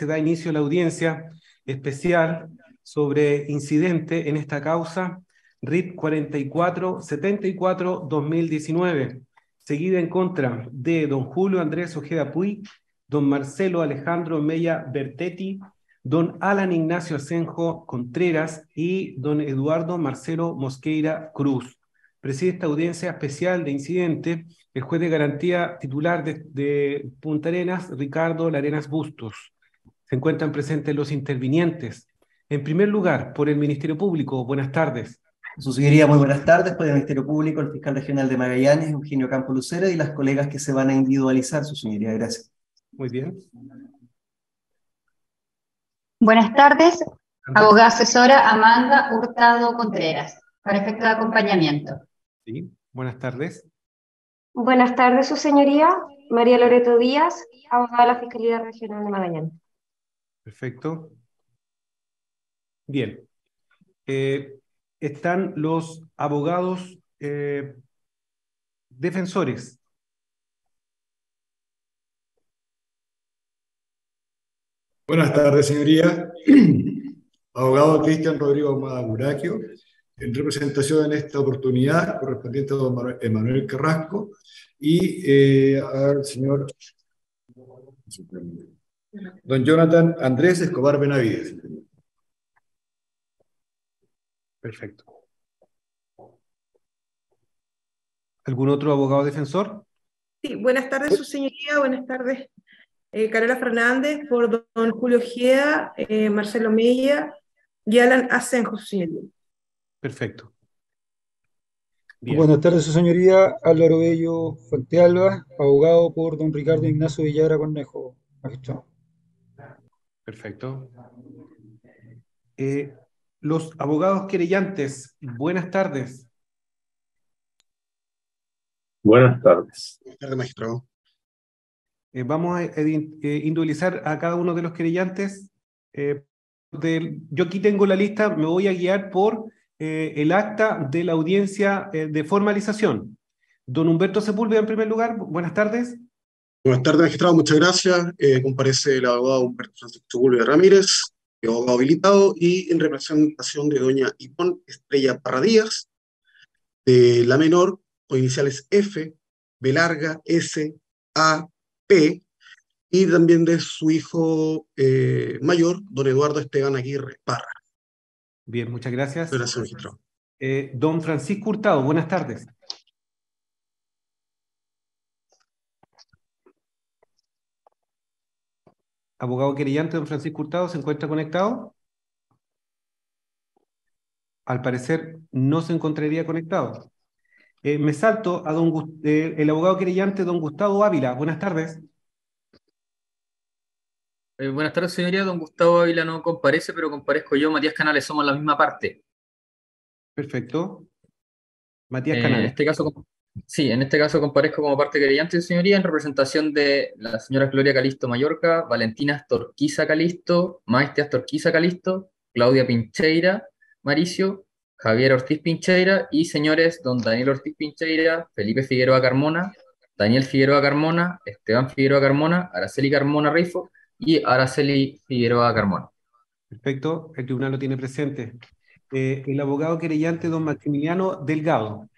se da inicio a la audiencia especial sobre incidente en esta causa RIT 4474-2019, seguida en contra de don Julio Andrés Ojeda Puy, don Marcelo Alejandro Mella Bertetti, don Alan Ignacio Asenjo Contreras y don Eduardo Marcelo Mosqueira Cruz. Preside esta audiencia especial de incidente el juez de garantía titular de, de Punta Arenas, Ricardo Larenas Bustos. Se encuentran presentes los intervinientes. En primer lugar, por el Ministerio Público, buenas tardes. Su señoría, muy buenas tardes. Por el Ministerio Público, el fiscal regional de Magallanes, Eugenio Campo Lucero, y las colegas que se van a individualizar, su señoría. Gracias. Muy bien. Buenas tardes, abogada asesora Amanda Hurtado Contreras, para efecto de acompañamiento. Sí, buenas tardes. Buenas tardes, su señoría. María Loreto Díaz, abogada de la Fiscalía Regional de Magallanes. Perfecto. Bien. Eh, están los abogados eh, defensores. Buenas tardes, señoría. Abogado Cristian Rodrigo Madaguraquio, en representación en esta oportunidad correspondiente a don Emanuel Carrasco y eh, al señor don Jonathan Andrés Escobar Benavides. Perfecto. ¿Algún otro abogado defensor? Sí, buenas tardes, su señoría, buenas tardes. Eh, Carola Fernández, por don Julio Ojeda, eh, Marcelo Mella y Alan Asenjo, su señoría. Perfecto. Bien. Buenas tardes, su señoría. Álvaro Bello Fuentealba, abogado por don Ricardo Ignacio Villagra Cornejo, magistrado. Perfecto. Eh, los abogados querellantes, buenas tardes. Buenas tardes. Buenas tardes, magistrado. Eh, vamos a eh, individualizar a cada uno de los querellantes. Eh, de, yo aquí tengo la lista, me voy a guiar por eh, el acta de la audiencia eh, de formalización. Don Humberto Sepúlveda, en primer lugar, buenas tardes. Buenas tardes, magistrado, muchas gracias. comparece el abogado Humberto Francisco Sepúlveda Ramírez, abogado habilitado, y en representación de doña Ivonne Estrella Parradías, de la menor, o iniciales F, B larga, S, A, P, y también de su hijo eh, mayor, don Eduardo Esteban Aguirre Parra. Bien, muchas gracias. Gracias, magistrado. Eh, don Francisco Hurtado, buenas tardes. Abogado querellante, don Francisco Hurtado, ¿se encuentra conectado? Al parecer no se encontraría conectado. Eh, me salto a don, eh, el abogado querellante, don Gustavo Ávila. Buenas tardes. Eh, buenas tardes, señoría. Don Gustavo Ávila no comparece, pero comparezco yo. Matías Canales, somos la misma parte. Perfecto. Matías Canales. En este caso, sí, en este caso comparezco como parte querellante, señoría, en representación de la señora Gloria Calisto Mallorca, Valentina Astorquiza Calisto, Maestia Astorquiza Calisto, Claudia Pincheira, Maricio, Javier Ortiz Pincheira y señores don Daniel Ortiz Pincheira, Felipe Figueroa Carmona, Daniel Figueroa Carmona, Esteban Figueroa Carmona, Araceli Carmona Reifo y Araceli Figueroa Carmona. Perfecto, el tribunal lo tiene presente. Eh, el abogado querellante don Maximiliano Delgado.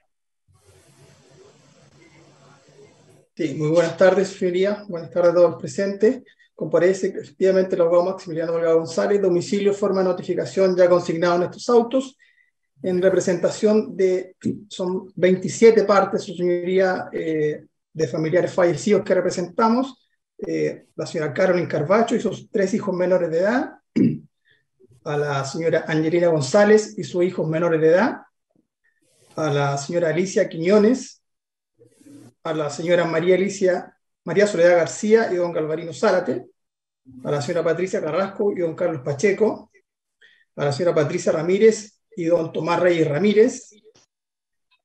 Sí, muy buenas tardes, señoría. Buenas tardes a todos los presentes. Comparece efectivamente el abogado Maximiliano Delgado González, domicilio, forma de notificación ya consignado en estos autos en representación de, son 27 partes, su señoría, eh, de familiares fallecidos que representamos, eh, la señora Carolyn Carvacho y sus tres hijos menores de edad, a la señora Angelina González y sus hijos menores de edad, a la señora Alicia Quiñones, a la señora María Alicia, María Soledad García y don Galvarino Zárate, a la señora Patricia Carrasco y don Carlos Pacheco, a la señora Patricia Ramírez y don Tomás Reyes Ramírez,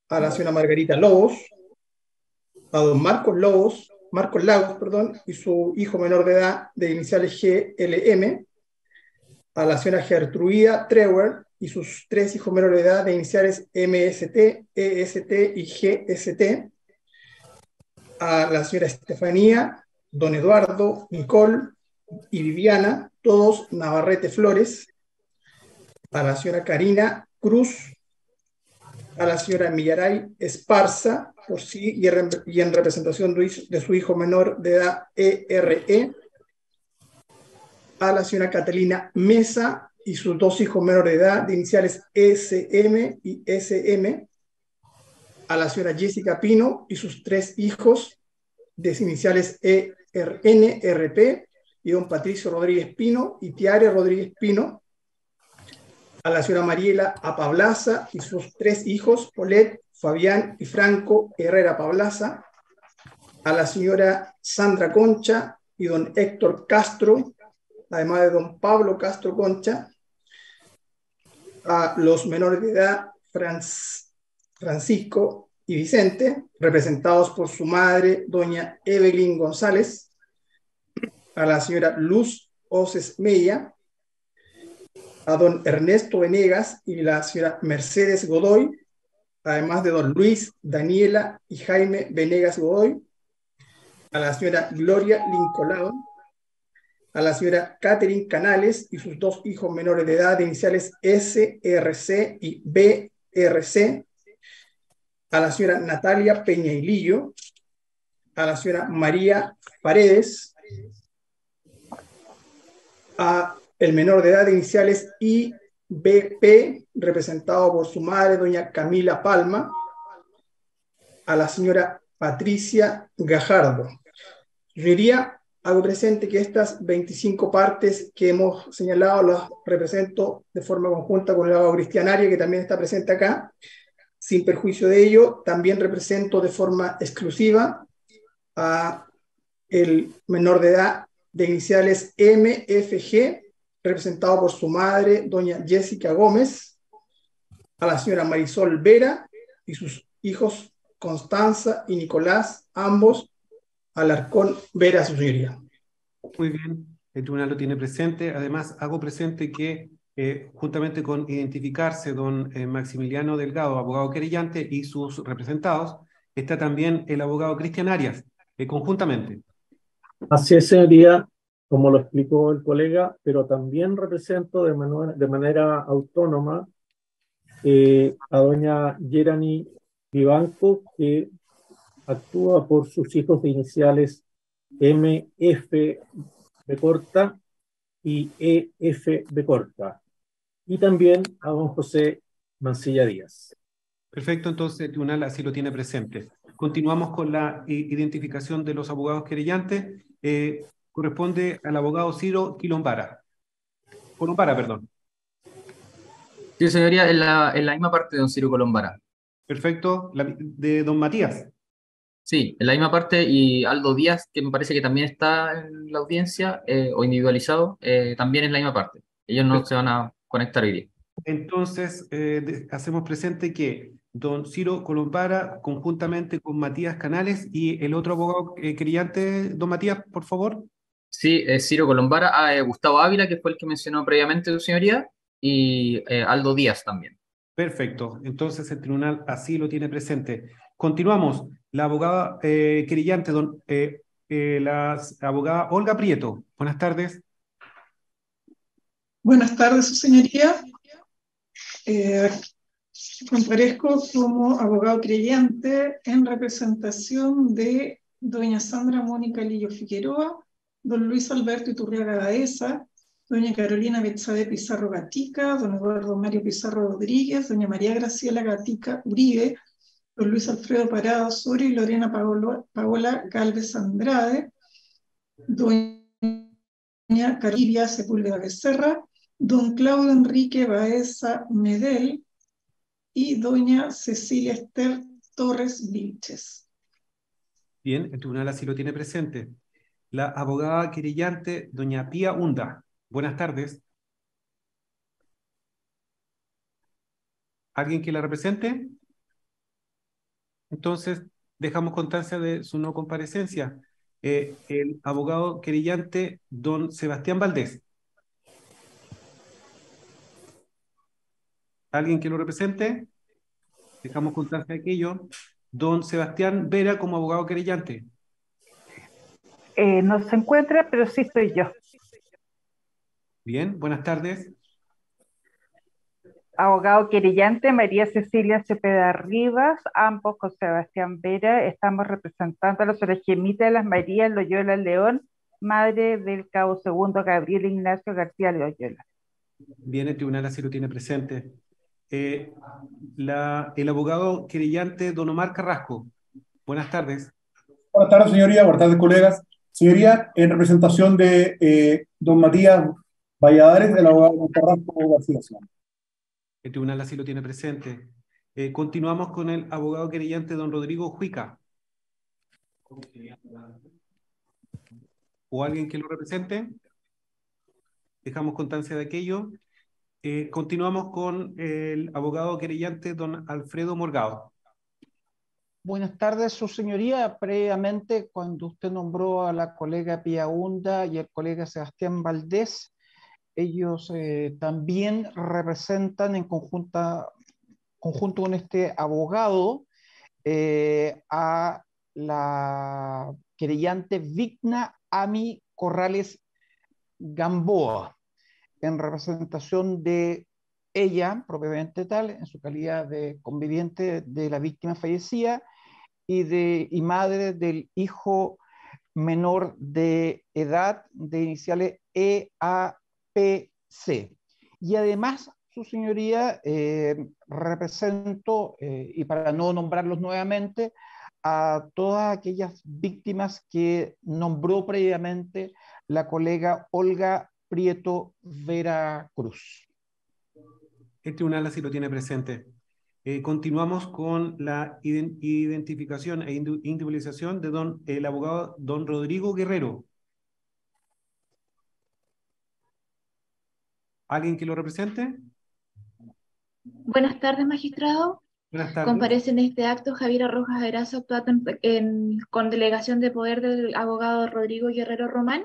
a la señora Margarita Lobos, a don Marcos Lobos, Marcos Lagos, perdón, y su hijo menor de edad de iniciales GLM, a la señora Gertruida Trewer y sus tres hijos menores de edad de iniciales MST, EST y GST, a la señora Estefanía, don Eduardo, Nicole, y Viviana, todos Navarrete Flores, a la señora Karina Cruz, a la señora Millaray Esparza, por sí, y en, representación de su hijo menor de edad ERE, a la señora Catalina Mesa y sus dos hijos menores de edad de iniciales SM y SM, a la señora Jessica Pino y sus tres hijos de iniciales ERNRP y don Patricio Rodríguez Pino y Tiare Rodríguez Pino, a la señora Mariela Apablaza y sus tres hijos, Olet, Fabián y Franco Herrera Pablaza, a la señora Sandra Concha y don Héctor Castro, además de don Pablo Castro Concha, a los menores de edad Francisco y Vicente, representados por su madre, doña Evelyn González, a la señora Luz Oces Mella, a don Ernesto Venegas y la señora Mercedes Godoy, además de don Luis, Daniela y Jaime Venegas Godoy, a la señora Gloria Lincolao, a la señora Catherine Canales y sus dos hijos menores de edad de iniciales SRC y BRC, a la señora Natalia Peñailillo, a la señora María Paredes, a el menor de edad iniciales IBP, representado por su madre, doña Camila Palma, a la señora Patricia Gajardo. Yo diría hago presente que estas 25 partes que hemos señalado las represento de forma conjunta con el abogado cristianario, que también está presente acá. Sin perjuicio de ello, también represento de forma exclusiva a el menor de edad de iniciales MFG, representado por su madre, doña Jessica Gómez, a la señora Marisol Vera y sus hijos Constanza y Nicolás, ambos Alarcón Vera, su señoría. Muy bien, el tribunal lo tiene presente. Además, hago presente que eh, juntamente con identificarse don eh, Maximiliano Delgado, abogado querellante, y sus representados, está también el abogado Cristian Arias, eh, conjuntamente. Así es, señoría, como lo explicó el colega, pero también represento de, manera, de autónoma a doña Gerani Vivanco, que actúa por sus hijos de iniciales MF B corta y EF B corta. Y también a don José Mancilla Díaz. Perfecto, entonces el tribunal así lo tiene presente. Continuamos con la identificación de los abogados querellantes. Eh, corresponde al abogado Ciro Quilombara. Colombara, perdón. Sí, señoría, en la, en la misma parte de don Ciro Colombara. Perfecto. de don Matías. Sí, en la misma parte, y Aldo Díaz, que me parece que también está en la audiencia, eh, o individualizado, eh, también en la misma parte. Ellos no se van a conectar hoy día. Entonces, eh, hacemos presente que don Ciro Colombara, conjuntamente con Matías Canales y el otro abogado querellante, don Matías, por favor. Sí, Ciro Colombara, ah, Gustavo Ávila, que fue el que mencionó previamente su señoría, y Aldo Díaz también. Perfecto, entonces el tribunal así lo tiene presente. Continuamos. La abogada eh, querellante, don, eh, eh, la abogada Olga Prieto. Buenas tardes. Buenas tardes, su señoría. comparezco como abogado creyente en representación de doña Sandra Mónica Lillo Figueroa, don Luis Alberto Iturriaga Gaesa, doña Carolina Betsabe Pizarro Gatica, don Eduardo Mario Pizarro Rodríguez, doña María Graciela Gatica Uribe, don Luis Alfredo Parado Suri y Lorena Paola, Galvez Andrade, doña Caribia Sepúlveda Becerra, don Claudio Enrique Baeza Medel y doña Cecilia Esther Torres Vilches. Bien, el tribunal así lo tiene presente. La abogada querellante, doña Pía Hunda. Buenas tardes. ¿Alguien que la represente? Entonces, dejamos constancia de su no comparecencia. Eh, el abogado querellante, don Sebastián Valdés. ¿Alguien que lo represente? Dejamos constancia de aquello. Don Sebastián Vera como abogado querellante. Eh, no se encuentra, pero sí estoy yo. Bien, buenas tardes. Abogado querellante María Cecilia Cepeda Rivas, ambos con Sebastián Vera, estamos representando a la señora Gemita de las Marías Loyola León, madre del cabo segundo Gabriel Ignacio García Loyola. Bien, el tribunal así lo tiene presente. Eh, la, el abogado querellante Don Omar Carrasco. Buenas tardes. Buenas tardes, señoría. Buenas tardes, colegas. Señoría, en representación de eh, don Matías Valladares, el abogado Carrasco García. El tribunal así lo tiene presente. Eh, continuamos con el abogado querellante don Rodrigo Juica. ¿O alguien que lo represente? Dejamos constancia de aquello. Eh, continuamos con el abogado querellante don Alfredo Morgado. Buenas tardes, su señoría. Previamente, cuando usted nombró a la colega Pia Hunda y el colega Sebastián Valdés, ellos eh, también representan en conjunta, conjunto con este abogado eh, a la querellante Vigna Ami Corrales Gamboa en representación de ella, propiamente tal, en su calidad de conviviente de la víctima fallecida y, de, y madre del hijo menor de edad de iniciales EAPC. Y además, su señoría, eh, represento, eh, y para no nombrarlos nuevamente, a todas aquellas víctimas que nombró previamente la colega Olga Prieto Vera Cruz. El tribunal así lo tiene presente. Eh, continuamos con la identificación e individualización de don, el abogado don Rodrigo Guerrero. ¿Alguien que lo represente? Buenas tardes, magistrado. Comparece en este acto Javiera Rojas Erazo, con delegación de poder del abogado Rodrigo Guerrero Román,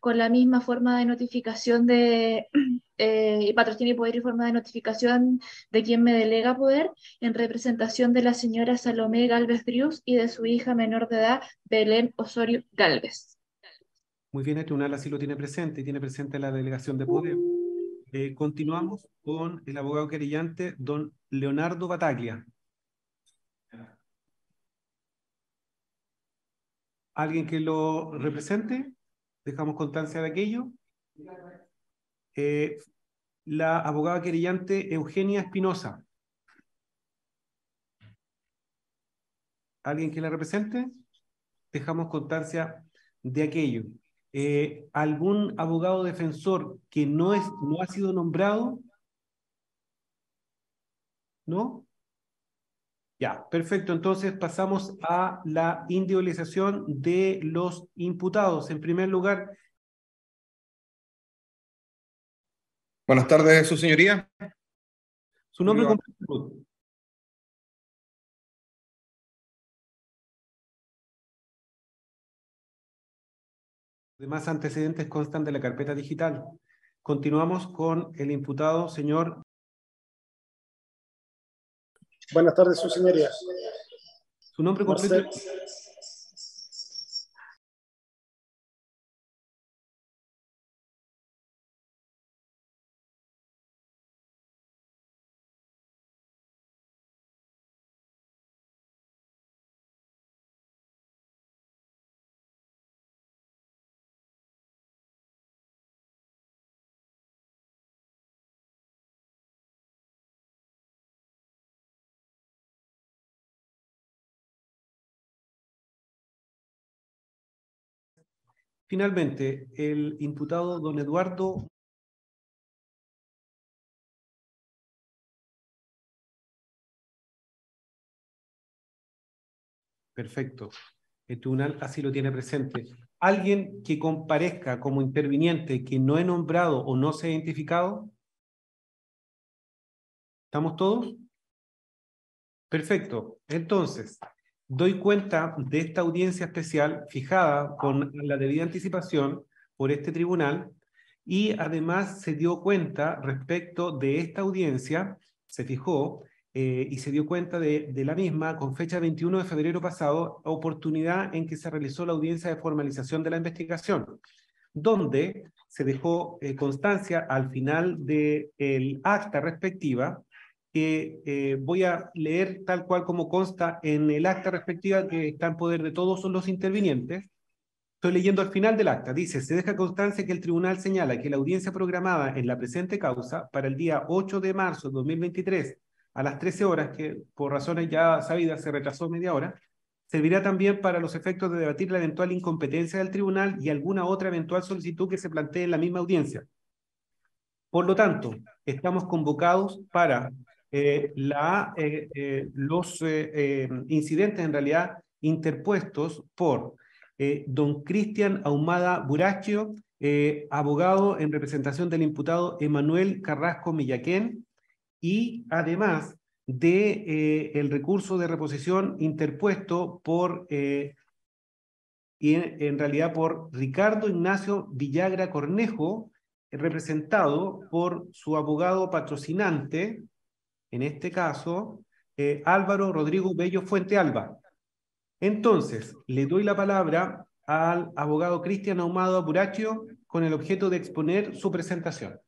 con la misma forma de notificación de eh, patrocinio y poder y forma de notificación de quien me delega poder en representación de la señora Salomé Galvez Drius y de su hija menor de edad, Belén Osorio Galvez. Muy bien, el tribunal así lo tiene presente y tiene presente la delegación de poder. Eh, continuamos con el abogado querellante, don Leonardo Bataglia. ¿Alguien que lo represente? dejamos constancia de aquello. Eh, la abogada querellante Eugenia Espinosa. ¿Alguien que la represente? Dejamos constancia de aquello. Eh, ¿Algún abogado defensor que no, es, no ha sido nombrado? ¿No? Ya, perfecto. Entonces pasamos a la individualización de los imputados. En primer lugar. Buenas tardes, su señoría. Su nombre completo. Demás antecedentes constan de la carpeta digital. Continuamos con el imputado, señor Buenas tardes, sus señorías. Su nombre completo. Finalmente, el imputado don Eduardo Perfecto. El tribunal así lo tiene presente. ¿Alguien que comparezca como interviniente que no he nombrado o no se ha identificado? ¿Estamos todos? Perfecto. Entonces, doy cuenta de esta audiencia especial fijada con la debida anticipación por este tribunal y además se dio cuenta respecto de esta audiencia, se fijó eh, y se dio cuenta de, de, la misma con fecha 21 de febrero pasado, oportunidad en que se realizó la audiencia de formalización de la investigación. donde se dejó eh, constancia al final del el acta respectiva, que eh, voy a leer tal cual como consta en el acta respectiva que está en poder de todos los intervinientes. Estoy leyendo al final del acta. Dice, se deja constancia que el tribunal señala que la audiencia programada en la presente causa para el día 8 de marzo de 2023 a las 13 horas, que por razones ya sabidas se retrasó media hora, servirá también para los efectos de debatir la eventual incompetencia del tribunal y alguna otra eventual solicitud que se plantee en la misma audiencia. Por lo tanto, estamos convocados para eh, la, eh, eh, los incidentes en realidad interpuestos por don Cristian Ahumada Buracchio, abogado en representación del imputado Emanuel Carrasco Millaquén, y además de el recurso de reposición interpuesto por, eh, en, realidad por Ricardo Ignacio Villagra Cornejo, representado por su abogado patrocinante, en este caso, eh, Álvaro Rodrigo Bello Fuente Alba. Entonces, le doy la palabra al abogado Cristian Ahumado Apuracchio con el objeto de exponer su presentación.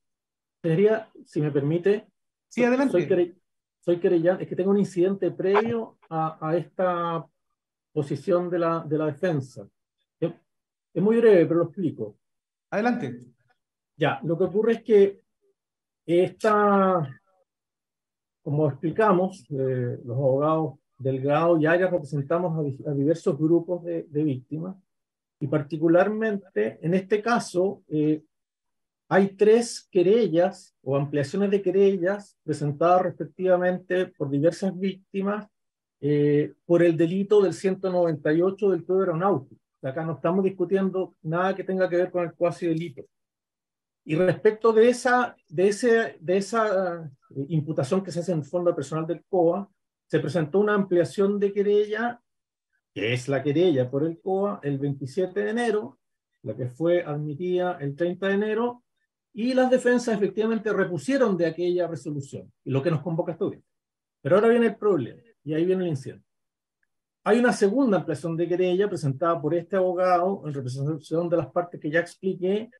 Sería, si me permite, sí, adelante soy querellante, es que tengo un incidente previo a, a esta posición de la, de la defensa. Es, es, muy breve, pero lo explico. Adelante. Ya, lo que ocurre es que esta, como explicamos, eh, los abogados del grado ya representamos a, a diversos grupos de, de, víctimas y particularmente en este caso eh, hay tres querellas o ampliaciones de querellas presentadas respectivamente por diversas víctimas eh, por el delito del 198 del Código Aeronáutico. Acá no estamos discutiendo nada que tenga que ver con el cuasi delito. Y respecto de esa, de ese, de esa eh, imputación que se hace en el fondo personal del COA, se presentó una ampliación de querella, que es la querella por el COA, el 27 de enero, la que fue admitida el 30 de enero, y las defensas efectivamente repusieron de aquella resolución, y lo que nos convoca a estudiar. Pero ahora viene el problema, y ahí viene el incidente. Hay una segunda ampliación de querella presentada por este abogado en representación de las partes que ya expliqué,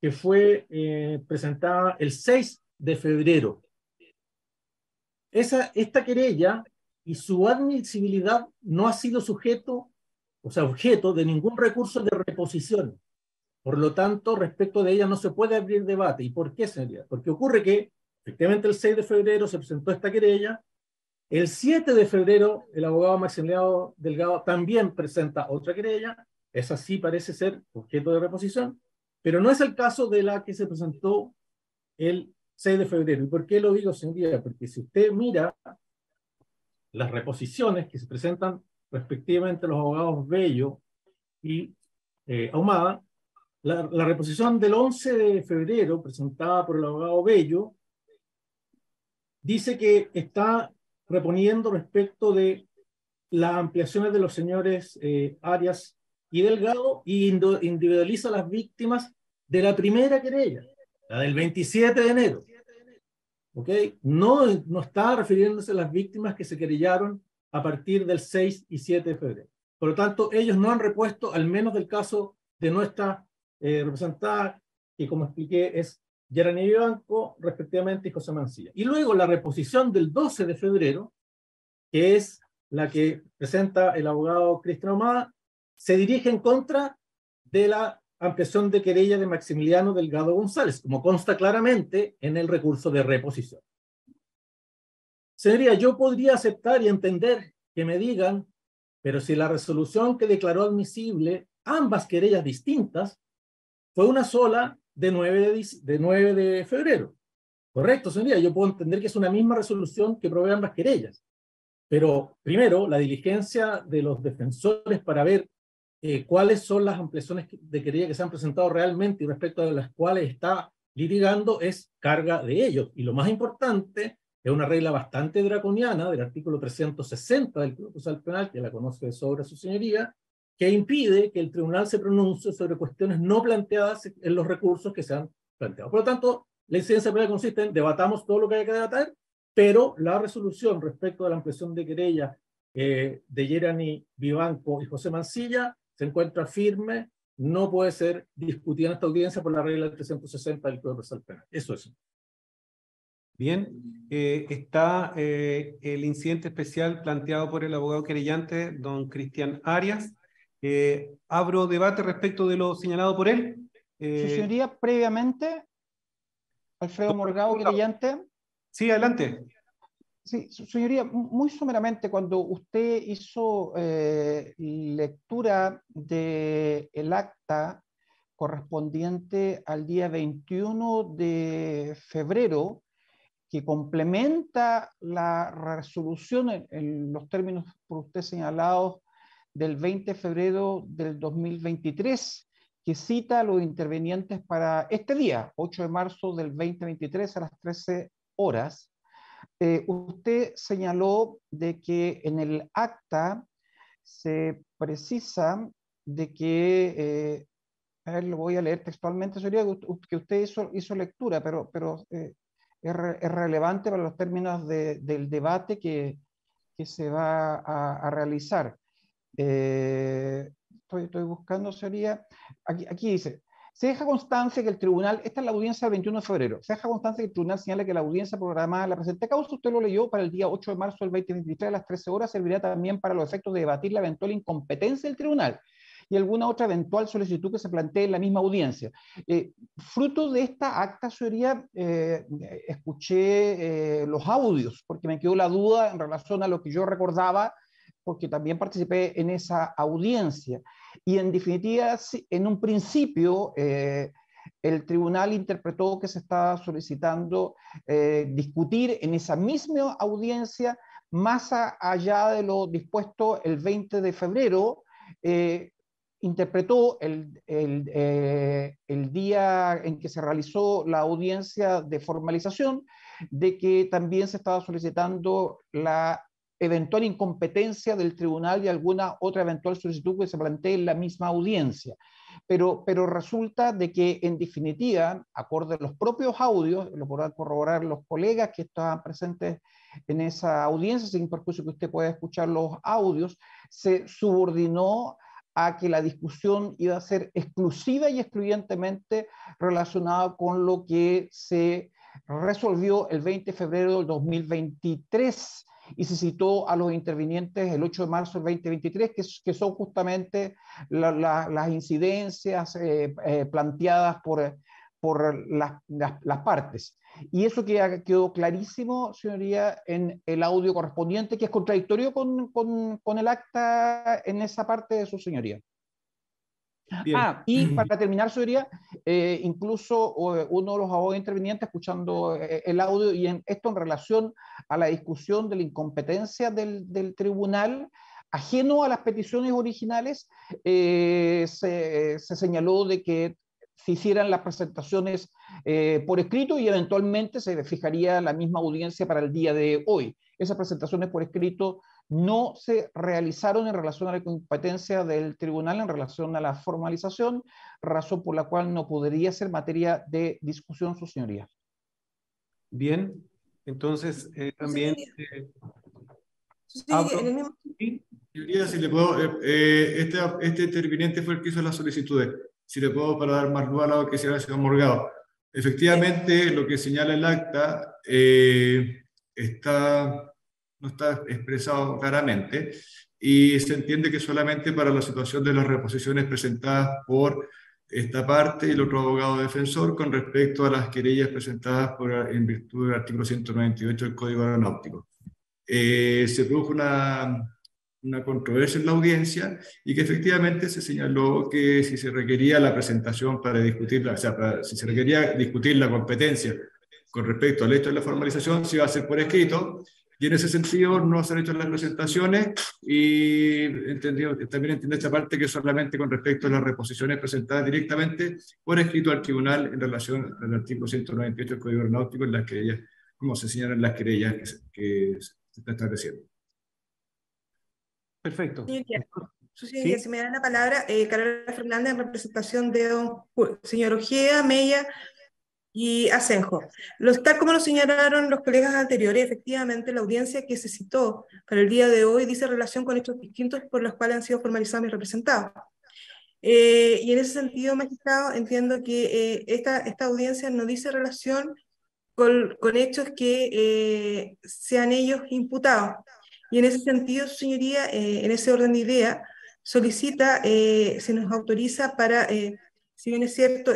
que fue eh, presentada el 6 de febrero. Esa, esta querella y su admisibilidad no ha sido sujeto, o sea, objeto de ningún recurso de reposición. Por lo tanto, respecto de ella no se puede abrir debate. ¿Y por qué, señoría? Porque ocurre que, efectivamente, el 6 de febrero se presentó esta querella. El 7 de febrero, el abogado Maximiliano Delgado también presenta otra querella. Esa sí parece ser objeto de reposición, pero no es el caso de la que se presentó el 6 de febrero. ¿Y por qué lo digo, señoría? Porque si usted mira las reposiciones que se presentan respectivamente los abogados Bello y eh, Ahumada, la, reposición del 11 de febrero, presentada por el abogado Bello, dice que está reponiendo respecto de las ampliaciones de los señores eh, Arias y Delgado y individualiza las víctimas de la primera querella, la del 27 de enero. ¿Ok? No, no está refiriéndose a las víctimas que se querellaron a partir del 6 y 7 de febrero. Por lo tanto, ellos no han repuesto, al menos del caso de nuestra eh, representada, que como expliqué es Gerani Banco, respectivamente, y José Mancilla. Y luego la reposición del 12 de febrero, que es la que presenta el abogado Cristian Omada, se dirige en contra de la ampliación de querella de Maximiliano Delgado González, como consta claramente en el recurso de reposición. Sería, yo podría aceptar y entender que me digan, pero si la resolución que declaró admisible ambas querellas distintas fue una sola de 9 de, de, de febrero. Correcto, señoría. Yo puedo entender que es una misma resolución que provee ambas querellas. Pero primero, la diligencia de los defensores para ver eh, cuáles son las ampliaciones de querella que se han presentado realmente y respecto a las cuales está litigando es carga de ellos. Y lo más importante es una regla bastante draconiana del artículo 360 del Código Penal, que la conoce de sobra su señoría, que impide que el tribunal se pronuncie sobre cuestiones no planteadas en los recursos que se han planteado. Por lo tanto, la incidencia penal consiste en debatamos todo lo que hay que debatir, pero la resolución respecto a la ampliación de querella eh, de Jeremy Vivanco y José Mancilla se encuentra firme no puede ser discutida en esta audiencia por la regla del 360 del Código Procesal Penal. Eso es. Bien, eh, está eh, el incidente especial planteado por el abogado querellante, don Cristian Arias. Eh, abro debate respecto de lo señalado por él. Su señoría, previamente, Alfredo Morgado, querellante. Sí, adelante. Sí, señoría, muy someramente, cuando usted hizo eh, lectura del el acta correspondiente al día 21 de febrero, que complementa la resolución en, en, los términos por usted señalados del 20 de febrero del 2023, que cita a los intervenientes para este día, 8 de marzo del 2023 a las 13 horas, eh, usted señaló de que en el acta se precisa de que, eh, a ver, lo voy a leer textualmente, sería que usted hizo, lectura, pero, eh, es, relevante para los términos de, del debate que, se va a, realizar. Estoy, buscando, sería, aquí dice, se deja constancia que el tribunal, esta es la audiencia del 21 de febrero, se deja constancia que el tribunal señala que la audiencia programada la presente causa, usted lo leyó para el día 8 de marzo del 2023 a las 13 horas, servirá también para los efectos de debatir la eventual incompetencia del tribunal y alguna otra eventual solicitud que se plantee en la misma audiencia. Eh, fruto de esta acta, señoría, eh, escuché eh, los audios, porque me quedó la duda en relación a lo que yo recordaba porque también participé en esa audiencia. Y en definitiva, en un principio, eh, el tribunal interpretó que se estaba solicitando eh, discutir en esa misma audiencia, más allá de lo dispuesto el 20 de febrero, eh, interpretó el, el, el, día en que se realizó la audiencia de formalización de que también se estaba solicitando la eventual incompetencia del tribunal y alguna otra eventual solicitud que se plantee en la misma audiencia. Pero, pero resulta de que, en definitiva, acorde a los propios audios, lo podrán corroborar los colegas que estaban presentes en esa audiencia, sin perjuicio que usted pueda escuchar los audios, se subordinó a que la discusión iba a ser exclusiva y excluyentemente relacionada con lo que se resolvió el 20 de febrero del 2023 y se citó a los intervinientes el 8 de marzo del 2023, que, que son justamente la, la, las incidencias eh, eh, planteadas por, por las, las, las, partes. Y eso queda, quedó clarísimo, señoría, en el audio correspondiente, que es contradictorio con, con, con el acta en esa parte de su señoría. Bien. Ah, y para terminar, señoría, eh, incluso uno de los abogados intervinientes escuchando eh, el audio y en, esto en relación a la discusión de la incompetencia del, del tribunal, ajeno a las peticiones originales, eh, se, se, señaló de que se hicieran las presentaciones eh, por escrito y eventualmente se fijaría la misma audiencia para el día de hoy. Esas presentaciones por escrito no se realizaron en relación a la competencia del tribunal, en relación a la formalización, razón por la cual no podría ser materia de discusión, su señoría. Bien, entonces eh, también... Eh, sí, el mismo... Señoría, si le puedo, eh, eh, este, este interviniente fue el que hizo las solicitudes. Si le puedo para dar más luz a lo que se ha sido Morgado. Efectivamente, lo que señala el acta eh, está no está expresado claramente y se entiende que solamente para la situación de las reposiciones presentadas por esta parte y el otro abogado defensor con respecto a las querellas presentadas por, en virtud del artículo 198 del Código Aeronáutico. Eh, se produjo una, una controversia en la audiencia y que efectivamente se señaló que si se requería la presentación para discutir, o sea, para, si se requería discutir la competencia con respecto al hecho de la formalización, se iba a hacer por escrito y en ese sentido no se han hecho las presentaciones y entendido, también entiendo esta parte que solamente con respecto a las reposiciones presentadas directamente por escrito al tribunal en relación al artículo 198 del Código Aeronáutico en las querellas, como se señalan las querellas que se, que se están estableciendo. Perfecto. Sí, ¿Sí? Si me dan la palabra, eh, Carola Fernández en representación de don señor Ojeda, Mella, y Asenjo. Los, tal como lo señalaron los colegas anteriores, efectivamente la audiencia que se citó para el día de hoy dice relación con hechos distintos por los cuales han sido formalizados mis representados. Eh, y en ese sentido, magistrado, entiendo que eh, esta, esta audiencia no dice relación con, con hechos que eh, sean ellos imputados. Y en ese sentido, su señoría, en ese orden de idea, solicita, se nos autoriza para, si bien es cierto,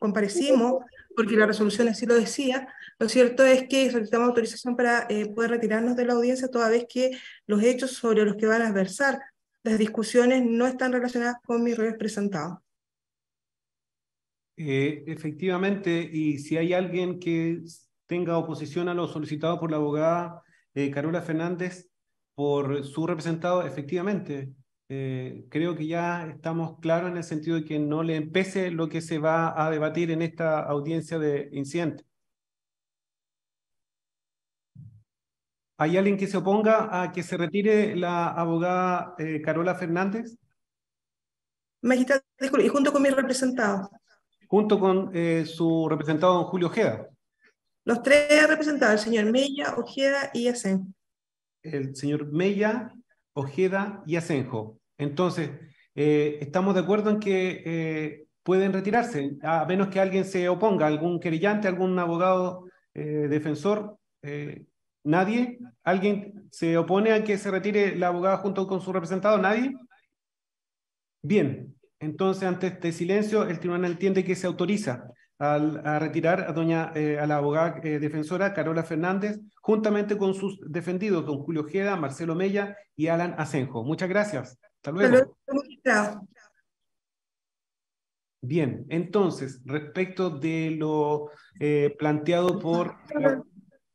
comparecimos, porque la resolución así lo decía, lo cierto es que solicitamos autorización para poder retirarnos de la audiencia toda vez que los hechos sobre los que van a versar las discusiones no están relacionadas con mi rol presentado. Eh, efectivamente, y si hay alguien que tenga oposición a lo solicitado por la abogada eh, Carola Fernández por su representado, efectivamente, eh, creo que ya estamos claros en el sentido de que no le empece lo que se va a debatir en esta audiencia de incidente. ¿Hay alguien que se oponga a que se retire la abogada eh, Carola Fernández? Magistrado, y junto con mi representado. Junto con eh, su representado, don Julio Ojeda. Los tres representados, el señor Mella, Ojeda y Asenjo. El señor Mella, Ojeda y Asenjo. Entonces, eh, estamos de acuerdo en que pueden retirarse, a menos que alguien se oponga, algún querellante, algún abogado defensor. ¿Nadie? ¿Alguien se opone a que se retire la abogada junto con su representado? ¿Nadie? Bien, entonces ante este silencio el tribunal entiende que se autoriza a retirar a, doña, eh, a la abogada eh, defensora Carola Fernández juntamente con sus defendidos, don Julio Ojeda, Marcelo Mella y Alan Asenjo. Muchas gracias. Hasta luego. Bien, entonces, respecto de lo eh, planteado por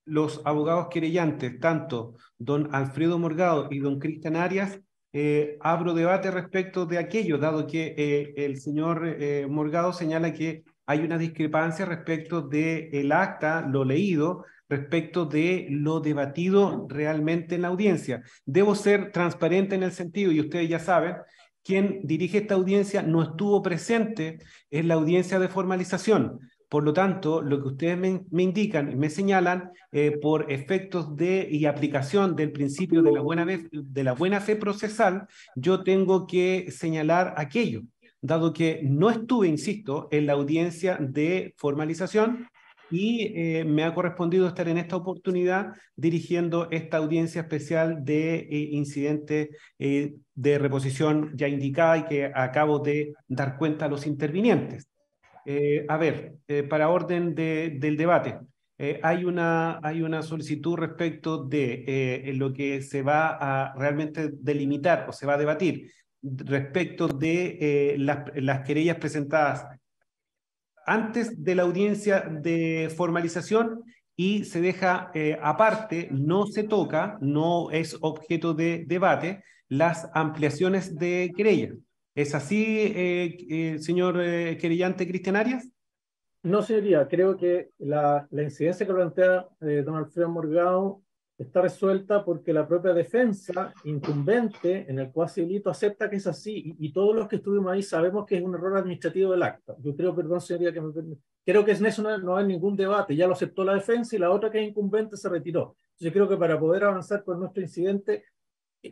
los abogados querellantes, tanto don Alfredo Morgado y don Cristian Arias, eh, abro debate respecto de aquello, dado que eh, el señor Morgado señala que hay una discrepancia respecto del el acta, lo leído, respecto de lo debatido realmente en la audiencia. Debo ser transparente en el sentido, y ustedes ya saben, quien dirige esta audiencia no estuvo presente en la audiencia de formalización. Por lo tanto, lo que ustedes me, indican y me señalan, eh, por efectos de y aplicación del principio de la, buena de la buena fe procesal, yo tengo que señalar aquello, dado que no estuve, insisto, en la audiencia de formalización y eh, me ha correspondido estar en esta oportunidad dirigiendo esta audiencia especial de eh, incidente de reposición ya indicada y que acabo de dar cuenta a los intervinientes. Eh, a ver, eh, para orden del debate, eh, hay, una, hay una solicitud respecto de lo que se va a realmente delimitar o se va a debatir respecto de las, las querellas presentadas antes de la audiencia de formalización y se deja aparte, no se toca, no es objeto de debate, las ampliaciones de querellas. ¿Es así, eh, eh, señor eh, querellante Cristian Arias? No, señoría. Creo que la, la incidencia que plantea don Alfredo Morgado está resuelta porque la propia defensa incumbente en el cual delito acepta que es así y, todos los que estuvimos ahí sabemos que es un error administrativo del acta. Yo creo, perdón, señoría, que me, creo que en eso no, no, hay ningún debate. Ya lo aceptó la defensa y la otra que es incumbente se retiró. Yo creo que para poder avanzar con nuestro incidente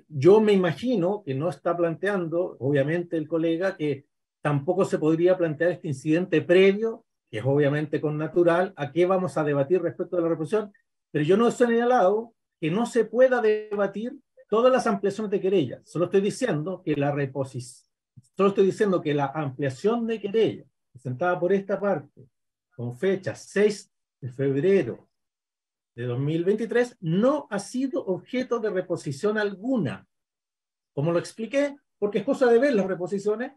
yo me imagino que no está planteando, obviamente, el colega, que tampoco se podría plantear este incidente previo, que es obviamente con natural, a qué vamos a debatir respecto de la reposición, pero yo no he señalado que no se pueda debatir todas las ampliaciones de querella. Solo estoy diciendo que la reposición, solo estoy diciendo que la ampliación de querella presentada por esta parte, con fecha 6 de febrero de 2023 no ha sido objeto de reposición alguna. Como lo expliqué, porque es cosa de ver las reposiciones,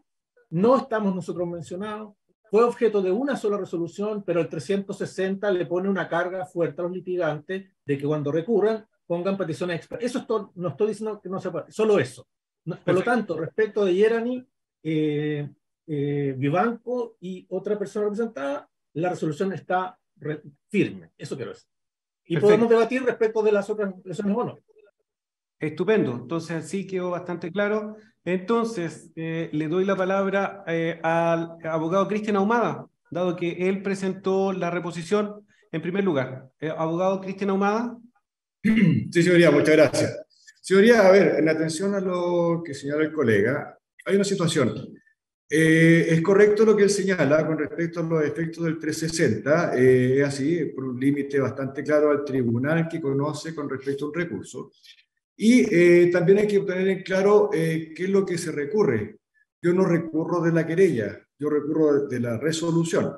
no estamos nosotros mencionados, fue objeto de una sola resolución, pero el 360 le pone una carga fuerte a los litigantes de que cuando recurran pongan peticiones expresas. Eso no estoy diciendo que no se puede, solo eso. por lo tanto, respecto de Yerani, eh, eh, Vivanco y otra persona representada, la resolución está firme. Eso quiero decir. Y podemos debatir respecto de las otras lesiones o no. Estupendo, entonces sí quedó bastante claro. Entonces, eh, le doy la palabra eh, al abogado Cristian Ahumada, dado que él presentó la reposición en primer lugar. Eh, abogado Cristian Ahumada. Sí, señoría, muchas gracias. Señoría, a ver, en atención a lo que señala el colega, hay una situación. Es correcto lo que él señala con respecto a los efectos del 360, eh, es así, por un límite bastante claro al tribunal que conoce con respecto a un recurso. Y eh, también hay que tener en claro qué es lo que se recurre. Yo no recurro de la querella, yo recurro de la resolución.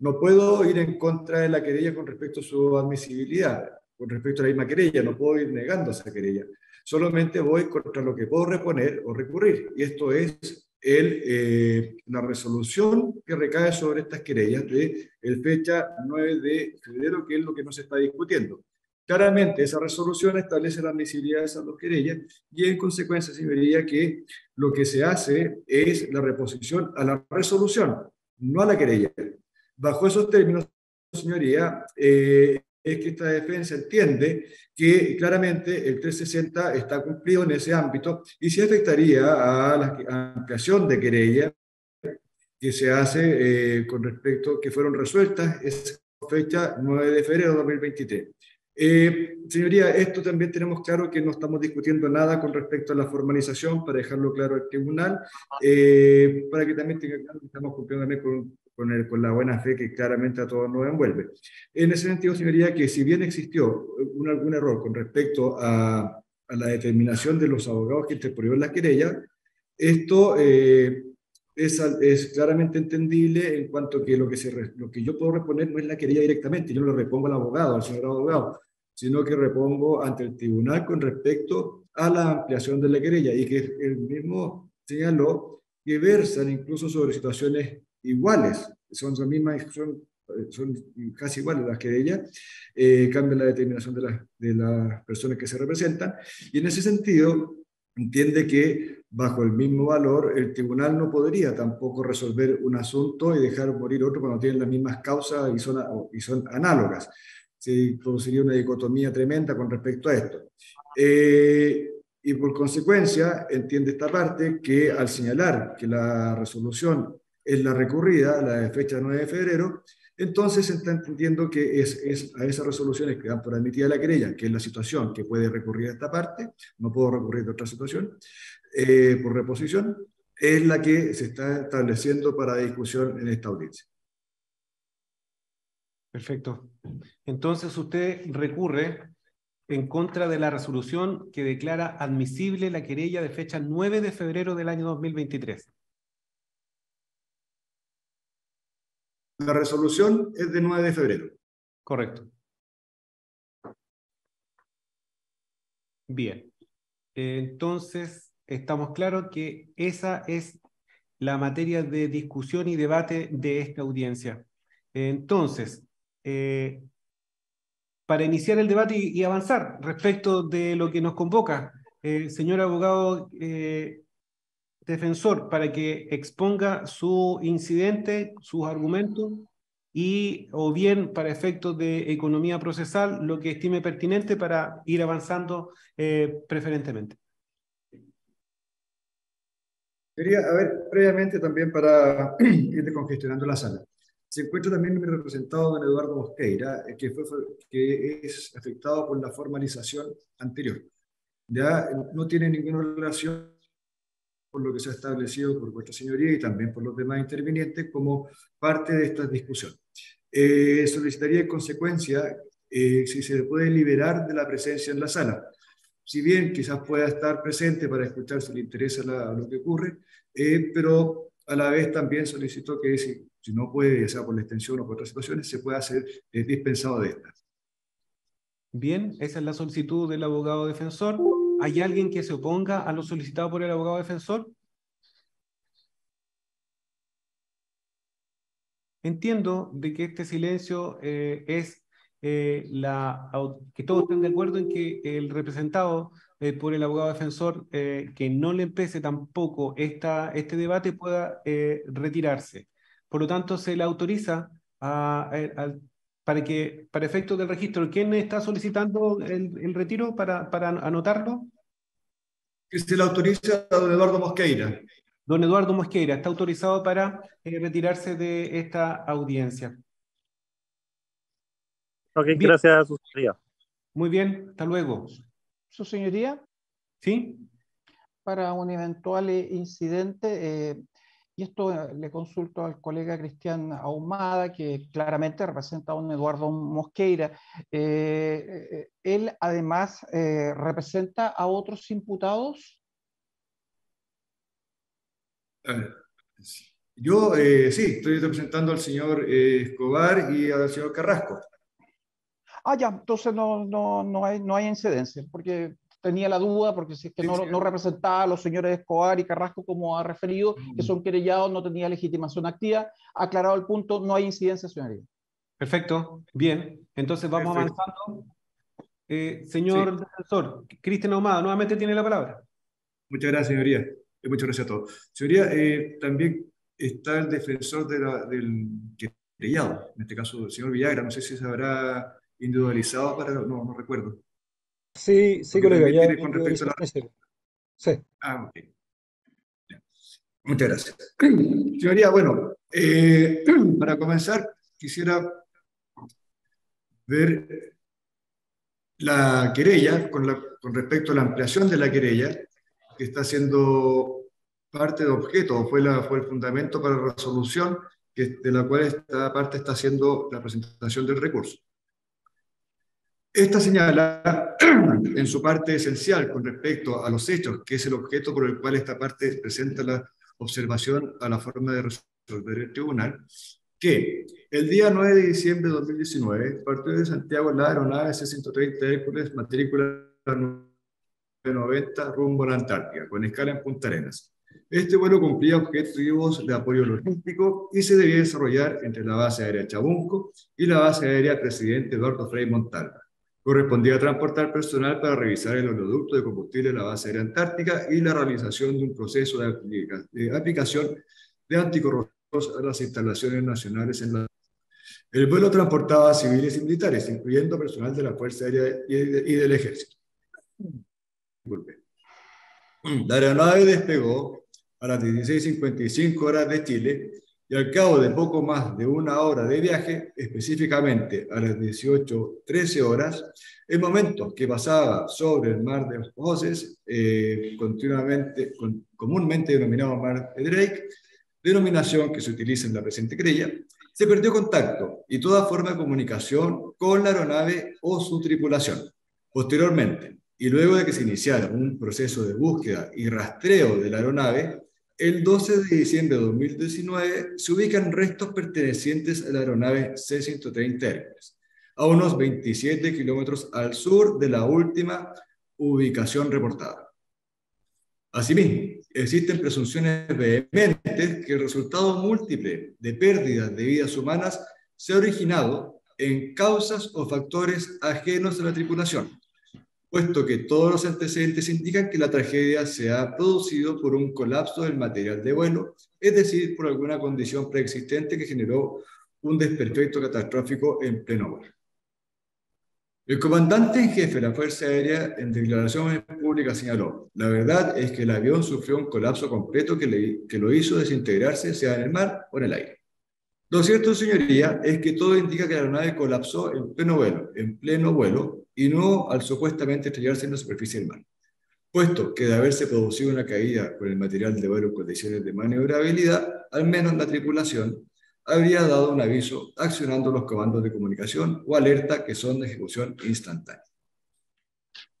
No puedo ir en contra de la querella con respecto a su admisibilidad, con respecto a la misma querella, no puedo ir negando esa querella. Solamente voy contra lo que puedo reponer o recurrir. Y esto es el, eh, la resolución que recae sobre estas querellas de el fecha 9 de febrero, que es lo que nos está discutiendo. Claramente, esa resolución establece la admisibilidad de esas dos querellas y en consecuencia se vería que lo que se hace es la reposición a la resolución, no a la querella. Bajo esos términos, señoría, eh, es que esta defensa entiende que claramente el 360 está cumplido en ese ámbito y se afectaría a la ampliación de querella que se hace eh, con respecto que fueron resueltas esa fecha 9 de febrero de 2023. Eh, señoría, esto también tenemos claro que no estamos discutiendo nada con respecto a la formalización, para dejarlo claro al tribunal, eh, para que también tenga claro que estamos cumpliendo también con, la buena fe que claramente a todos nos envuelve. En ese sentido, señoría, que si bien existió un, algún error con respecto a, la determinación de los abogados que interpusieron la querella, esto eh, es, es, claramente entendible en cuanto que lo que, se, lo que yo puedo reponer no es la querella directamente, yo no lo repongo al abogado, al señor abogado, sino que repongo ante el tribunal con respecto a la ampliación de la querella y que el mismo señaló que versan incluso sobre situaciones iguales, son, las mismas, son, son casi iguales las querellas, eh, cambian la determinación de, la, de las personas que se representan y en ese sentido entiende que bajo el mismo valor el tribunal no podría tampoco resolver un asunto y dejar morir otro cuando tienen las mismas causas y son, y son análogas. Se produciría una dicotomía tremenda con respecto a esto. Eh, y por consecuencia, entiende esta parte que al señalar que la resolución es la recurrida, la de fecha 9 de febrero, entonces se está entendiendo que es, es, a esas resoluciones que dan por admitida la querella, que es la situación que puede recurrir a esta parte, no puedo recurrir a otra situación, eh, por reposición, es la que se está estableciendo para discusión en esta audiencia. Perfecto. Entonces usted recurre en contra de la resolución que declara admisible la querella de fecha 9 de febrero del año 2023. La resolución es de 9 de febrero. Correcto. Bien. Entonces, estamos claros que esa es la materia de discusión y debate de esta audiencia. Entonces, eh, para iniciar el debate y, avanzar respecto de lo que nos convoca, eh, señor abogado eh, defensor para que exponga su incidente, sus argumentos y o bien para efectos de economía procesal lo que estime pertinente para ir avanzando eh, preferentemente. Quería, a ver, previamente también para ir descongestionando la sala. Se encuentra también mi representado, don Eduardo Mosqueira, que, fue, que es afectado por la formalización anterior. Ya no tiene ninguna relación por lo que se ha establecido por vuestra señoría y también por los demás intervinientes como parte de esta discusión. Eh, solicitaría en consecuencia eh, si se puede liberar de la presencia en la sala. Si bien quizás pueda estar presente para escuchar si le interesa lo que ocurre, eh, pero a la vez también solicito que si, si, no puede, ya sea por la extensión o por otras situaciones, se pueda hacer dispensado de estas. Bien, esa es la solicitud del abogado defensor. ¿Hay alguien que se oponga a lo solicitado por el abogado defensor? Entiendo de que este silencio eh, es eh, la, que todos estén de acuerdo en que el representado eh, por el abogado defensor que no le empece tampoco esta, este debate pueda retirarse. Por lo tanto, se le autoriza a, para que, para efectos del registro, ¿quién está solicitando el, el retiro para, para anotarlo? Que se le autoriza a don Eduardo Mosqueira. Don Eduardo Mosqueira está autorizado para eh, retirarse de esta audiencia. Ok, gracias, su señoría. Muy bien, hasta luego. Su señoría. ¿Sí? para un eventual incidente. y esto le consulto al colega Cristian Ahumada, que claramente representa a un Eduardo Mosqueira. ¿Él además representa a otros imputados? Yo eh, sí, estoy representando al señor eh, Escobar y al señor Carrasco. Ah, ya, entonces no, no, no, hay, no hay incidencia, porque tenía la duda, porque si es que no, no representaba a los señores Escobar y Carrasco, como ha referido, que mm. son querellados, no tenía legitimación activa. Aclarado el punto, no hay incidencia, señoría. Perfecto, bien. Entonces vamos avanzando. Eh, señor defensor, Cristian Ahumada, nuevamente tiene la palabra. Muchas gracias, señoría. Muchas gracias a todos. Señoría, también está el defensor de la, del querellado, en este caso el señor Villagra, no sé si se habrá individualizado para, no, no recuerdo. Sí, sí, colega, ya con respecto a la... Sí. Ah, ok. Muchas gracias. Señoría, bueno, eh, para comenzar, quisiera ver la querella con, la, con respecto a la ampliación de la querella que está siendo parte de objeto, fue, la, fue el fundamento para la resolución que, de la cual esta parte está haciendo la presentación del recurso. Esta señala en su parte esencial con respecto a los hechos, que es el objeto por el cual esta parte presenta la observación a la forma de resolver el tribunal, que el día 9 de diciembre de 2019 partió de Santiago la aeronave C-130 Hércules, matrícula 90, rumbo a la Antártida, con escala en Punta Arenas. Este vuelo cumplía objetivos de apoyo logístico y se debía desarrollar entre la base aérea Chabunco y la base aérea Presidente Eduardo Frei Montalva. Correspondía a transportar personal para revisar el oleoducto de combustible de la base aérea Antártica y la realización de un proceso de, aplicación de anticorrupción a las instalaciones nacionales en la el vuelo transportaba civiles y militares, incluyendo personal de la Fuerza Aérea y, del Ejército. La aeronave despegó a las 16.55 horas de Chile y al cabo de poco más de una hora de viaje, específicamente a las 18.13 horas, el momento que pasaba sobre el mar de Voces, eh, continuamente, comúnmente denominado mar de Drake, denominación que se utiliza en la presente querella, se perdió contacto y toda forma de comunicación con la aeronave o su tripulación. Posteriormente, y luego de que se iniciara un proceso de búsqueda y rastreo de la aeronave, el 12 de diciembre de 2019 se ubican restos pertenecientes a la aeronave C-130 Hermes, a unos 27 kilómetros al sur de la última ubicación reportada. Asimismo, existen presunciones vehementes que el resultado múltiple de pérdidas de vidas humanas se ha originado en causas o factores ajenos a la tripulación, puesto que todos los antecedentes indican que la tragedia se ha producido por un colapso del material de vuelo, es decir, por alguna condición preexistente que generó un desperfecto catastrófico en pleno vuelo. El comandante en jefe de la Fuerza Aérea en declaración pública señaló, la verdad es que el avión sufrió un colapso completo que, lo hizo desintegrarse sea en el mar o en el aire. Lo cierto, señoría, es que todo indica que la aeronave colapsó en pleno vuelo, y no al supuestamente estrellarse en la superficie del mar. Puesto que de haberse producido una caída con el material de vuelo condiciones de maniobrabilidad, al menos la tripulación habría dado un aviso accionando los comandos de comunicación o alerta que son de ejecución instantánea.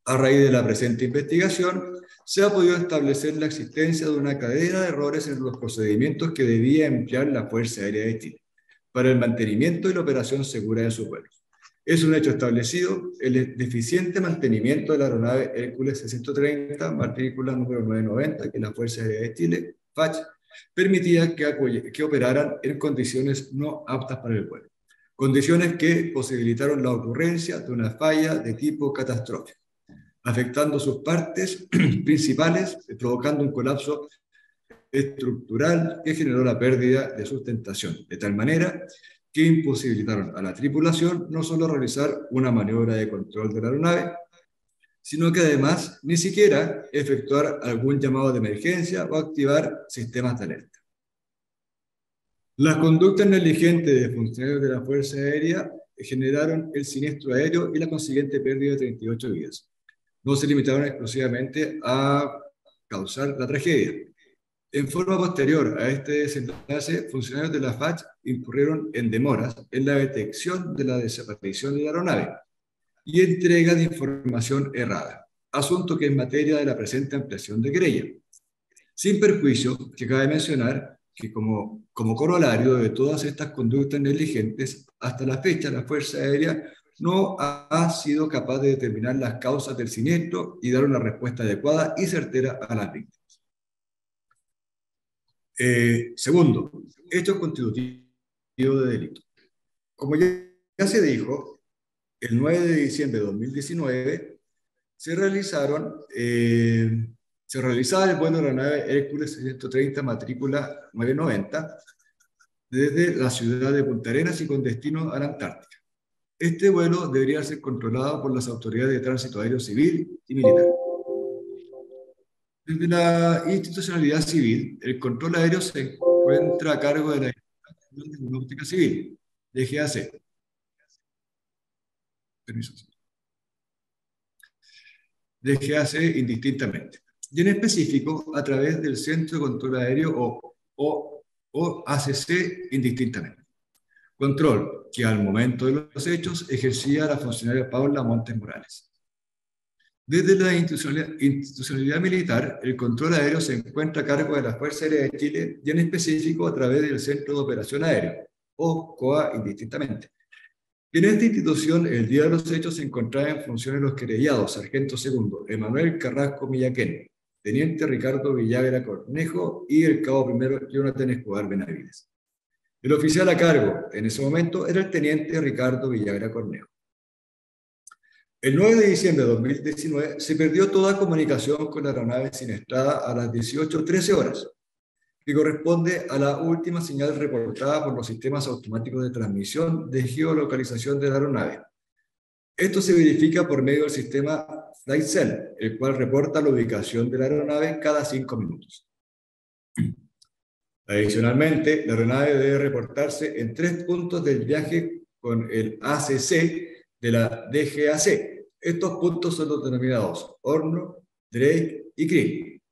A raíz de la presente investigación, se ha podido establecer la existencia de una cadena de errores en los procedimientos que debía emplear la Fuerza Aérea de Chile para el mantenimiento y la operación segura de sus vuelos. Es un hecho establecido el deficiente mantenimiento de la aeronave Hércules 630, matrícula número 990, que la Fuerza Aérea de Chile, FACH, permitía que, que operaran en condiciones no aptas para el vuelo. Condiciones que posibilitaron la ocurrencia de una falla de tipo catastrófico, afectando sus partes principales, provocando un colapso estructural que generó la pérdida de sustentación, de tal manera que imposibilitaron a la tripulación no solo realizar una maniobra de control de la aeronave, sino que además ni siquiera efectuar algún llamado de emergencia o activar sistemas de alerta. Las conductas negligentes de funcionarios de la Fuerza Aérea generaron el siniestro aéreo y la consiguiente pérdida de 38 vidas. No se limitaron exclusivamente a causar la tragedia. En forma posterior a este desenlace, funcionarios de la FACH incurrieron en demoras en la detección de la desaparición de la aeronave y entrega de información errada, asunto que es materia de la presente ampliación de querella. Sin perjuicio, que cabe mencionar que como, como corolario de todas estas conductas negligentes, hasta la fecha la Fuerza Aérea no ha sido capaz de determinar las causas del siniestro y dar una respuesta adecuada y certera a las víctimas. Eh, segundo, hecho constitutivo de delito. Como ya, se dijo, el 9 de diciembre de 2019 se realizaron, eh, se realizaba el vuelo de la nave Hércules 130 matrícula 990 desde la ciudad de Punta Arenas y con destino a la Antártica. Este vuelo debería ser controlado por las autoridades de tránsito aéreo civil y militar. Desde la institucionalidad civil, el control aéreo se encuentra a cargo de la Aeronáutica Civil, DGAC. Permiso. DGAC indistintamente. Y en específico, a través del Centro de Control Aéreo o, o, o ACC indistintamente. Control que al momento de los hechos ejercía la funcionaria Paula Montes Morales. Desde la institucionalidad, militar, el control aéreo se encuentra a cargo de la Fuerza Aérea de Chile y en específico a través del Centro de Operación Aérea, o COA indistintamente. En esta institución, el día de los hechos se encontraban en funciones los querellados, Sargento Segundo, Emanuel Carrasco Millaquén, Teniente Ricardo Villagra Cornejo y el Cabo Primero Jonathan Escobar Benavides. El oficial a cargo en ese momento era el Teniente Ricardo Villagra Cornejo. El 9 de diciembre de 2019 se perdió toda comunicación con la aeronave siniestrada a las 18.13 horas, que corresponde a la última señal reportada por los sistemas automáticos de transmisión de geolocalización de la aeronave. Esto se verifica por medio del sistema FlightCell, el cual reporta la ubicación de la aeronave cada cinco minutos. Adicionalmente, la aeronave debe reportarse en tres puntos del viaje con el ACC de la DGAC. Estos puntos son los denominados Horno, Drake y Krill.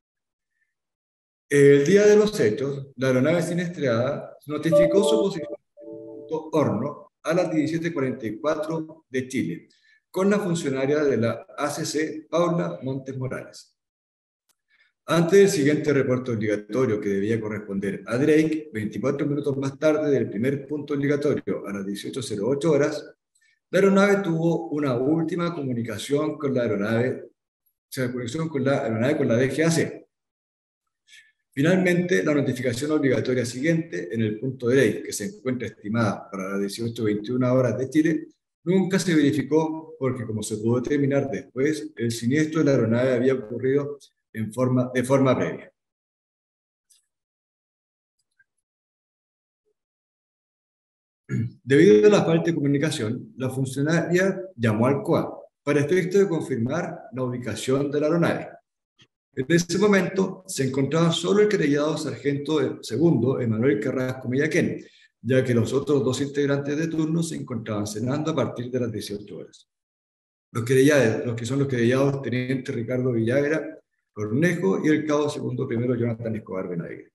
El día de los hechos, la aeronave siniestrada notificó su posición en Horno a las 17.44 de Chile, con la funcionaria de la ACC, Paula Montes Morales. Antes del siguiente reporte obligatorio que debía corresponder a Drake, 24 minutos más tarde del primer punto obligatorio a las 18.08 horas, la aeronave tuvo una última comunicación con la aeronave, o sea, conexión con la aeronave con la DGAC. Finalmente, la notificación obligatoria siguiente en el punto de ley, que se encuentra estimada para las 18.21 horas de Chile, nunca se verificó porque, como se pudo determinar después, el siniestro de la aeronave había ocurrido de forma previa. Debido a la falta de comunicación, la funcionaria llamó al COA para efecto de confirmar la ubicación de la aeronave. En ese momento se encontraba solo el querellado sargento segundo, Emanuel Carrasco Millaquén, ya que los otros dos integrantes de turno se encontraban cenando a partir de las 18 horas. Los, querellados, los que son los querellados, teniente Ricardo Villagra Cornejo y el cabo segundo primero Jonathan Escobar Benavides.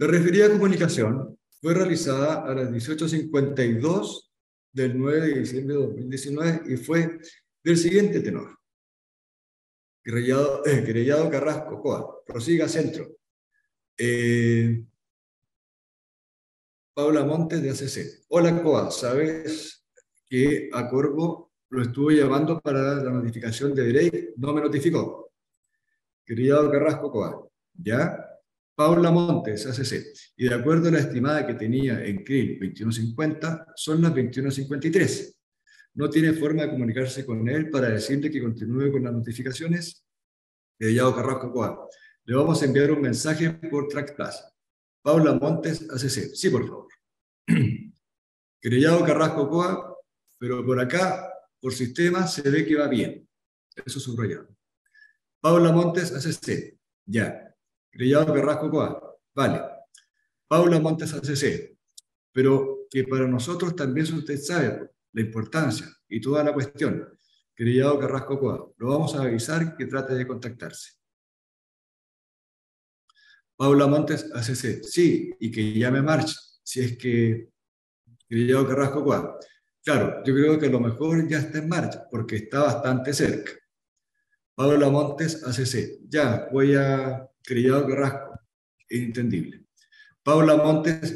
La referida comunicación fue realizada a las 18.52 del 9 de diciembre de 2019 y fue del siguiente tenor. Querellado, eh, Carrasco, Coa, prosiga centro. Eh, Paula Montes de ACC. Hola Coa, ¿sabes que a Corvo lo estuve llamando para la notificación de Drake? No me notificó. Querellado Carrasco, Coa. ¿Ya? Paula Montes, ACC, y de acuerdo a la estimada que tenía en CRIL 2150, son las 2153. No tiene forma de comunicarse con él para decirle que continúe con las notificaciones. De Yao Carrasco Coa. Le vamos a enviar un mensaje por Track Plus. Paula Montes, ACC. Sí, por favor. Querellado Carrasco Coa, pero por acá, por sistema, se ve que va bien. Eso subrayado. Paula Montes, ACC. Ya. Creyado Carrasco Coa, vale. Paula Montes ACC, pero que para nosotros también usted sabe la importancia y toda la cuestión. Querellado Carrasco Coa. Lo vamos a avisar que trate de contactarse. Paula Montes, ACC. Sí, y que llame March, si es que querellado Carrasco Coa. Claro, yo creo que lo mejor ya está en marcha, porque está bastante cerca. Paula Montes, ACC. Ya, voy a querellado Carrasco. Entendible. Paula Montes.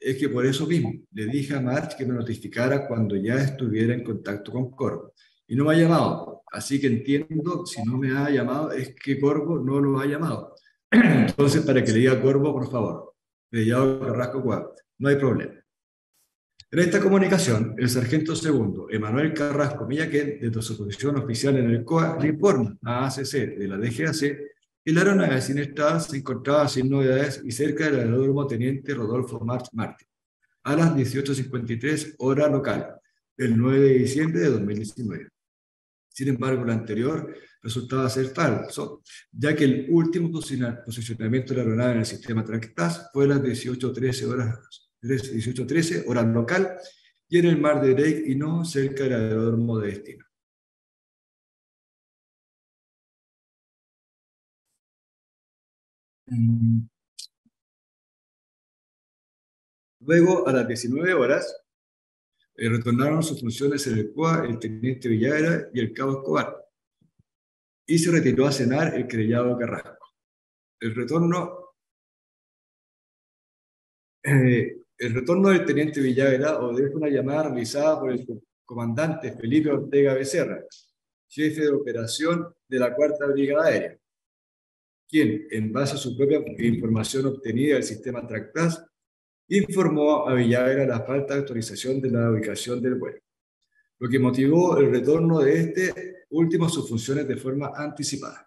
Es que por eso mismo le dije a March que me notificara cuando ya estuviera en contacto con Corvo. Y no me ha llamado. Así que entiendo, si no me ha llamado, es que Corvo no lo ha llamado. Entonces, para que le diga a Corvo, por favor, querellado Carrasco. No hay problema. En esta comunicación, el sargento segundo, Emanuel Carrasco Millaquén, desde su posición oficial en el COA, le informa a ACC de la DGAC que la aeronave siniestrada se encontraba sin novedades y cerca del aeródromo Teniente Rodolfo March Martin, a las 18.53 hora local, del 9 de diciembre de 2019. Sin embargo, lo anterior resultaba ser falso, ya que el último posicionamiento de la aeronave en el sistema TRACTAS fue a las 18.13 horas 1813, hora local, y en el mar de Drake y no cerca del aeródromo de destino. Luego, a las 19 horas, eh, retornaron sus funciones el CUA el teniente Villagra y el cabo Escobar, y se retiró a cenar el creyado Carrasco. El retorno eh, el retorno del teniente Villagra obedece una llamada realizada por el comandante Felipe Ortega Becerra, jefe de operación de la Cuarta Brigada Aérea, quien, en base a su propia información obtenida del sistema Tractas, informó a Villagra la falta de autorización de la ubicación del vuelo, lo que motivó el retorno de este último a sus funciones de forma anticipada,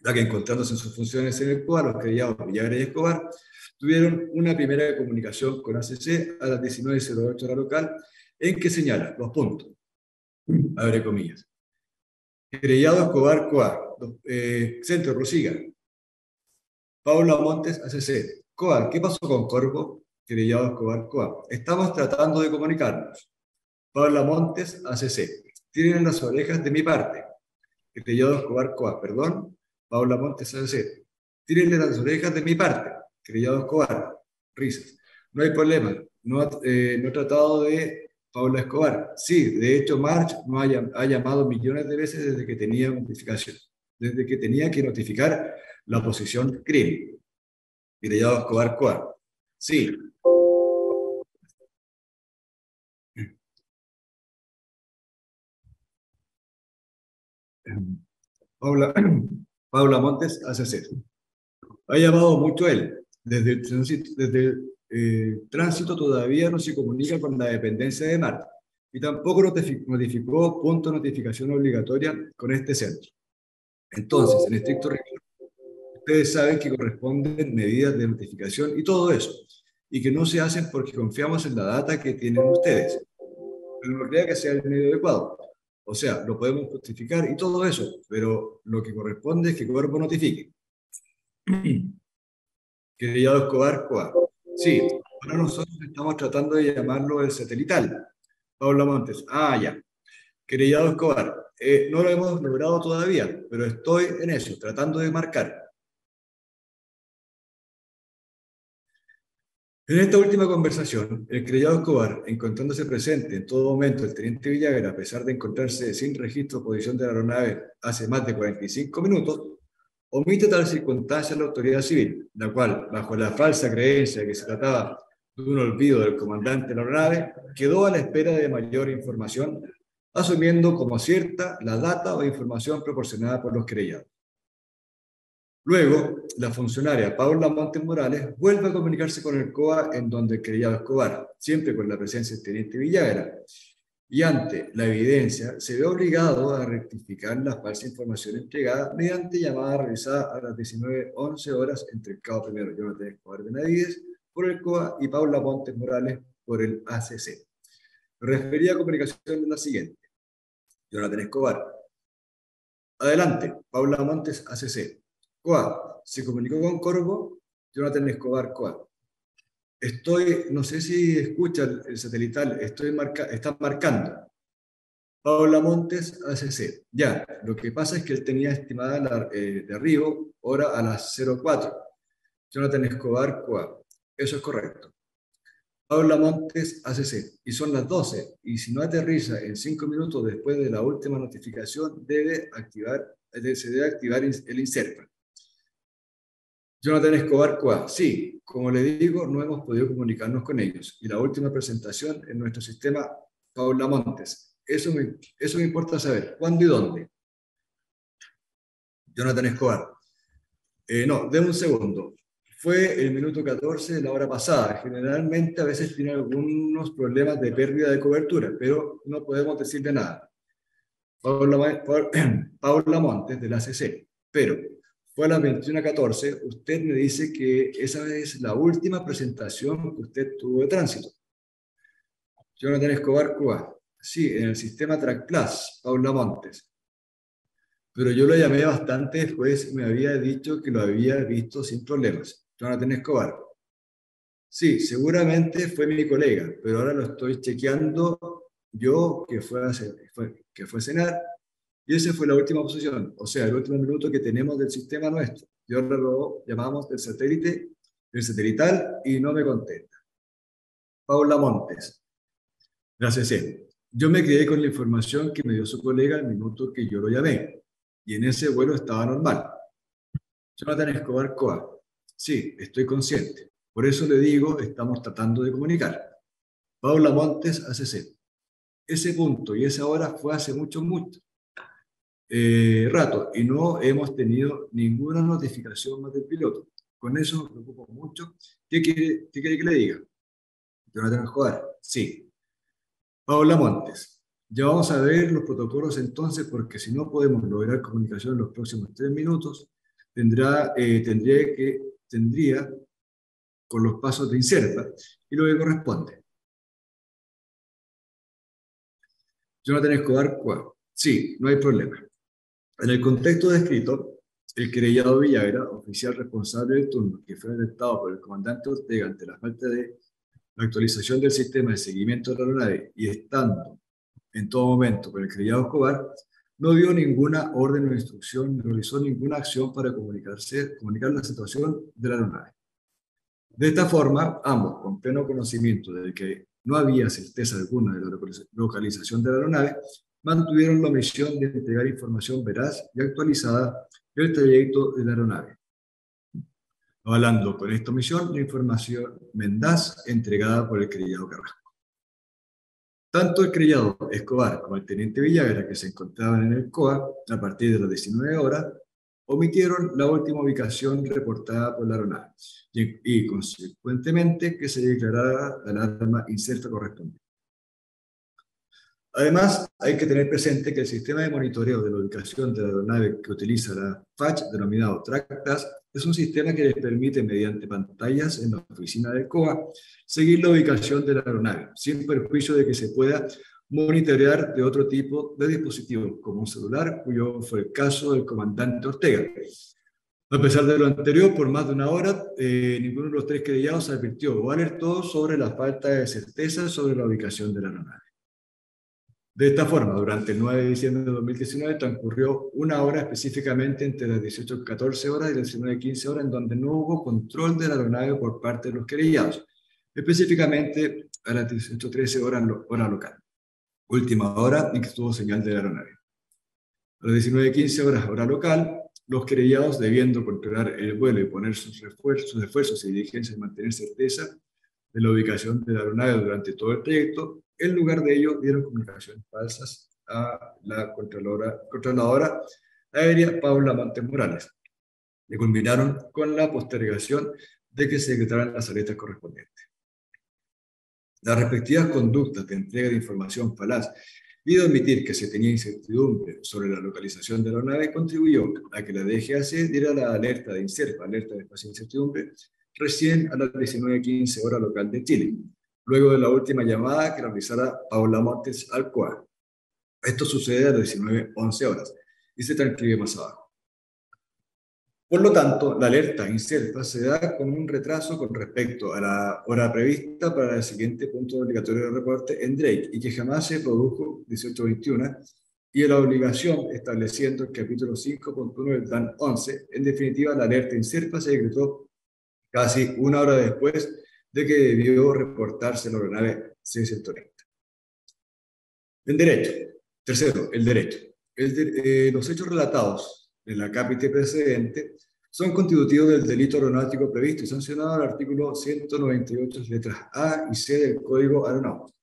ya que encontrándose en sus funciones en el cual los creíamos Villagra y Escobar tuvieron una primera comunicación con ACC a las 19.08 hora local, en que señala los puntos, abre comillas. Querellado Escobar Coa, eh, Centro Rosiga. Paula Montes, ACC. Coa, ¿qué pasó con Corvo? Querellado Escobar Coa. Estamos tratando de comunicarnos. Paula Montes, ACC. Tienen las orejas de mi parte. Querellado Escobar Coa, perdón. Paula Montes, ACC. Tienen las orejas de mi parte. Querellado Escobar, risas. No hay problema, no, eh, no he tratado de Paula Escobar. Sí, de hecho, March no ha, llamado millones de veces desde que tenía notificación, desde que tenía que notificar la posición crimen. Querellado Escobar, Escobar. Sí. Paula, Paula Montes, ACC. Ha llamado mucho él. Desde el eh, tránsito todavía no se comunica con la dependencia de Marte y tampoco notificó punto notificación obligatoria con este centro. Entonces, en estricto rigor, ustedes saben que corresponden medidas de notificación y todo eso, y que no se hacen porque confiamos en la data que tienen ustedes. Pero no crea que sea el medio adecuado. O sea, lo podemos justificar y todo eso, pero lo que corresponde es que el cuerpo notifique. Querido Escobar. Sí, ahora nosotros estamos tratando de llamarlo el satelital. Paula Montes. Ah, ya. Querido Escobar, eh, no lo hemos logrado todavía, pero estoy en eso, tratando de marcar. En esta última conversación, el creyado Escobar, encontrándose presente en todo momento el teniente Villagra, a pesar de encontrarse sin registro o posición de la aeronave hace más de 45 minutos, omite tal circunstancia la autoridad civil, la cual, bajo la falsa creencia de que se trataba de un olvido del comandante de la aeronave, quedó a la espera de mayor información, asumiendo como cierta la data o información proporcionada por los querellados. Luego, la funcionaria Paula Montes Morales vuelve a comunicarse con el COA en donde el querellado Escobar, siempre con la presencia del teniente Villagra, y ante la evidencia se ve obligado a rectificar la falsa información entregada mediante llamada realizada a las 19.11 horas entre el primero Jonathan Escobar Benavides por el COA y Paula Montes Morales por el ACC. Refería a comunicación de la siguiente. Jonathan Escobar. Adelante, Paula Montes, ACC. COA, se comunicó con Corvo, Jonathan Escobar, COA. Estoy, no sé si escucha el satelital, estoy marcando. Paula Montes, ACC. Ya, lo que pasa es que él tenía estimada la, eh, de arribo hora a las 04. Jonathan Escobar, CUA. Eso es correcto. Paula Montes, ACC. Y son las 12. Y si no aterriza en 5 minutos después de la última notificación, debe activar, se debe activar el INSERPA. Jonathan Escobar, CUA. Sí, como le digo, no hemos podido comunicarnos con ellos. Y la última presentación en nuestro sistema, Paula Montes. Eso me, eso me importa saber. ¿Cuándo y dónde? Jonathan Escobar. Eh, no, de un segundo. Fue el minuto 14 de la hora pasada. Generalmente a veces tiene algunos problemas de pérdida de cobertura, pero no podemos decirle nada. Paula, Paula Montes, de la CC. Pero fue a las 21.14. Usted me dice que esa es la última presentación que usted tuvo de tránsito. Jonathan Escobar, Cuba. Sí, en el sistema Track Plus, Paula Montes pero yo lo llamé bastante después, me había dicho que lo había visto sin problemas. Jonathan Escobar. Sí, seguramente fue mi colega, pero ahora lo estoy chequeando yo, que fue a, que fue a cenar, y esa fue la última posición, o sea, el último minuto que tenemos del sistema nuestro. Yo lo llamamos del satélite, del satelital, y no me contesta. Paula Montes. Gracias. Yo me quedé con la información que me dio su colega al minuto que yo lo llamé y en ese vuelo estaba normal. Jonathan Escobar Coa. Sí, estoy consciente. Por eso le digo, estamos tratando de comunicar. Paula Montes, ACC. Ese punto y esa hora fue hace mucho, mucho eh, rato y no hemos tenido ninguna notificación más del piloto. Con eso me preocupo mucho. ¿Qué quiere, qué quiere que le diga? Jonathan Escobar. Sí. Paula Montes. Ya vamos a ver los protocolos entonces, porque si no podemos lograr comunicación en los próximos tres minutos, tendrá, eh, tendría, que, tendría con los pasos de inserta y lo que corresponde. Jonathan Escobar, sí, no hay problema. En el contexto descrito, el querellado Villagra, oficial responsable del turno, que fue detectado por el comandante Ortega ante la falta de actualización del sistema de seguimiento de la aeronave y estando en todo momento por el criado Escobar, no dio ninguna orden o instrucción, ni realizó ninguna acción para comunicarse, comunicar la situación de la aeronave. De esta forma, ambos, con pleno conocimiento de que no había certeza alguna de la localización de la aeronave, mantuvieron la misión de entregar información veraz y actualizada del trayecto de la aeronave, avalando con esta misión la información mendaz entregada por el criado Carrasco. Tanto el creyado Escobar como el teniente Villagra, que se encontraban en el COA a partir de las 19 horas, omitieron la última ubicación reportada por la aeronave y, consecuentemente que se declarara la alarma incerta correspondiente. Además, hay que tener presente que el sistema de monitoreo de la ubicación de la aeronave que utiliza la FACH, denominado TrackTAS, es un sistema que les permite, mediante pantallas en la oficina del COA, seguir la ubicación de la aeronave, sin perjuicio de que se pueda monitorear de otro tipo de dispositivos, como un celular, cuyo fue el caso del comandante Ortega. A pesar de lo anterior, por más de una hora, eh, ninguno de los tres querellados advirtió o alertó sobre la falta de certeza sobre la ubicación de la aeronave. De esta forma, durante el 9 de diciembre de 2019 transcurrió una hora específicamente entre las 18.14 horas y las 19.15 horas en donde no hubo control de la aeronave por parte de los querellados, específicamente a las 18.13 horas hora local, última hora en que estuvo señal de aeronave. A las 19.15 horas hora local, los querellados, debiendo controlar el vuelo y poner sus esfuerzos, sus esfuerzos y diligencias en mantener certeza de la ubicación de la aeronave durante todo el trayecto, en lugar de ello, dieron comunicaciones falsas a la controladora, controladora aérea Paula Montes Morales, y culminaron con la postergación de que se decretaran las aletas correspondientes. Las respectivas conductas de entrega de información falaz y de admitir que se tenía incertidumbre sobre la localización de la nave contribuyó a que la DGAC diera la alerta de INSERPA, alerta de espacio de incertidumbre, recién a las 19.15 hora local de Chile, luego de la última llamada que realizara Paula Montes al COA. Esto sucede a las 19.11 horas y se transcribe más abajo. Por lo tanto, la alerta inserta se da con un retraso con respecto a la hora prevista para el siguiente punto obligatorio de reporte en Drake y que jamás se produjo 1821 y la obligación estableciendo el capítulo 5.1 del DAN 11. En definitiva, la alerta inserta se decretó casi una hora después de que debió reportarse la aeronave C-130. En derecho. Tercero, el derecho. Eh, los hechos relatados en la cápita precedente son constitutivos del delito aeronáutico previsto y sancionado al artículo 198, letras A y C del Código Aeronáutico.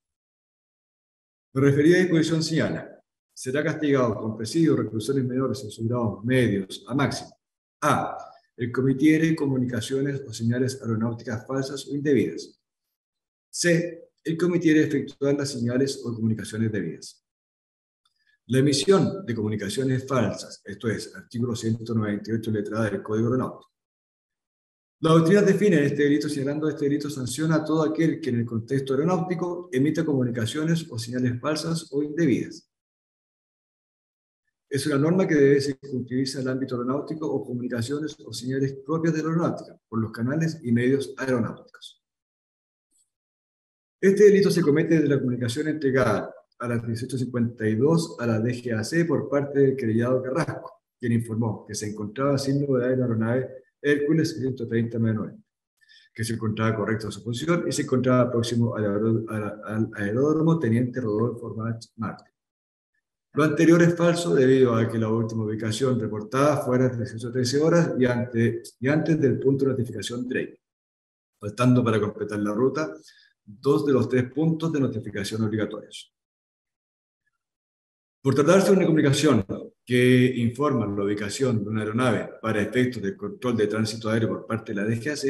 La referida disposición señala, será castigado con presidio reclusiones menores en sus grados medios a máximo. A. El cometiere comunicaciones o señales aeronáuticas falsas o indebidas. C. El cometiere efectuar las señales o comunicaciones debidas. La emisión de comunicaciones falsas, esto es, artículo 198, letra del Código Aeronáutico. La doctrina define este delito señalando este delito sanciona a todo aquel que en el contexto aeronáutico emite comunicaciones o señales falsas o indebidas. Es una norma que debe circunscribirse al ámbito aeronáutico o comunicaciones o señales propias de la aeronáutica por los canales y medios aeronáuticos. Este delito se comete desde la comunicación entregada a las 1852 a la DGAC por parte del querellado Carrasco, quien informó que se encontraba sin novedad en la aeronave Hércules 130 que se encontraba correcto a su función y se encontraba próximo al, aeródromo Teniente Rodolfo Martí. Lo anterior es falso debido a que la última ubicación reportada fuera de 1813 horas y antes, y antes del punto de notificación Drake, faltando para completar la ruta dos de los tres puntos de notificación obligatorios. Por tratarse de una comunicación que informa la ubicación de una aeronave para efectos de control de tránsito aéreo por parte de la DGAC,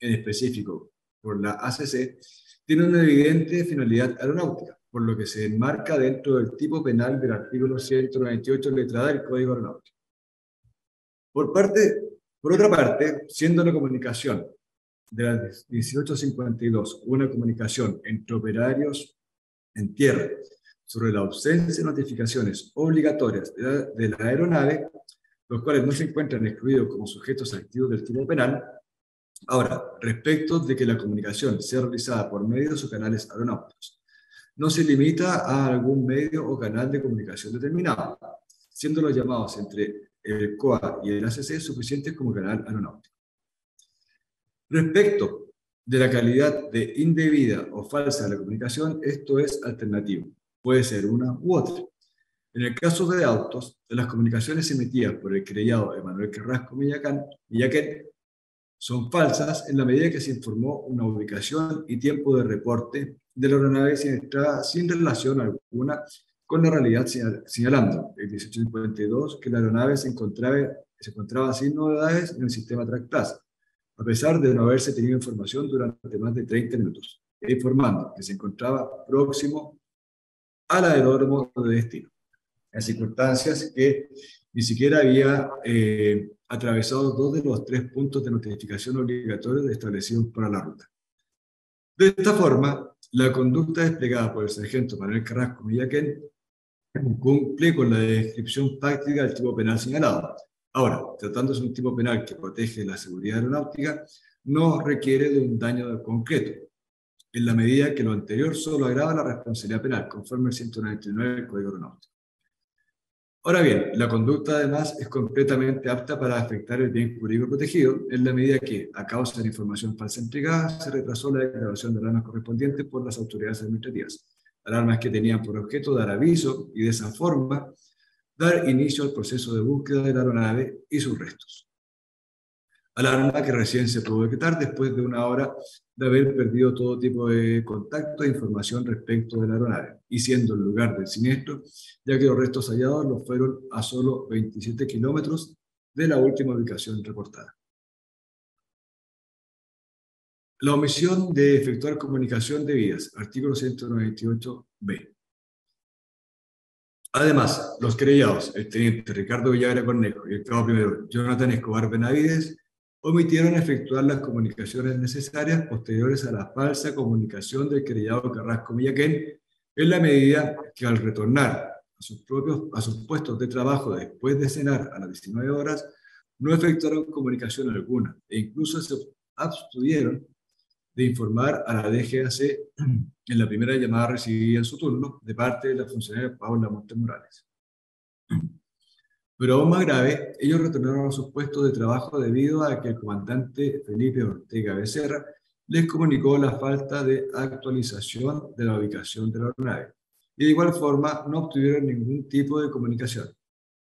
en específico por la ACC, tiene una evidente finalidad aeronáutica, por lo que se enmarca dentro del tipo penal del artículo 198 letra del Código Aeronáutico. Por, parte, por otra parte, siendo la comunicación de la 1852 una comunicación entre operarios en tierra sobre la ausencia de notificaciones obligatorias de la, aeronave, los cuales no se encuentran excluidos como sujetos activos del tipo penal. Ahora, respecto de que la comunicación sea realizada por medios o canales aeronáuticos, no se limita a algún medio o canal de comunicación determinado, siendo los llamados entre el COA y el ACC suficientes como canal aeronáutico. Respecto de la calidad de indebida o falsa de la comunicación, esto es alternativo. Puede ser una u otra. En el caso de autos, las comunicaciones emitidas por el creyado Emanuel Carrasco Millaquén son falsas en la medida que se informó una ubicación y tiempo de reporte de la aeronave sinistrada sin relación alguna con la realidad, señalando el 1852 que la aeronave se encontraba, se encontraba sin novedades en el sistema TRACTAS, a pesar de no haberse tenido información durante más de 30 minutos, e informando que se encontraba próximo al aeródromo de destino, en circunstancias que ni siquiera había eh, atravesado dos de los tres puntos de notificación obligatorios establecidos para la ruta. De esta forma, la conducta desplegada por el sargento Manuel Carrasco Millaquén cumple con la descripción práctica del tipo penal señalado. Ahora, tratándose de un tipo penal que protege la seguridad aeronáutica, no requiere de un daño concreto, en la medida que lo anterior solo agrava la responsabilidad penal, conforme al 199 del Código Aeronáutico. Ahora bien, la conducta además es completamente apta para afectar el bien jurídico protegido, en la medida que, a causa de información falsa entregada, se retrasó la declaración de alarmas correspondientes por las autoridades administrativas, alarmas que tenían por objeto dar aviso y de esa forma dar inicio al proceso de búsqueda de la aeronave y sus restos alarma que recién se pudo detectar después de una hora de haber perdido todo tipo de contacto e información respecto de la aeronave, y siendo el lugar del siniestro, ya que los restos hallados lo fueron a solo 27 kilómetros de la última ubicación reportada. La omisión de efectuar comunicación de vías, artículo 198b. Además, los creyados, el teniente Ricardo Villagra Cornejo y el cabo primero Jonathan Escobar Benavides, omitieron efectuar las comunicaciones necesarias posteriores a la falsa comunicación del querellado Carrasco Millaquén, en la medida que al retornar a sus, propios, a sus puestos de trabajo después de cenar a las 19 horas, no efectuaron comunicación alguna e incluso se abstuvieron de informar a la DGAC en la primera llamada recibida en su turno de parte de la funcionaria Paula Montes Morales. Pero aún más grave, ellos retornaron a sus puestos de trabajo debido a que el comandante Felipe Ortega Becerra les comunicó la falta de actualización de la ubicación de la aeronave. Y de igual forma no obtuvieron ningún tipo de comunicación,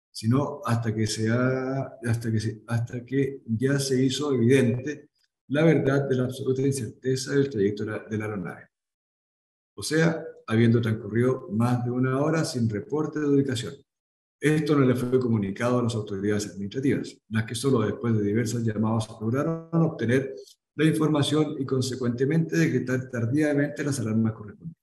sino hasta que, hasta que, hasta que ya se hizo evidente la verdad de la absoluta incerteza del trayecto de la aeronave. O sea, habiendo transcurrido más de una hora sin reporte de ubicación. Esto no le fue comunicado a las autoridades administrativas, las que solo después de diversos llamados lograron obtener la información y consecuentemente decretar tardíamente las alarmas correspondientes.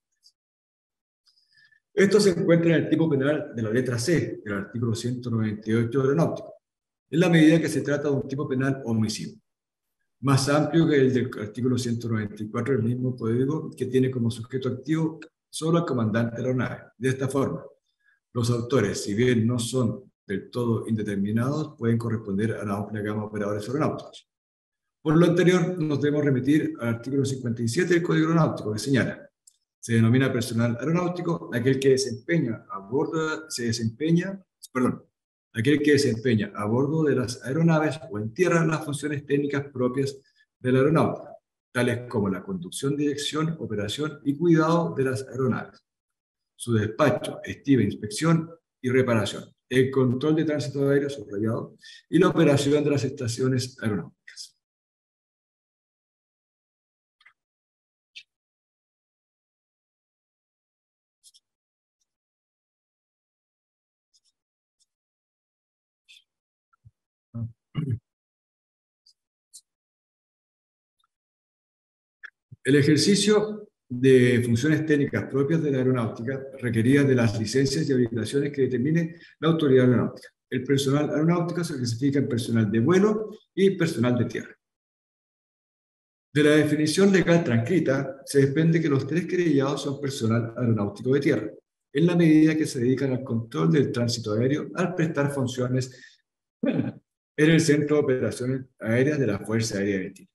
Esto se encuentra en el tipo penal de la letra C del artículo 198 aeronáutico, en la medida que se trata de un tipo penal omisivo, más amplio que el del artículo 194 del mismo código que tiene como sujeto activo solo al comandante de la aeronave. De esta forma, los autores, si bien no son del todo indeterminados, pueden corresponder a la amplia gama de operadores aeronáuticos. Por lo anterior, nos debemos remitir al artículo 57 del Código Aeronáutico, que señala, se denomina personal aeronáutico aquel que desempeña a bordo, se desempeña, perdón, aquel que desempeña a bordo de las aeronaves o en tierra las funciones técnicas propias de la tales como la conducción, dirección, operación y cuidado de las aeronaves su despacho, estima, inspección y reparación, el control de tránsito aéreo subrayado y la operación de las estaciones aeronáuticas. El ejercicio de funciones técnicas propias de la aeronáutica requeridas de las licencias y habilitaciones que determine la autoridad aeronáutica. El personal aeronáutico se clasifica en personal de vuelo y personal de tierra. De la definición legal transcrita se desprende que los tres querellados son personal aeronáutico de tierra, en la medida que se dedican al control del tránsito aéreo al prestar funciones en el Centro de Operaciones Aéreas de la Fuerza Aérea de Chile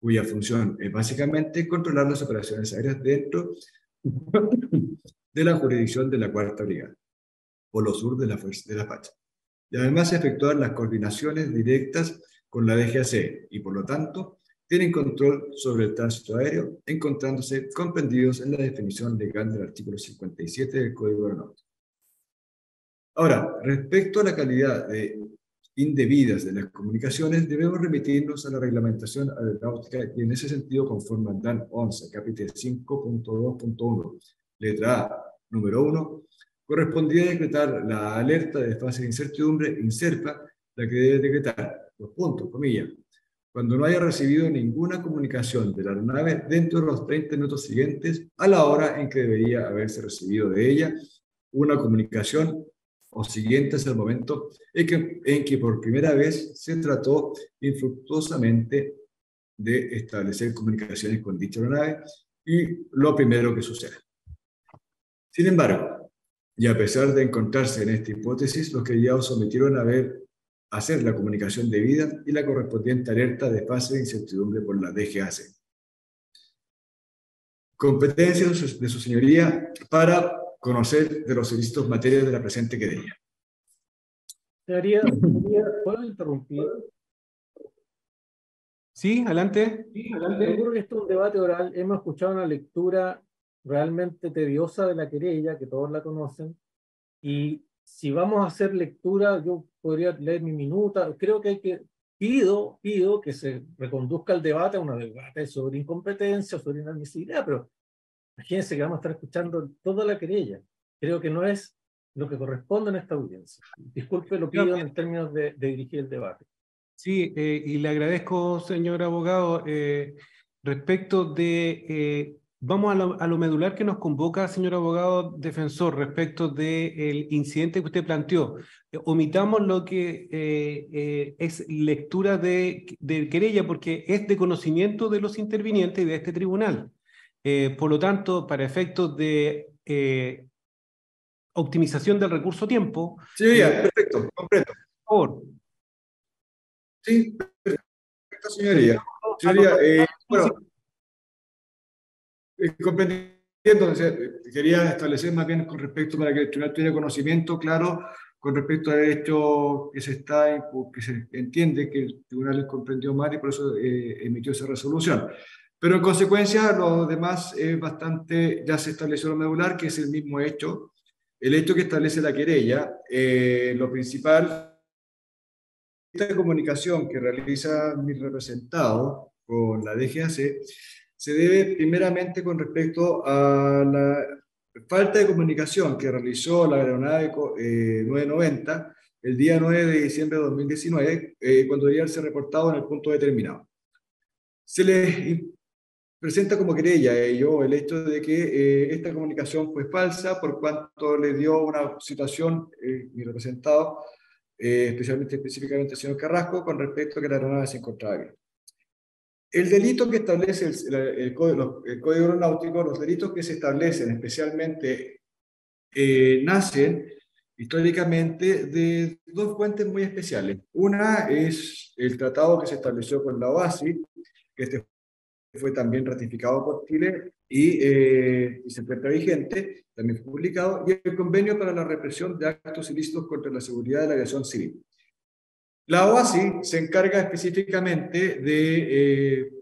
cuya función es básicamente controlar las operaciones aéreas dentro de la jurisdicción de la Cuarta Brigada, polo sur de la Fuerza de la Facha, y además efectuar las coordinaciones directas con la DGAC y por lo tanto tienen control sobre el tránsito aéreo, encontrándose comprendidos en la definición legal del artículo 57 del Código Aeronáutico. Ahora, respecto a la calidad de indebidas de las comunicaciones, debemos remitirnos a la reglamentación aeronáutica y en ese sentido, conforme al DAN 11, capítulo 5.2.1, letra A, número 1, correspondía decretar la alerta de fase de incertidumbre, inserta, la que debe decretar, los puntos, comillas, cuando no haya recibido ninguna comunicación de la aeronave dentro de los 30 minutos siguientes a la hora en que debería haberse recibido de ella una comunicación o siguientes al momento en que, por primera vez se trató infructuosamente de establecer comunicaciones con dicha aeronave y lo primero que sucede. Sin embargo, y a pesar de encontrarse en esta hipótesis, los que ya sometieron a ver hacer la comunicación debida y la correspondiente alerta de fase de incertidumbre por la DGAC. Competencia de su señoría para conocer de los ilícitos materias de la presente querella. Señoría, ¿puedo interrumpir? Sí, adelante. Sí, adelante. Yo que esto es un debate oral. Hemos escuchado una lectura realmente tediosa de la querella, que todos la conocen. Y si vamos a hacer lectura, yo podría leer mi minuta. Creo que hay que, pido, pido que se reconduzca el debate a una debate sobre incompetencia, sobre inadmisibilidad, pero Imagínense que vamos a estar escuchando toda la querella. Creo que no es lo que corresponde en esta audiencia. Disculpe, lo pido en términos de, dirigir el debate. Sí, eh, y le agradezco, señor abogado, eh, respecto de, eh, vamos a lo, medular que nos convoca, señor abogado defensor, respecto del incidente que usted planteó. omitamos lo que es lectura de, de querella, porque es de conocimiento de los intervinientes y de este tribunal. Eh, por lo tanto, para efectos de eh, optimización del recurso tiempo. Sí, ya, eh, perfecto, completo. Por favor. Sí, perfecto, señoría. Señoría, eh, bueno, comprendiendo, quería establecer más bien con respecto para que el tribunal tuviera conocimiento claro con respecto al hecho que se está, que se entiende que el tribunal comprendió mal y por eso eh, emitió esa resolución. Pero en consecuencia, lo demás es bastante, ya se estableció lo medular, que es el mismo hecho, el hecho que establece la querella, eh, lo principal, esta comunicación que realiza mi representado con la DGAC se debe primeramente con respecto a la falta de comunicación que realizó la aeronave 990 eh, el día 9 de diciembre de 2019, eh, cuando debía ser reportado en el punto determinado. Se le presenta como querella ello el hecho de que eh, esta comunicación fue falsa por cuanto le dio una situación, mi representado, especialmente específicamente al señor Carrasco, con respecto a que la aeronave se encontraba bien. El delito que establece el, código, aeronáutico, los delitos que se establecen especialmente, eh, nacen históricamente de dos fuentes muy especiales. Una es el tratado que se estableció con la OASI, que este fue también ratificado por Chile y, eh, y se encuentra vigente, también fue publicado, y el convenio para la represión de actos ilícitos contra la seguridad de la aviación civil. La OASI se encarga específicamente de eh,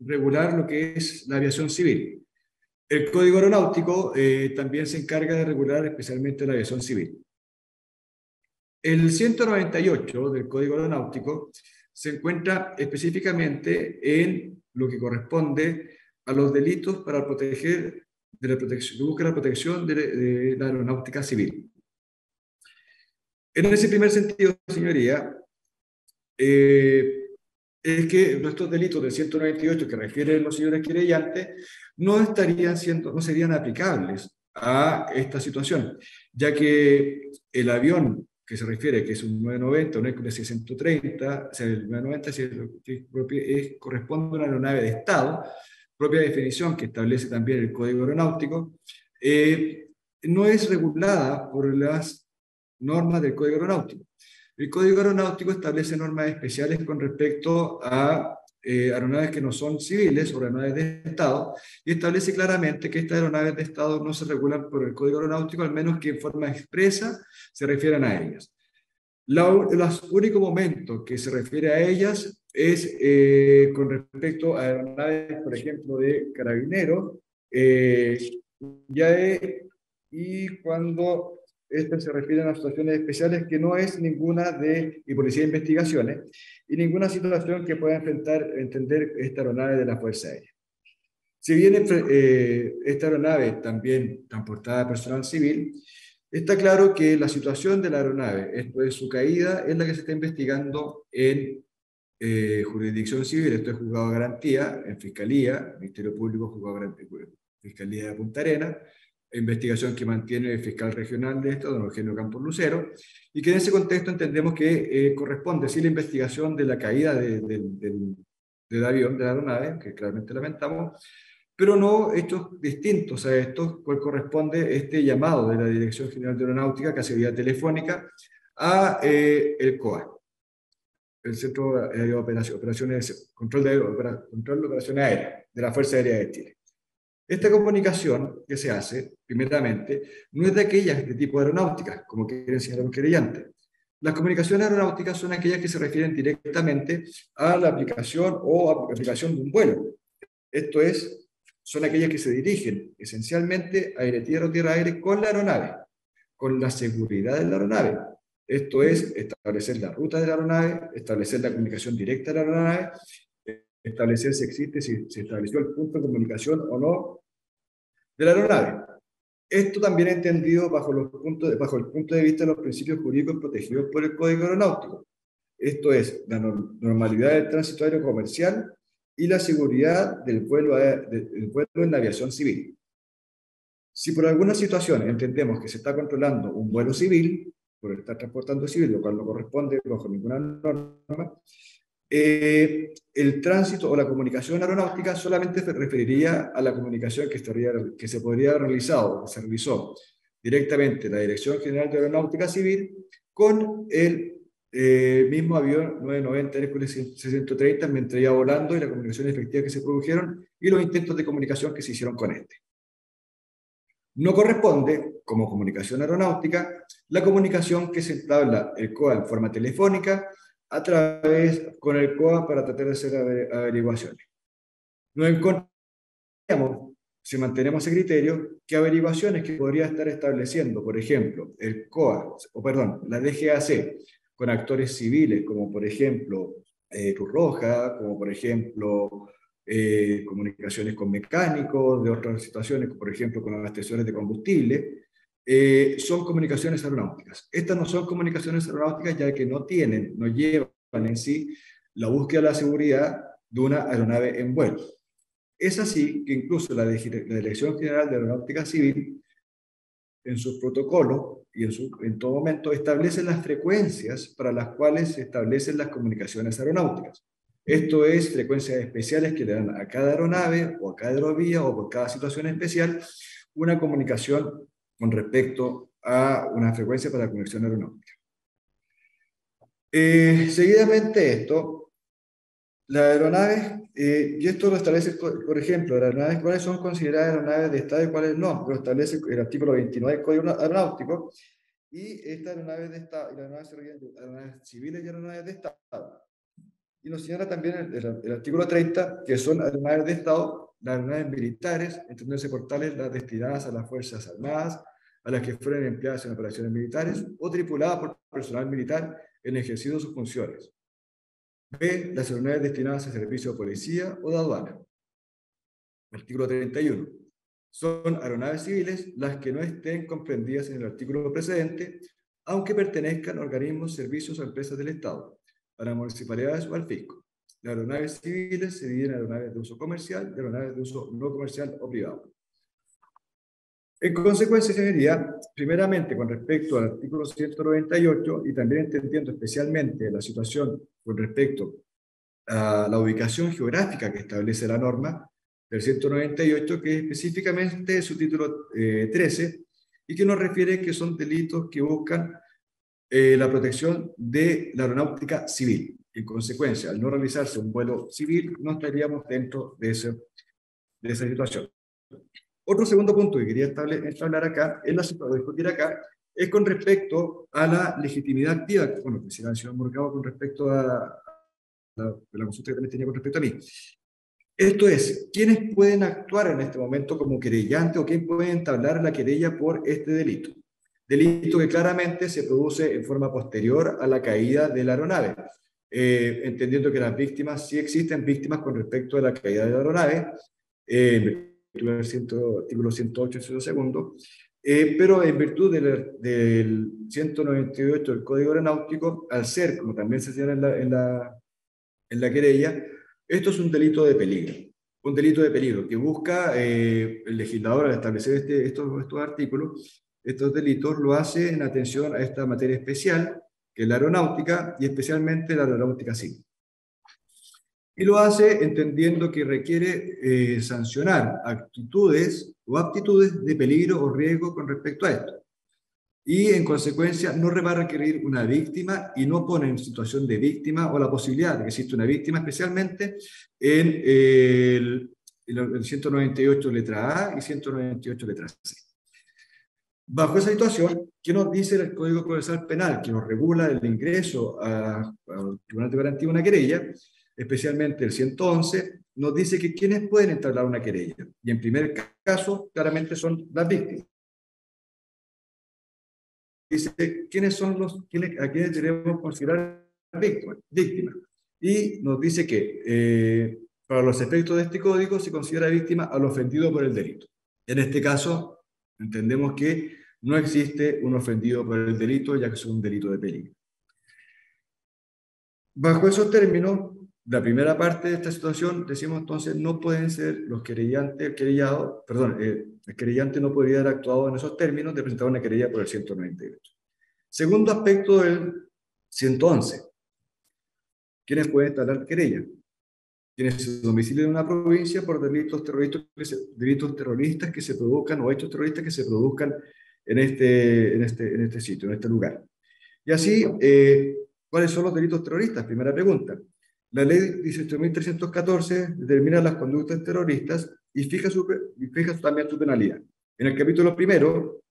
regular lo que es la aviación civil. El Código Aeronáutico eh, también se encarga de regular especialmente la aviación civil. El 198 del Código Aeronáutico se encuentra específicamente en lo que corresponde a los delitos para proteger de la protección, busca la protección de, de la aeronáutica civil. En ese primer sentido, señoría, eh, es que nuestros delitos de 198 que refieren los señores querellantes no estarían siendo, no serían aplicables a esta situación, ya que el avión que se refiere, que es un 990, un Hércules 630, o sea, el 990 es, corresponde a una aeronave de Estado, propia definición que establece también el Código Aeronáutico, eh, no es regulada por las normas del Código Aeronáutico. El Código Aeronáutico establece normas especiales con respecto a eh, aeronaves que no son civiles o aeronaves de Estado y establece claramente que estas aeronaves de Estado no se regulan por el Código Aeronáutico, al menos que en forma expresa se refieran a ellas. los únicos momentos que se refiere a ellas es eh, con respecto a aeronaves, por ejemplo, de carabineros, eh, ya y cuando este se refiere a situaciones especiales que no es ninguna de, y policía de investigaciones, y ninguna situación que pueda enfrentar, entender esta aeronave de la Fuerza Aérea. Si bien eh, esta aeronave también transportada personal civil, está claro que la situación de la aeronave, esto es su caída, es la que se está investigando en eh, jurisdicción civil, esto es juzgado de garantía, en Fiscalía, Ministerio Público, juzgado de garantía, Fiscalía de Punta Arenas, investigación que mantiene el fiscal regional de esto, don Eugenio Campos Lucero, y que en ese contexto entendemos que eh, corresponde sí la investigación de la caída de, del avión, de la aeronave, que claramente lamentamos, pero no hechos distintos a estos, cual corresponde este llamado de la Dirección General de Aeronáutica, hace vía telefónica, a eh, el COA, el Centro de Operaciones, Control de, Control de Operaciones Aéreas, de la Fuerza Aérea de Chile. Esta comunicación que se hace, primeramente, no es de aquellas de tipo aeronáutica, como quieren señalar los querellantes. Las comunicaciones aeronáuticas son aquellas que se refieren directamente a la aplicación o aplicación de un vuelo. Esto es, son aquellas que se dirigen esencialmente aire-tierra o tierra-aire con la aeronave, con la seguridad de la aeronave. Esto es establecer la ruta de la aeronave, establecer la comunicación directa de la aeronave establecer si existe, si se estableció el punto de comunicación o no de la aeronave. Esto también entendido bajo, los puntos, bajo el punto de vista de los principios jurídicos protegidos por el Código Aeronáutico. Esto es la normalidad del tránsito aéreo comercial y la seguridad del vuelo, del vuelo en la aviación civil. Si por alguna situación entendemos que se está controlando un vuelo civil, por estar transportando civil, lo cual no corresponde bajo ninguna norma, eh, el tránsito o la comunicación aeronáutica solamente se referiría a la comunicación que, estaría, que se podría haber realizado, que se realizó directamente la Dirección General de Aeronáutica Civil con el el mismo avión 990 Hércules 630 mientras iba volando y la comunicación efectiva que se produjeron y los intentos de comunicación que se hicieron con este. No corresponde, como comunicación aeronáutica, la comunicación que se entabla el COA en forma telefónica a través con el COA para tratar de hacer averiguaciones. No encontramos, si mantenemos ese criterio, que averiguaciones que podría estar estableciendo, por ejemplo, el COA, o perdón, la DGAC, con actores civiles, como por ejemplo eh, Cruz Roja, como por ejemplo eh, comunicaciones con mecánicos, de otras situaciones, por ejemplo con abastecedores de combustible, eh, son comunicaciones aeronáuticas. Estas no son comunicaciones aeronáuticas ya que no tienen, no llevan en sí la búsqueda de la seguridad de una aeronave en vuelo. Es así que incluso la, Dirección General de Aeronáutica Civil, en sus protocolos y en, todo momento, establece las frecuencias para las cuales se establecen las comunicaciones aeronáuticas. Esto es frecuencias especiales que le dan a cada aeronave o a cada aerovía o por cada situación especial una comunicación con respecto a una frecuencia para conexión aeronáutica. Eh, seguidamente esto, las aeronaves, eh, y esto lo establece, por ejemplo, las aeronaves cuáles son consideradas aeronaves de Estado y cuáles no, lo establece el artículo 29 del Código Aeronáutico, y estas aeronaves de Estado, y las aeronaves, aeronaves civiles y aeronaves de Estado. Y nos señala también el, artículo 30, que son aeronaves de Estado, las aeronaves militares, entendiéndose por tales las destinadas a las Fuerzas Armadas, a las que fueron empleadas en operaciones militares o tripuladas por personal militar en ejercicio de sus funciones. B. Las aeronaves destinadas a servicio de policía o de aduana. Artículo 31. Son aeronaves civiles las que no estén comprendidas en el artículo precedente, aunque pertenezcan a organismos, servicios o empresas del Estado, a las municipalidades o al fisco. Las aeronaves civiles se dividen en aeronaves de uso comercial y aeronaves de uso no comercial o privado. En consecuencia, señoría, primeramente con respecto al artículo 198 y también entendiendo especialmente la situación con respecto a la ubicación geográfica que establece la norma del 198, que es específicamente su título 13 eh, y que nos refiere que son delitos que buscan eh, la protección de la aeronáutica civil. En consecuencia, al no realizarse un vuelo civil, no estaríamos dentro de, esa situación. Otro segundo punto que quería hablar acá, en la discutir acá, es con respecto a la legitimidad activa, bueno, que se ha mencionado Morgado con respecto a la, la consulta que también tenía con respecto a mí. Esto es, ¿quiénes pueden actuar en este momento como querellante o quién puede entablar la querella por este delito? delito que claramente se produce en forma posterior a la caída de la aeronave, eh, entendiendo que las víctimas, sí existen víctimas con respecto a la caída de la aeronave, eh, en virtud artículo 108, segundo, eh, pero en virtud del, del, 198 del Código Aeronáutico, al ser, como también se señala en la, en la, en la querella, esto es un delito de peligro un delito de peligro que busca el legislador al establecer este, estos, estos artículos estos delitos lo hace en atención a esta materia especial, que es la aeronáutica, y especialmente la aeronáutica civil. Y lo hace entendiendo que requiere eh, sancionar actitudes o aptitudes de peligro o riesgo con respecto a esto. Y en consecuencia no va a requerir una víctima y no pone en situación de víctima o la posibilidad de que exista una víctima, especialmente en el, el 198 letra A y 198 letra C. Bajo esa situación, ¿qué nos dice el Código Procesal Penal? Que nos regula el ingreso al Tribunal de Garantía de una querella, especialmente el 111, nos dice que quienes pueden entablar una querella. Y en primer caso, claramente son las víctimas. Dice, ¿quiénes son los, quiénes, a quiénes debemos considerar víctimas? víctimas? Y nos dice que eh, para los efectos de este código se considera víctima al ofendido por el delito. En este caso, Entendemos que no existe un ofendido por el delito, ya que es un delito de peligro. Bajo esos términos, la primera parte de esta situación, decimos entonces, no pueden ser los querellantes, el querellado, perdón, eh, el querellante no podría haber actuado en esos términos de presentar una querella por el 198. Segundo aspecto del 111. ¿Quiénes pueden instalar querella? tiene su domicilio en una provincia por delitos terroristas, delitos terroristas que se produzcan o hechos terroristas que se produzcan en este, en este, en este sitio, en este lugar. Y así, eh, ¿Cuáles son los delitos terroristas? Primera pregunta. La ley 18.314 determina las conductas terroristas y fija, su, y fija también su penalidad. En el capítulo primero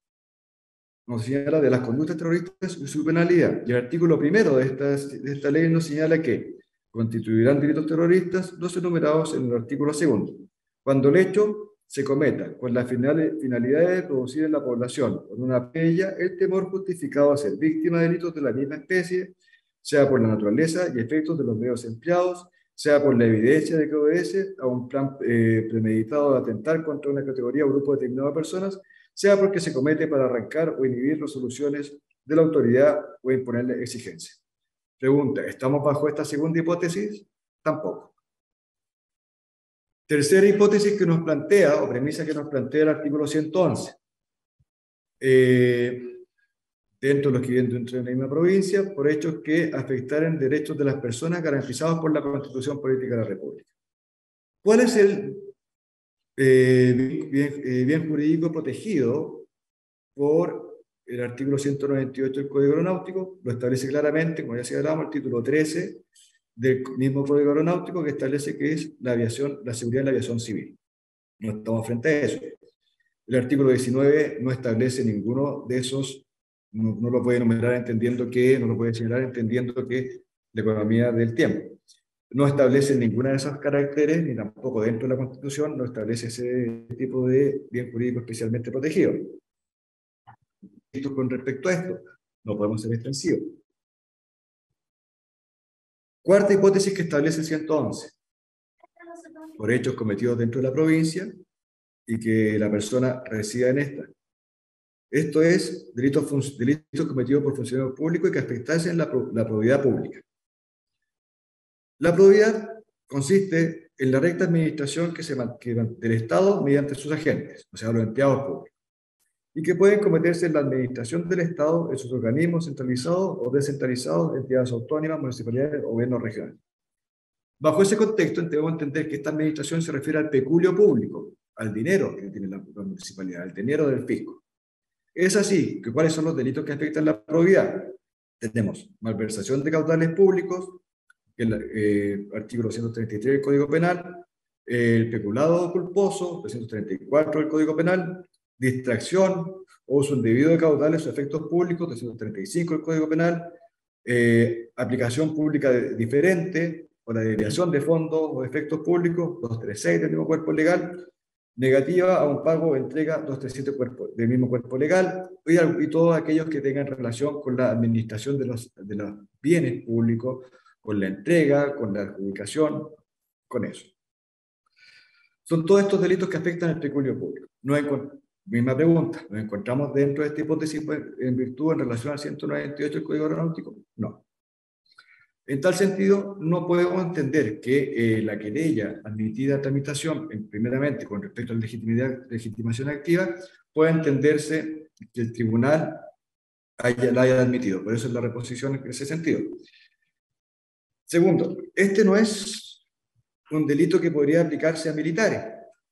nos señala de las conductas terroristas y su penalidad. Y el artículo primero de esta, de esta ley nos señala que constituirán delitos terroristas los enumerados en el artículo segundo. Cuando el hecho se cometa con la finalidad de producir en la población con una bella el temor justificado a ser víctima de delitos de la misma especie, sea por la naturaleza y efectos de los medios empleados, sea por la evidencia de que obedece a un plan eh, premeditado de atentar contra una categoría o grupo determinado de personas, sea porque se comete para arrancar o inhibir resoluciones de la autoridad o imponerle exigencias. Pregunta, ¿estamos bajo esta segunda hipótesis? Tampoco. Tercera hipótesis que nos plantea, o premisa que nos plantea el artículo 111. Eh, dentro de los que viven dentro de la misma provincia, por hechos que afectaren derechos de las personas garantizados por la Constitución Política de la República. ¿Cuál es el eh, eh, bien, jurídico protegido por el artículo 198 del Código Aeronáutico, lo establece claramente, como ya se hablaba, el título 13 del mismo Código Aeronáutico que establece que es la aviación, la seguridad de la aviación civil. No estamos frente a eso. El artículo 19 no establece ninguno de esos, no, lo puede enumerar entendiendo que, no lo puede señalar entendiendo que la economía del tiempo no establece ninguna de esos caracteres, ni tampoco dentro de la Constitución, no establece ese tipo de bien jurídico especialmente protegido. Esto con respecto a esto, no podemos ser extensivos. Cuarta hipótesis que establece el 111. Por hechos cometidos dentro de la provincia y que la persona resida en esta. Esto es delitos, cometidos por funcionarios públicos y que afectasen la, la probidad pública. La probidad consiste en la recta administración que se, del Estado mediante sus agentes, o sea, los empleados públicos, y que pueden cometerse en la administración del Estado, en sus organismos centralizados o descentralizados, entidades autónomas, municipalidades o gobiernos regionales. Bajo ese contexto, debemos entender que esta administración se refiere al peculio público, al dinero que tiene la, municipalidad, al dinero del fisco. Es así que cuáles son los delitos que afectan la probidad. Tenemos malversación de caudales públicos, el eh, artículo 133 del Código Penal, el peculado culposo, 334 del Código Penal, distracción o uso indebido de caudales o efectos públicos, 335 del Código Penal, eh, aplicación pública diferente o la desviación de fondos o efectos públicos, 236 del mismo cuerpo legal, negativa a un pago o entrega 237 cuerpo, del mismo cuerpo legal y, todos aquellos que tengan relación con la administración de los, bienes públicos con la entrega, con la adjudicación, con eso. Son todos estos delitos que afectan al peculio público. No misma pregunta, ¿nos encontramos dentro de esta hipótesis pues, en virtud en relación al 198 del Código Aeronáutico? No. En tal sentido, no podemos entender que eh, la querella admitida a tramitación, primeramente con respecto a la legitimidad, legitimación activa, pueda entenderse que el tribunal haya, la haya admitido. Por eso es la reposición en ese sentido. Segundo, este no es un delito que podría aplicarse a militares,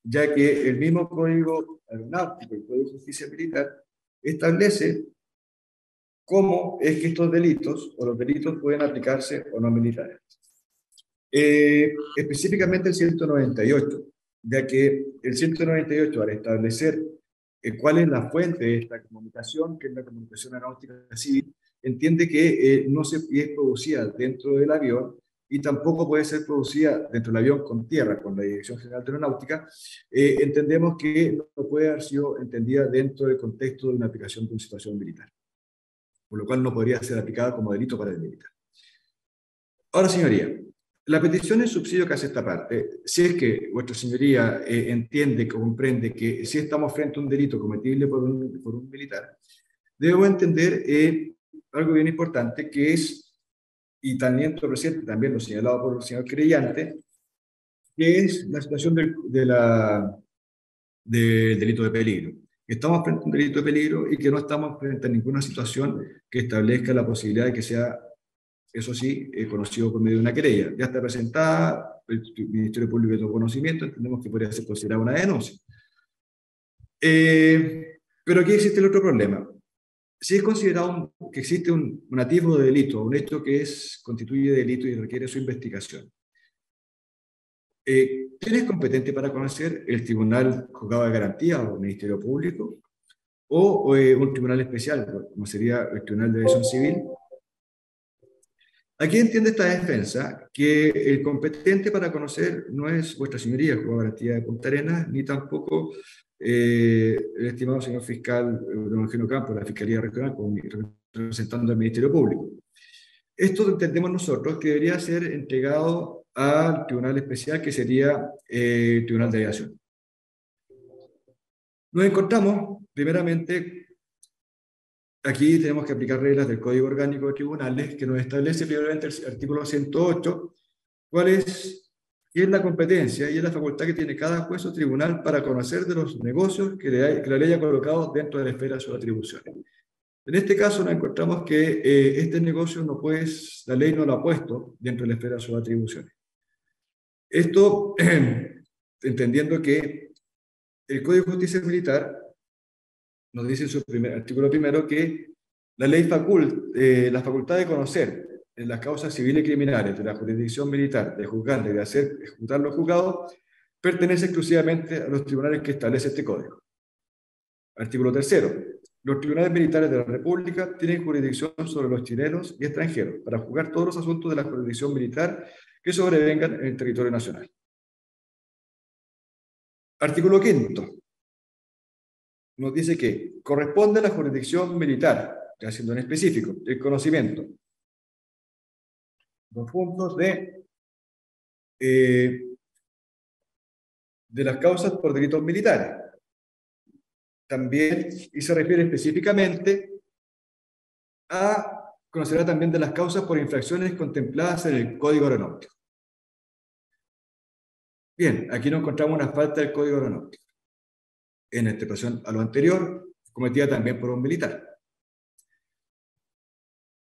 ya que el mismo Código Aeronáutico, el Código de Justicia Militar, establece cómo es que estos delitos o los delitos pueden aplicarse o no militares. Eh, específicamente el 198, ya que el 198 al establecer eh, cuál es la fuente de esta comunicación, que es la comunicación aeronáutica civil, entiende que eh, no se es producida dentro del avión y tampoco puede ser producida dentro del avión con tierra, con la Dirección General de Aeronáutica, eh, entendemos que no puede haber sido entendida dentro del contexto de una aplicación de una situación militar, por lo cual no podría ser aplicada como delito para el militar. Ahora, señoría, la petición de subsidio que hace esta parte, si es que vuestra señoría eh, entiende, comprende que si estamos frente a un delito cometible por un, por un militar, debemos entender algo bien importante, que es, y también el presidente también lo señalado por el señor creyente, que es la situación del, de del delito de peligro. Estamos frente a un delito de peligro y que no estamos frente a ninguna situación que establezca la posibilidad de que sea, eso sí, eh, conocido por medio de una querella. Ya está presentada, el Ministerio Público de conocimiento, entendemos que podría ser considerada una denuncia. Eh, pero aquí existe el otro problema. Si es considerado que existe un, un de delito, un hecho que es, constituye delito y requiere su investigación, eh, ¿quién es competente para conocer? ¿El Tribunal Juzgado de Garantía o el Ministerio Público? ¿O eh, un tribunal especial, como sería el Tribunal de Decisión Civil? Aquí entiende esta defensa que el competente para conocer no es vuestra señoría, Juzgado de Garantía de Punta Arenas, ni tampoco eh, el estimado señor fiscal don Eugenio Campos, la Fiscalía Regional, representando al Ministerio Público. Esto entendemos nosotros que debería ser entregado al Tribunal Especial, que sería eh, el Tribunal de Aviación. Nos encontramos, primeramente, aquí tenemos que aplicar reglas del Código Orgánico de Tribunales, que nos establece primeramente el artículo 108, cuál es y es la competencia y es la facultad que tiene cada juez o tribunal para conocer de los negocios que, la ley ha colocado dentro de la esfera de sus atribuciones. En este caso nos encontramos que eh, este negocio no puede, la ley no lo ha puesto dentro de la esfera de sus atribuciones. Esto, entendiendo que el Código de Justicia Militar nos dice en su primer, artículo primero que la ley facult, eh, la facultad de conocer en las causas civiles y criminales de la jurisdicción militar de juzgar y de hacer ejecutar los juzgados pertenece exclusivamente a los tribunales que establece este código. Artículo tercero. Los tribunales militares de la República tienen jurisdicción sobre los chilenos y extranjeros para juzgar todos los asuntos de la jurisdicción militar que sobrevengan en el territorio nacional. Artículo quinto. Nos dice que corresponde a la jurisdicción militar, haciendo en específico, el conocimiento, los puntos de, eh, de las causas por delitos militares. También, y se refiere específicamente a, conocerá también de las causas por infracciones contempladas en el Código Aeronáutico. Bien, aquí no encontramos una falta del Código Aeronáutico. En expresión a lo anterior, cometida también por un militar.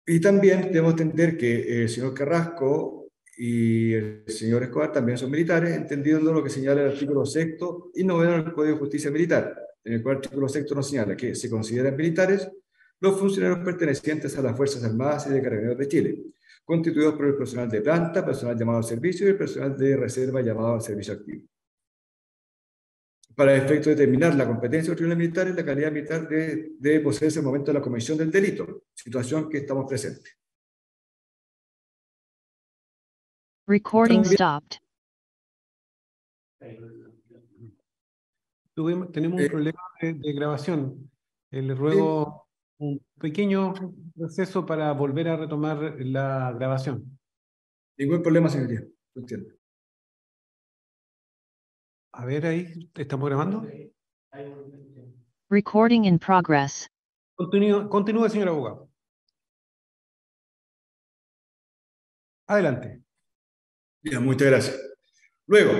Y también debemos entender que el señor Carrasco y el señor Escobar también son militares, entendiendo lo que señala el artículo sexto y noveno del Código de Justicia Militar, en el cual el artículo sexto nos señala que se consideran militares los funcionarios pertenecientes a las Fuerzas Armadas y de Carabineros de Chile, constituidos por el personal de planta, personal llamado al servicio y el personal de reserva llamado al servicio activo para efecto de determinar la competencia del tribunal militar y la calidad militar de, de poseerse el momento de la comisión del delito, situación que estamos presentes. Recording stopped. tenemos un Eh. problema de, de grabación. Eh, Le ruego un pequeño proceso para volver a retomar la grabación. Ningún problema, señoría. Lo entiendo. A ver ahí, ¿estamos grabando? Recording in progress. Continúe, continúe, señor abogado. Adelante. Bien, muchas gracias. Luego,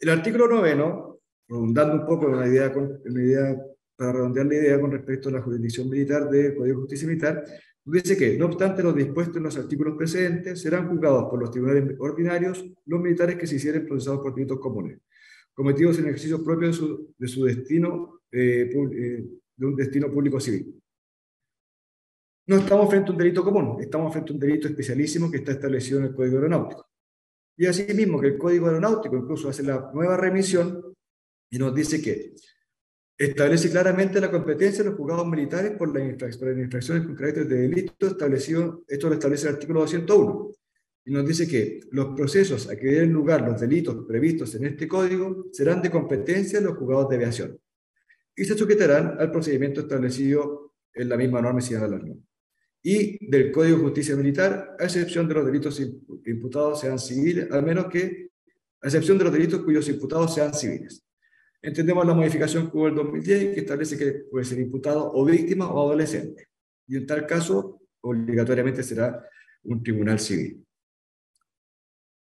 el artículo noveno, redundando un poco en una idea, una idea para redondear la idea con respecto a la jurisdicción militar del Código de Justicia Militar, dice que, no obstante lo dispuesto en los artículos precedentes, serán juzgados por los tribunales ordinarios los militares que se hicieren procesados por delitos comunes, cometidos en ejercicio propio de su, de su destino, eh, eh, de un destino público civil. No estamos frente a un delito común, estamos frente a un delito especialísimo que está establecido en el Código Aeronáutico. Y asimismo que el Código Aeronáutico incluso hace la nueva remisión y nos dice que establece claramente la competencia de los juzgados militares por, la infrac- por las infracciones con carácter de delito establecido, esto lo establece el artículo 201, y nos dice que los procesos a que den lugar los delitos previstos en este código serán de competencia de los juzgados de aviación y se sujetarán al procedimiento establecido en la misma norma y la norma. Y del Código de Justicia Militar, a excepción de los delitos impu- imputados sean civiles, al menos que, a excepción de los delitos cuyos imputados sean civiles. Entendemos la modificación que hubo en el 2010 que establece que puede ser imputado o víctima o adolescente. Y en tal caso, obligatoriamente será un tribunal civil.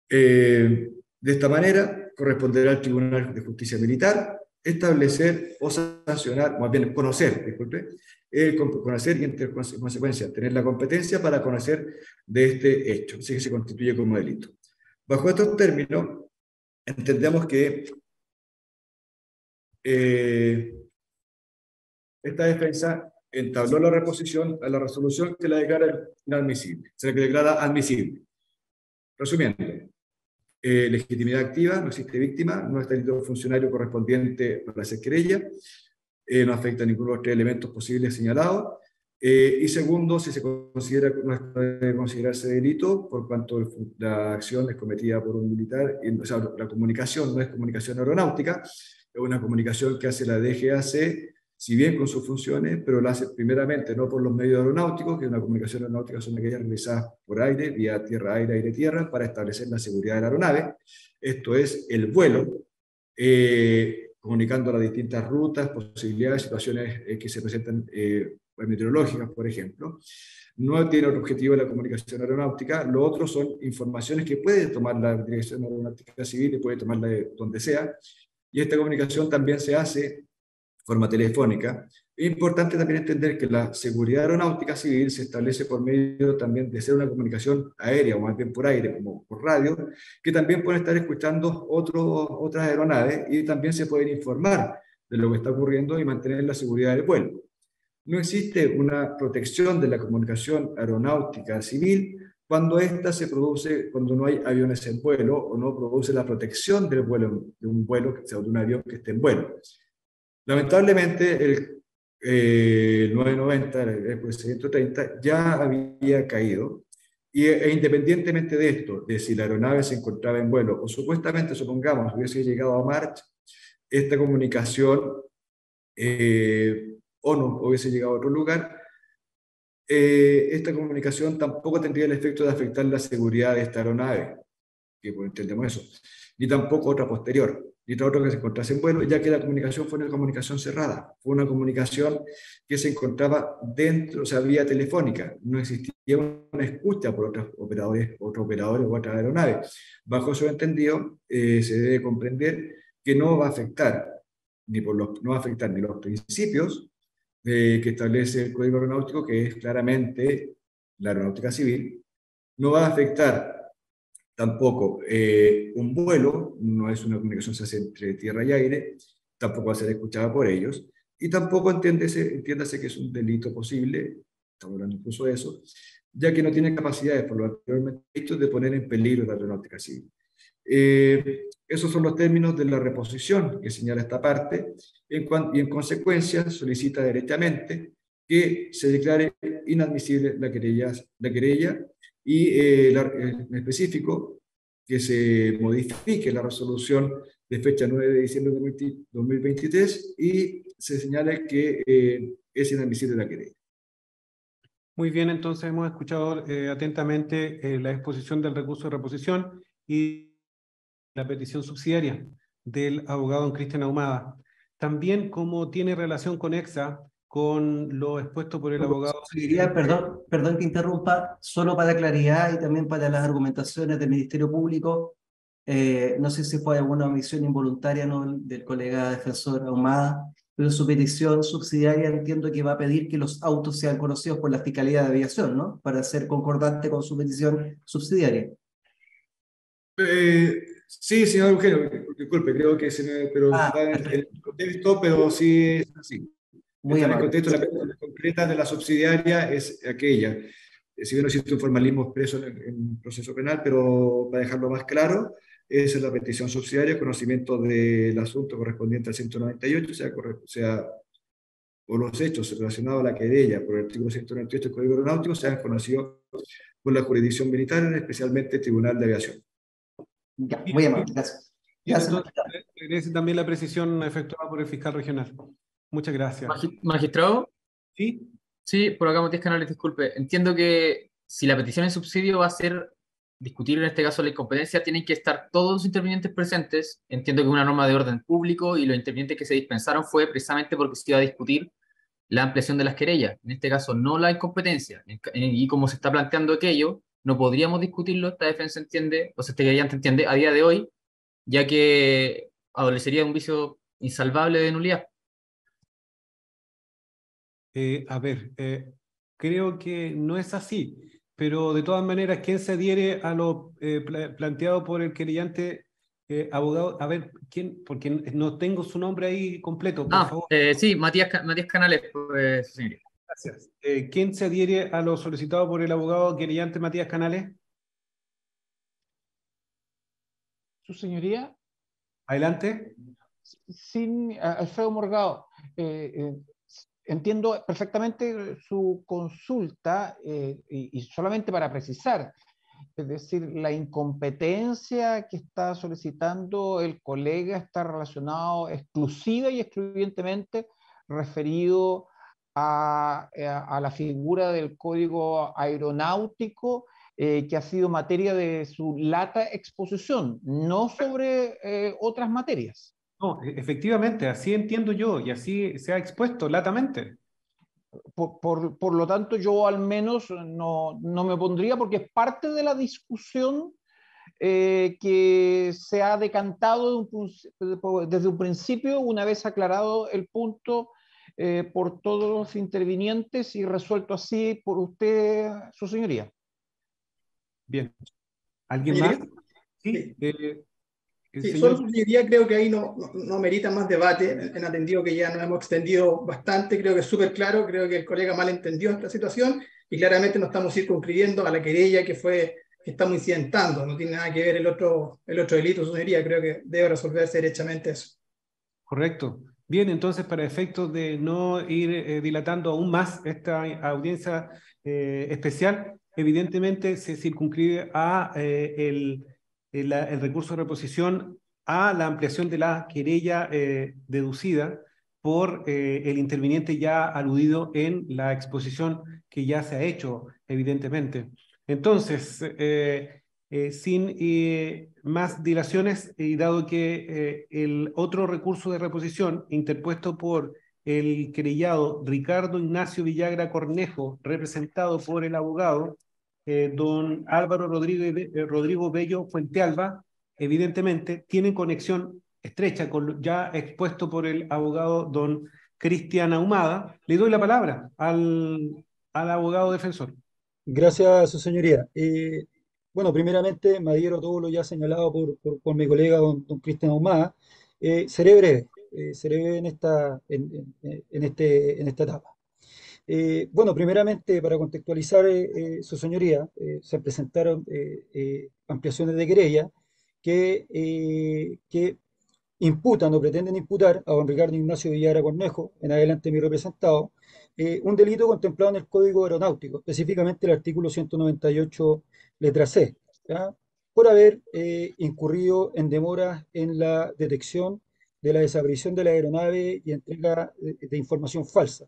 Eh, de esta manera, corresponderá al Tribunal de Justicia Militar establecer o sancionar, más bien conocer, disculpe, con- conocer y en consecuencia tener la competencia para conocer de este hecho, así que se constituye como delito. Bajo estos términos, entendemos que eh, esta defensa entabló la reposición a la resolución que la declara inadmisible, se que declara admisible. Resumiendo, eh, legitimidad activa, no existe víctima, no está el funcionario correspondiente para hacer querella, eh, no afecta a ninguno de los tres elementos posibles señalados, eh, y segundo, si se considera no puede considerarse delito por cuanto la acción es cometida por un militar, y, o sea, la comunicación no es comunicación aeronáutica, es una comunicación que hace la DGAC, si bien con sus funciones, pero la hace primeramente no por los medios aeronáuticos, que una comunicación aeronáutica son aquellas realizadas por aire, vía tierra, aire, aire, tierra, para establecer la seguridad de la aeronave. Esto es el vuelo, eh, comunicando las distintas rutas, posibilidades, situaciones eh, que se presentan meteorológicas, por ejemplo, no tiene otro objetivo la comunicación aeronáutica, lo otro son informaciones que puede tomar la Dirección Aeronáutica Civil y puede tomarla de donde sea, y esta comunicación también se hace de forma telefónica. Es importante también entender que la seguridad aeronáutica civil se establece por medio también de ser una comunicación aérea, o más bien por aire, como por radio, que también pueden estar escuchando otros otras aeronaves y también se pueden informar de lo que está ocurriendo y mantener la seguridad del vuelo no existe una protección de la comunicación aeronáutica civil cuando ésta se produce, cuando no hay aviones en vuelo o no produce la protección del vuelo, de un vuelo, sea, de un avión que esté en vuelo. Lamentablemente, el eh, 990, el 130, ya había caído y, e independientemente de esto, de si la aeronave se encontraba en vuelo o supuestamente, supongamos, hubiese llegado a March, esta comunicación eh, o no hubiese llegado a otro lugar, eh, esta comunicación tampoco tendría el efecto de afectar la seguridad de esta aeronave, que entendemos eso, ni tampoco otra posterior, ni otra que se encontrase en vuelo, ya que la comunicación fue una comunicación cerrada, fue una comunicación que se encontraba dentro, o sea, vía telefónica, no existía una escucha por otros operadores, otros operadores o otras aeronaves. Bajo su entendido, eh, se debe comprender que no va a afectar ni por los, no afectar ni los principios que establece el Código Aeronáutico, que es claramente la aeronáutica civil, no va a afectar tampoco eh, un vuelo, no es una comunicación se hace entre tierra y aire, tampoco va a ser escuchada por ellos, y tampoco entiéndase, entiéndase que es un delito posible, estamos hablando incluso de eso, ya que no tiene capacidades, por lo anteriormente dicho, de poner en peligro la aeronáutica civil. Eh, esos son los términos de la reposición que señala esta parte y en consecuencia solicita directamente que se declare inadmisible la querella y eh, en específico que se modifique la resolución de fecha 9 de diciembre de 2023 y se señale que eh, es inadmisible la querella. Muy bien, entonces hemos escuchado atentamente la exposición del recurso de reposición y la petición subsidiaria del abogado Cristian Ahumada. También como tiene relación conexa con lo expuesto por el abogado. perdón, perdón que interrumpa, solo para claridad y también para las argumentaciones del Ministerio Público, eh, no sé si fue alguna omisión involuntaria ¿no? del colega defensor Ahumada, pero su petición subsidiaria entiendo que va a pedir que los autos sean conocidos por la Fiscalía de Aviación, ¿no? Para ser concordante con su petición subsidiaria. Eh, Sí, señor Eugenio, disculpe, creo que se me, pero ah, está en el contexto, pero sí es así. Muy en el contexto, la pregunta concreta de la subsidiaria es aquella. Eh, si bien no existe un formalismo expreso en el, proceso penal, pero para dejarlo más claro, es la petición subsidiaria, conocimiento del asunto correspondiente al 198, o sea, o sea o los hechos relacionados a la querella por el artículo 198 del Código Aeronáutico sean conocidos por la jurisdicción militar, especialmente el Tribunal de Aviación. Ya, muy amable, gracias. gracias. también la precisión efectuada por el fiscal regional. Muchas gracias. Magistrado. Sí. Sí, por acá Matías Canales, disculpe. Entiendo que si la petición de subsidio va a ser discutir en este caso la incompetencia, tienen que estar todos los intervinientes presentes. Entiendo que es una norma de orden público y los intervinientes que se dispensaron fue precisamente porque se iba a discutir la ampliación de las querellas. En este caso, no la incompetencia. Y como se está planteando aquello, no podríamos discutirlo, esta defensa entiende, o sea, este creyente entiende a día de hoy, ya que adolecería de un vicio insalvable de nulidad. Eh, a ver, eh, creo que no es así, pero de todas maneras, ¿quién se adhiere a lo eh, planteado por el querellante abogado? A ver, ¿quién? Porque no tengo su nombre ahí completo, por ah, favor. sí, Matías, Matías Canales, pues, señoría. Gracias. Eh, ¿Quién se adhiere a lo solicitado por el abogado querellante Matías Canales? Su señoría. Adelante. Sin Alfredo Morgado, eh, eh, entiendo perfectamente su consulta y, y, solamente para precisar, es decir, la incompetencia que está solicitando el colega está relacionado exclusiva y excluyentemente referido a, eh, la figura del código aeronáutico eh, que ha sido materia de su lata exposición, no sobre eh, otras materias. No, e-, efectivamente, así entiendo yo y así se ha expuesto latamente. Por, por, por lo tanto, yo al menos no, no, me pondría porque es parte de la discusión eh, que se ha decantado desde un principio, una vez aclarado el punto eh, por todos los intervinientes y resuelto así por usted, su señoría. Bien. ¿Alguien más? Sí. Eh, sí, solo su señoría creo que ahí no, no, merita más debate, en, atendido que ya nos hemos extendido bastante, creo que es súper claro, creo que el colega mal entendió esta situación y claramente nos estamos circunscribiendo a la querella que fue que estamos incidentando, no tiene nada que ver el otro, el otro delito, su señoría, creo que debe resolverse derechamente eso. Correcto. Bien, entonces para efectos de no ir eh, dilatando aún más esta audiencia eh, especial, evidentemente se circunscribe a eh, el, el, el, recurso de reposición a la ampliación de la querella deducida por el interviniente ya aludido en la exposición que ya se ha hecho, evidentemente. Entonces, eh, sin eh, más dilaciones y dado que eh, el otro recurso de reposición interpuesto por el querellado Ricardo Ignacio Villagra Cornejo, representado por el abogado don Álvaro Rodrigo, Rodrigo Bello Fuentealba, evidentemente tiene conexión estrecha con ya expuesto por el abogado don Cristian Ahumada. Le doy la palabra al, al abogado defensor. Gracias, su señoría. Bueno, primeramente me adhiero todo lo ya señalado por, por, mi colega don, don Cristian Ahumada. Eh, seré breve, eh, seré breve en esta, en, en, este, en esta etapa. Eh, bueno, primeramente, para contextualizar eh, su señoría, eh, se presentaron ampliaciones de querella que, imputan o pretenden imputar a don Ricardo Ignacio Villara Cornejo, en adelante mi representado, un delito contemplado en el Código Aeronáutico, específicamente el artículo 198 letra C, por haber eh, incurrido en demoras en la detección de la desaparición de la aeronave y entrega de, información falsa,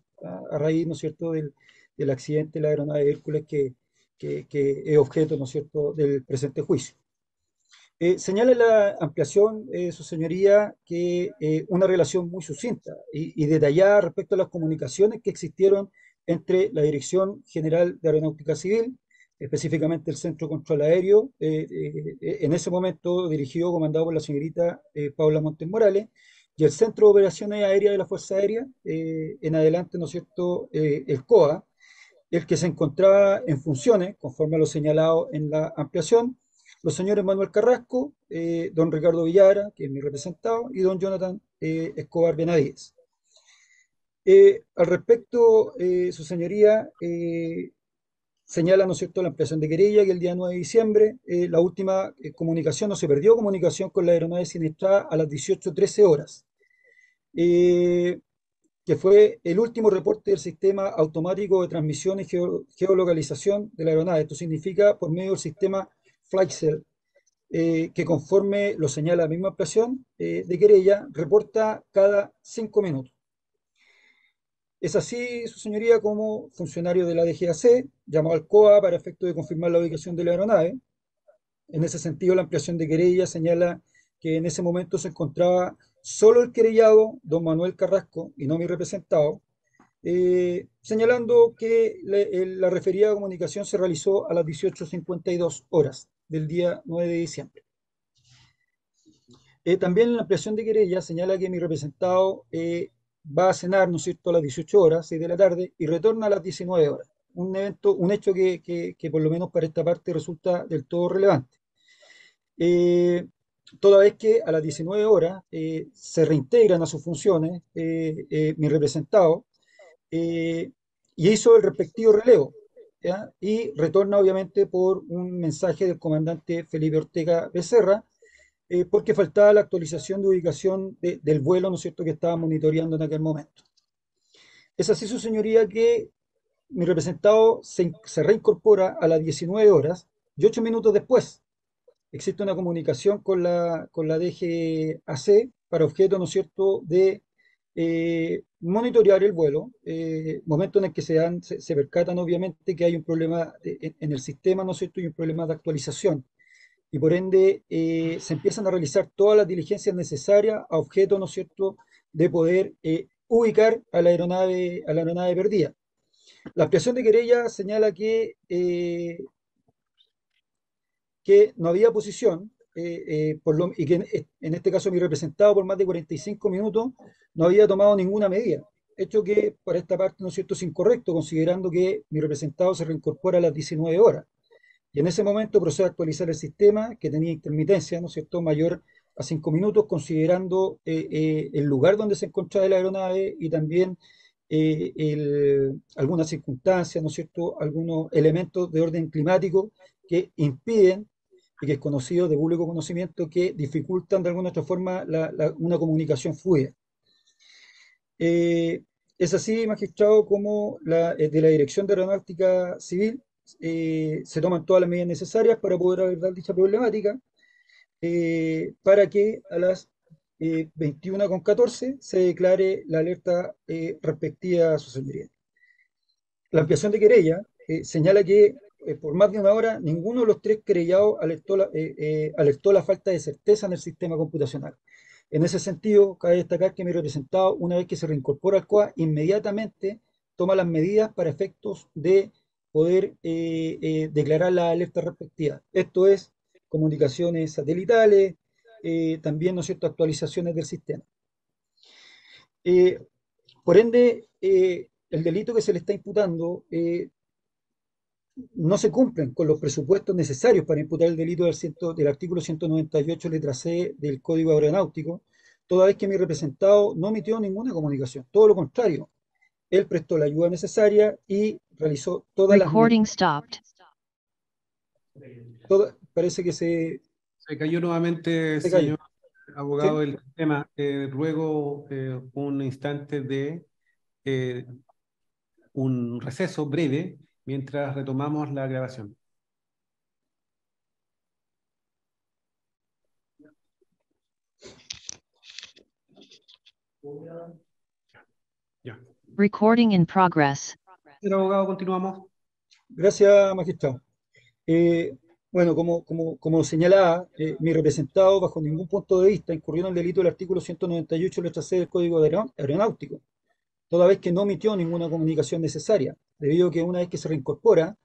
a raíz, ¿no es cierto?, del, del, accidente de la aeronave Hércules que, que, que, es objeto, ¿no es cierto?, del presente juicio. Eh, señala la ampliación, eh, su señoría, que eh, una relación muy sucinta y, y, detallada respecto a las comunicaciones que existieron entre la Dirección General de Aeronáutica Civil específicamente el Centro de Control Aéreo, eh, eh, en ese momento dirigido, comandado por la señorita eh, Paula Montes Morales, y el Centro de Operaciones Aéreas de la Fuerza Aérea, en adelante, ¿no es cierto?, el COA, el que se encontraba en funciones, conforme a lo señalado en la ampliación, los señores Manuel Carrasco, don Ricardo Villara, que es mi representado, y don Jonathan Escobar Benavides. al respecto, su señoría, señala, ¿no es cierto?, la ampliación de querella que el día 9 de diciembre eh, la última eh, comunicación, no se perdió comunicación con la aeronave siniestrada a las 18.13 horas, eh, que fue el último reporte del sistema automático de transmisión y geolocalización de la aeronave. Esto significa por medio del sistema FlightCell, que conforme lo señala la misma ampliación de querella, reporta cada cinco minutos. Es así, su señoría, como funcionario de la DGAC, llamó al COA para efecto de confirmar la ubicación de la aeronave. En ese sentido, la ampliación de querella señala que en ese momento se encontraba solo el querellado, don Manuel Carrasco, y no mi representado, eh, señalando que la referida comunicación se realizó a las 18.52 horas del día 9 de diciembre. Eh, también la ampliación de querella señala que mi representado eh, va a cenar, ¿no es cierto?, a las 18 horas, 6 de la tarde, y retorna a las 19 horas. Un, evento, un hecho que, que, por lo menos para esta parte resulta del todo relevante. Eh, toda vez que a las 19 horas eh, se reintegran a sus funciones eh, mi representado, y hizo el respectivo relevo. Y retorna obviamente por un mensaje del comandante Felipe Ortega Becerra, eh, porque faltaba la actualización de ubicación de- del vuelo, ¿no es cierto?, que estaba monitoreando en aquel momento. Es así, su señoría, que mi representado se reincorpora a las 19 horas y ocho minutos después existe una comunicación con la, con la DGAC para objeto, ¿no es cierto?, de eh, monitorear el vuelo, eh, momento en el que se, dan, se, se percatan obviamente que hay un problema de- en, en el sistema, ¿no es cierto?, y un problema de actualización. Y por ende eh, se empiezan a realizar todas las diligencias necesarias a objeto, ¿no es cierto?, de poder eh, ubicar a la aeronave, a la aeronave perdida. La ampliación de querella señala que, eh, que no había posición eh, eh, por lo- y que en, en este caso mi representado por más de 45 minutos no había tomado ninguna medida. Hecho que para esta parte, ¿no es cierto?, es incorrecto, considerando que mi representado se reincorpora a las 19 horas. Y en ese momento procede a actualizar el sistema que tenía intermitencia, ¿no es cierto?, mayor a 5 minutos, considerando eh, eh, el lugar donde se encontraba la aeronave y también eh, el- algunas circunstancias, ¿no es cierto?, algunos elementos de orden climático que impiden y que es conocido de público conocimiento que dificultan de alguna otra forma la- la- una comunicación fluida. Eh, es así, magistrado, como la, eh, de la Dirección de Aeronáutica Civil eh, se toman todas las medidas necesarias para poder abordar dicha problemática, eh, para que a las eh, 21.14 se declare la alerta eh, respectiva a su señoría. La ampliación de querella eh, señala que eh, por más de una hora ninguno de los tres querellados alertó la, eh, eh, alertó la falta de certeza en el sistema computacional. En ese sentido, cabe destacar que mi representado, una vez que se reincorpora al COA, inmediatamente toma las medidas para efectos de poder declarar la alerta respectiva. Esto es comunicaciones satelitales, también, ¿no actualizaciones del sistema. Por ende, el delito que se le está imputando no se cumplen con los presupuestos necesarios para imputar el delito del, ciento- del artículo 198, letra C del Código Aeronáutico, toda vez que mi representado no emitió ninguna comunicación. Todo lo contrario, él prestó la ayuda necesaria y realizó todas las Recording stopped. toda- parece que se, Se cayó nuevamente, Se cayó. señor abogado del. Eh, ruego eh, un instante de eh, un receso breve mientras retomamos la grabación. Ya. Recording in progress. Señor abogado, continuamos. Gracias, magistrado. Eh, bueno, como, como, como señalaba, eh, mi representado bajo ningún punto de vista incurrió en el delito del artículo 198, letra C del Código Aeronáutico, toda vez que no emitió ninguna comunicación necesaria, debido a que una vez que se reincorpora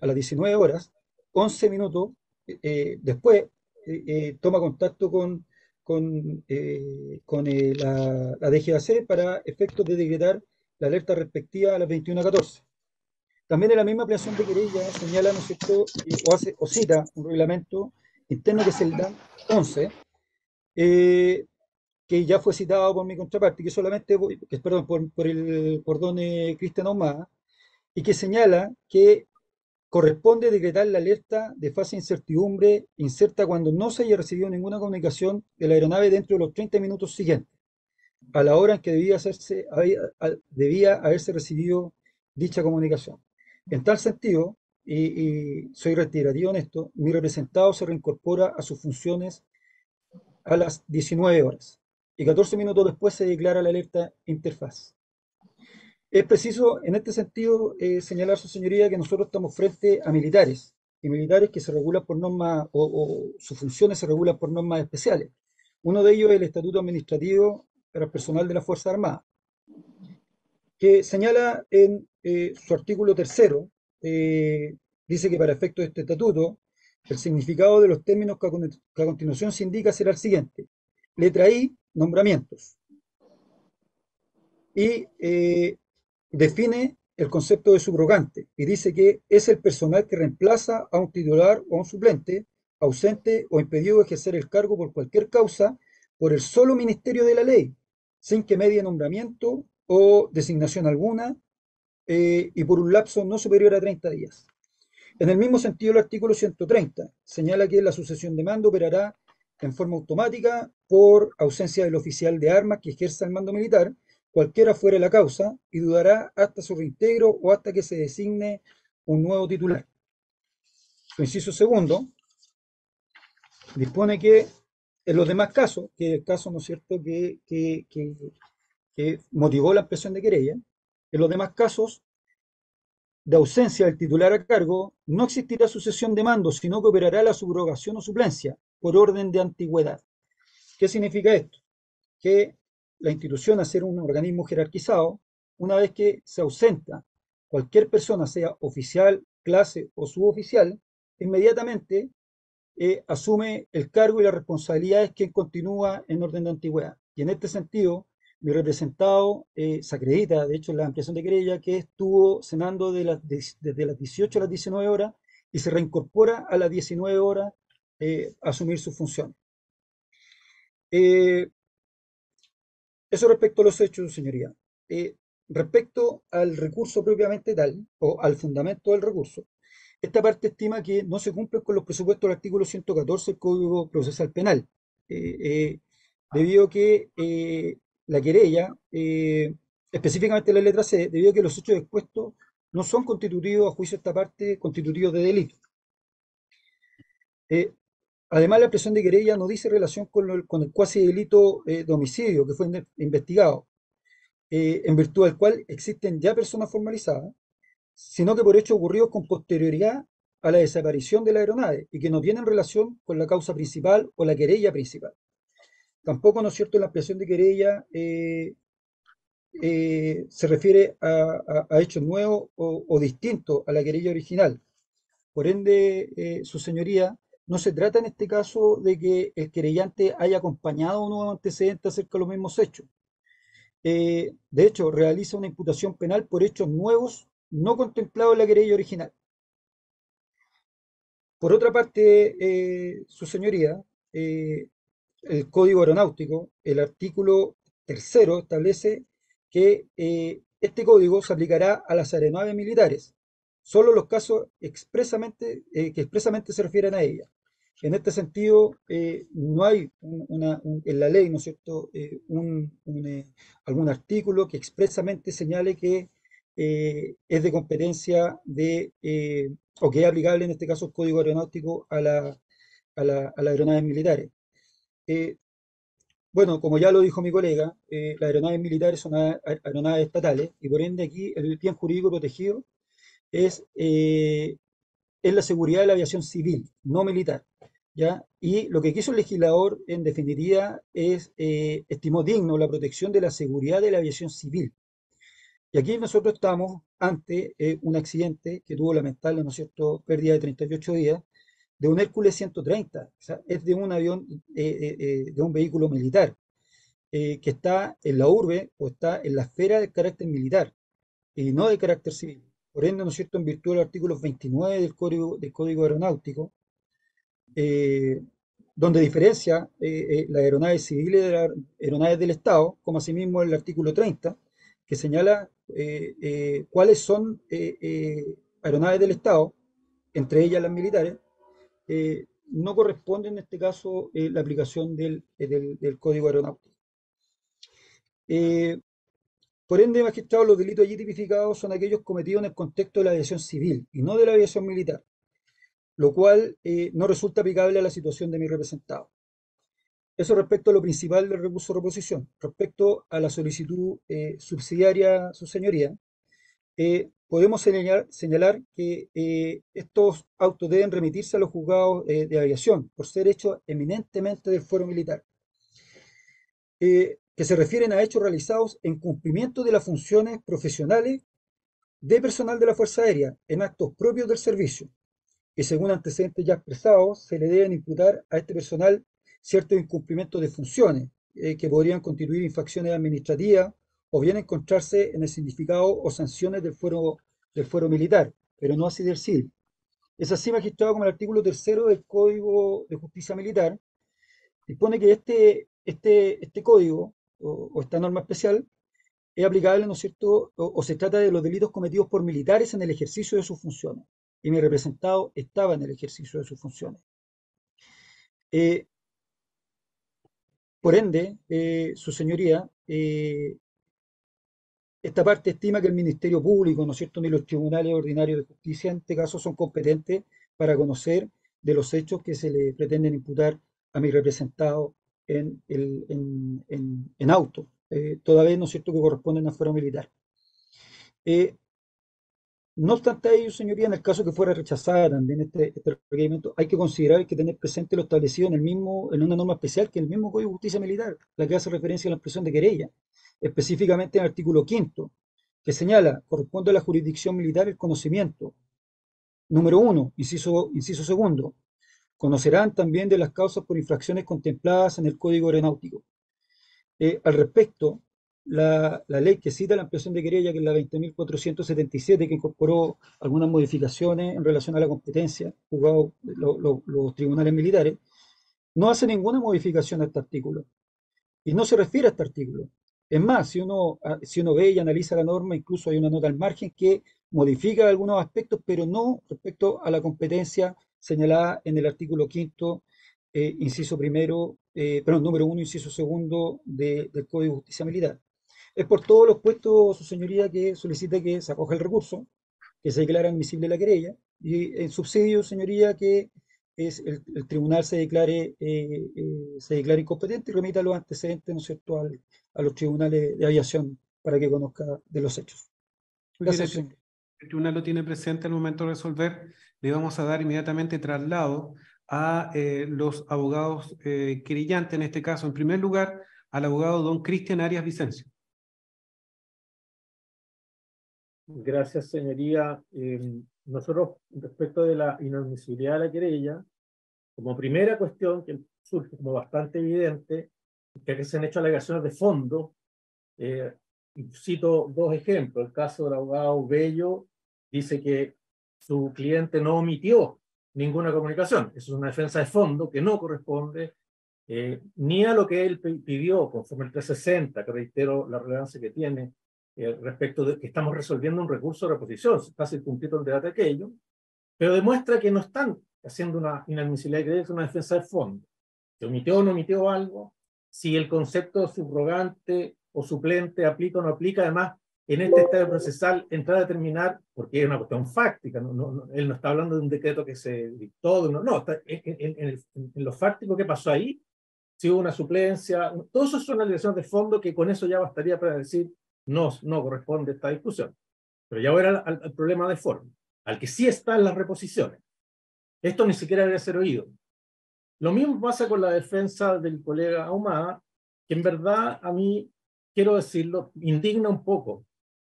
a las 19 horas, 11 minutos eh, eh, después eh, toma contacto con, con, con la, DGAC para efectos de decretar la alerta respectiva a las 21.14. También en la misma ampliación de querella señala, ¿no es cierto?, o, hace, o cita un reglamento interno que es el DAN 11, eh, que ya fue citado por mi contraparte, que solamente, que, perdón, por, por el, por don eh, Cristian Ahumada, y que señala que corresponde decretar la alerta de fase de incertidumbre incerta cuando no se haya recibido ninguna comunicación de la aeronave dentro de los 30 minutos siguientes, a la hora en que debía, hacerse, debía haberse recibido dicha comunicación. En tal sentido, y, y soy reiterativo en esto, mi representado se reincorpora a sus funciones a las 19 horas y 14 minutos después se declara la alerta interfaz. Es preciso, en este sentido, eh, señalar, su señoría, que nosotros estamos frente a militares, y militares que se regulan por normas, o, o sus funciones se regulan por normas especiales. Uno de ellos es el Estatuto Administrativo para el Personal de la Fuerza Armada, que señala en eh, su artículo tercero, eh, dice que para efectos de este estatuto, el significado de los términos que a, que a continuación se indica será el siguiente. Letra I, nombramientos. Y eh, define el concepto de subrogante y dice que es el personal que reemplaza a un titular o a un suplente ausente o impedido de ejercer el cargo por cualquier causa por el solo ministerio de la ley, sin que medie nombramiento o designación alguna eh, y por un lapso no superior a 30 días. En el mismo sentido, el artículo 130 señala que la sucesión de mando operará en forma automática por ausencia del oficial de armas que ejerza el mando militar, cualquiera fuera la causa, y durará hasta su reintegro o hasta que se designe un nuevo titular. Su inciso segundo dispone que en los demás casos, que el caso, ¿no es cierto?, que, que, que, que motivó la ampliación de querella, en los demás casos de ausencia del titular a cargo, no existirá sucesión de mando, sino que operará la subrogación o suplencia por orden de antigüedad. ¿Qué significa esto? Que la institución, a ser un organismo jerarquizado, una vez que se ausenta cualquier persona, sea oficial, clase o suboficial, inmediatamente eh, asume el cargo y las responsabilidades que continúa en orden de antigüedad. Y en este sentido, mi representado eh, se acredita, de hecho, en la ampliación de querella, que estuvo cenando desde las 18 a las 19 horas y se reincorpora a las 19 horas eh, asumir su función. Eh, eso respecto a los hechos, señoría. respecto al recurso propiamente tal, o al fundamento del recurso, esta parte estima que no se cumple con los presupuestos del artículo 114 del Código Procesal Penal, debido a que la querella, eh, específicamente la letra C, debido a que los hechos expuestos no son constitutivos, a juicio de esta parte, constitutivos de delito. Eh, además, la presión de querella no dice relación con, el cuasi delito eh, de homicidio que fue investigado, en virtud del cual existen ya personas formalizadas, sino que por hechos ocurridos con posterioridad a la desaparición de la aeronave y que no tienen relación con la causa principal o la querella principal. Tampoco, ¿no es cierto?, la ampliación de querella eh, eh, se refiere a, hechos nuevos o, distintos a la querella original. Por ende, eh, su señoría, no se trata en este caso de que el querellante haya acompañado un nuevo antecedente acerca de los mismos hechos. de hecho, realiza una imputación penal por hechos nuevos no contemplados en la querella original. Por otra parte, su señoría, el Código Aeronáutico, el artículo tercero establece que eh, este código se aplicará a las aeronaves militares, solo los casos expresamente, eh, que expresamente se refieren a ellas. En este sentido, eh, no hay en la ley, ¿no es cierto?, un, algún artículo que expresamente señale que es de competencia de, o que es aplicable en este caso el código aeronáutico a, la, a, la, las aeronaves militares. Eh, bueno, como ya lo dijo mi colega, eh, las aeronaves militares son aeronaves estatales y por ende aquí el bien jurídico protegido es, eh, es la seguridad de la aviación civil, no militar. ¿ya? Y lo que quiso el legislador, en definitiva, es, estimó digno la protección de la seguridad de la aviación civil. Y aquí nosotros estamos ante un accidente que tuvo lamentable, ¿no cierto?, pérdida de 38 días, de un Hércules 130, o sea, es de un avión, eh, eh, eh, de un vehículo militar, que está en la urbe o está en la esfera de carácter militar y no de carácter civil. Por ende, ¿no es cierto?, en virtud del artículo 29 del Código, del código Aeronáutico, donde diferencia las aeronaves civiles de las aeronaves del Estado, como asimismo el artículo 30, que señala cuáles son aeronaves del Estado, entre ellas las militares, eh, no corresponde en este caso eh, la aplicación del, eh, código aeronáutico. Por ende, magistrado, los delitos allí tipificados son aquellos cometidos en el contexto de la aviación civil y no de la aviación militar, lo cual no resulta aplicable a la situación de mi representado. Eso respecto a lo principal del recurso de reposición. Respecto a la solicitud subsidiaria, su señoría, podemos señalar, que eh, estos autos deben remitirse a los juzgados eh, de aviación por ser hechos eminentemente del fuero militar, eh, que se refieren a hechos realizados en cumplimiento de las funciones profesionales de personal de la Fuerza Aérea en actos propios del servicio, y según antecedentes ya expresados, se le deben imputar a este personal ciertos incumplimientos de funciones que podrían constituir infracciones administrativas o bien encontrarse en el significado o sanciones del fuero, del fuero militar, pero no así del civil. Es así magistrado como el artículo tercero del Código de Justicia Militar dispone que este, este, este código o, esta norma especial es aplicable, ¿no es cierto?, o, se trata de los delitos cometidos por militares en el ejercicio de sus funciones. Y mi representado estaba en el ejercicio de sus funciones. Eh, por ende, eh, su señoría, eh, esta parte estima que el Ministerio Público, ¿no es cierto?, ni los tribunales ordinarios de justicia en este caso son competentes para conocer de los hechos que se le pretenden imputar a mi representado en, el, en, en, en auto, eh, ¿no es cierto?, que corresponden a fuero militar. Eh, no obstante ello, señoría, en el caso que fuera rechazada también este, este requerimiento, hay que considerar que tener presente lo establecido en el mismo, en una norma especial que el mismo Código de Justicia Militar, la que hace referencia a la expresión de querella, específicamente en el artículo quinto, que señala, corresponde a la jurisdicción militar el conocimiento. Número uno, inciso, inciso segundo, conocerán también de las causas por infracciones contempladas en el Código Aeronáutico. Eh, al respecto, la, ley que cita la ampliación de querella, que es la 20.477, que incorporó algunas modificaciones en relación a la competencia, juzgado lo, lo, los tribunales militares, no hace ninguna modificación a este artículo. Y no se refiere a este artículo. Es más, si uno, si uno ve y analiza la norma, incluso hay una nota al margen que modifica algunos aspectos, pero no respecto a la competencia señalada en el artículo quinto, eh, inciso primero, eh, perdón, número uno, inciso segundo de, del Código de Justicia Militar. Es por todos los puestos, su señoría, que solicita que se acoja el recurso, que se declara admisible la querella, y en subsidio, señoría, que es el, el tribunal se declare, eh, eh, se declare incompetente y remita los antecedentes, ¿no es cierto?, al, a los tribunales de aviación para que conozca de los hechos. Gracias, señor. El tribunal lo tiene presente al momento de resolver. Le vamos a dar inmediatamente traslado a eh, los abogados eh, querellantes, en este caso, en primer lugar, al abogado don Cristian Arias Vicencio. Gracias, señoría. Eh, nosotros, respecto de la inadmisibilidad de la querella, como primera cuestión que surge como bastante evidente, que se han hecho alegaciones de fondo, eh, cito dos ejemplos. El caso del abogado Bello dice que su cliente no omitió ninguna comunicación. Eso es una defensa de fondo que no corresponde eh, ni a lo que él pidió conforme el 360, que reitero la relevancia que tiene eh, respecto de que estamos resolviendo un recurso de reposición, está circunscrito el debate aquello, pero demuestra que no están haciendo una inadmisibilidad que es una defensa de fondo. Se omitió o no omitió algo, si el concepto subrogante o suplente aplica o no aplica, además, en este estado procesal, entrar a determinar, porque es una cuestión fáctica, no, no, no, él no está hablando de un decreto que se dictó, no, no, está en, en, el, en, lo fáctico que pasó ahí, si hubo una suplencia, todo eso son alegaciones de fondo que con eso ya bastaría para decir no, no corresponde esta discusión. Pero ya voy al, al, al problema de forma, al que sí están las reposiciones. Esto ni siquiera debe ser oído. Lo mismo pasa con la defensa del colega Ahumada, que en verdad a mí, quiero decirlo, indigna un poco.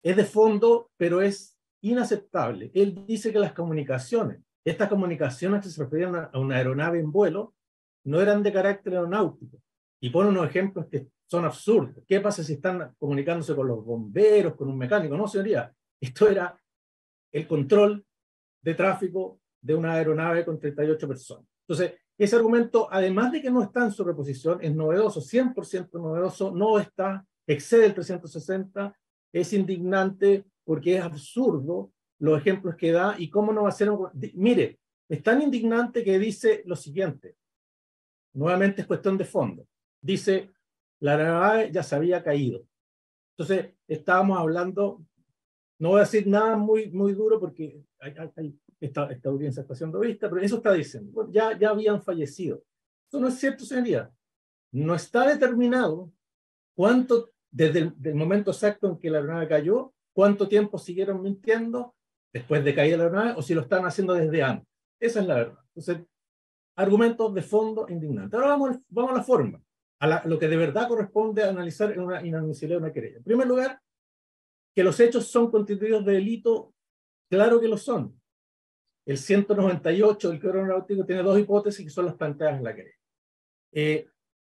Es de fondo, pero es inaceptable. Él dice que las comunicaciones, estas comunicaciones que se referían a una aeronave en vuelo, no eran de carácter aeronáutico. Y pone unos ejemplos que son absurdos. ¿Qué pasa si están comunicándose con los bomberos, con un mecánico? No, señoría. Esto era el control de tráfico de una aeronave con 38 personas. Entonces, ese argumento, además de que no está en su reposición, es novedoso, 100% novedoso, no está, excede el 360, es indignante porque es absurdo los ejemplos que da y cómo no va a ser... Mire, es tan indignante que dice lo siguiente, nuevamente es cuestión de fondo, dice, la aeronave ya se había caído. Entonces, estábamos hablando, no voy a decir nada muy, muy duro porque hay, hay, esta, esta audiencia está siendo vista, pero eso está diciendo, ya, ya habían fallecido. Eso no es cierto, señoría. No está determinado cuánto, desde el del momento exacto en que la aeronave cayó, cuánto tiempo siguieron mintiendo después de caer la aeronave o si lo están haciendo desde antes. Esa es la verdad. Entonces, argumentos de fondo indignantes. Ahora vamos, vamos a la forma, a la, lo que de verdad corresponde a analizar en una inadmisibilidad de una querella. En primer lugar, que los hechos son constituidos de delito, claro que lo son el 198 del Código Aeronáutico tiene dos hipótesis que son las planteadas en la querella. Eh,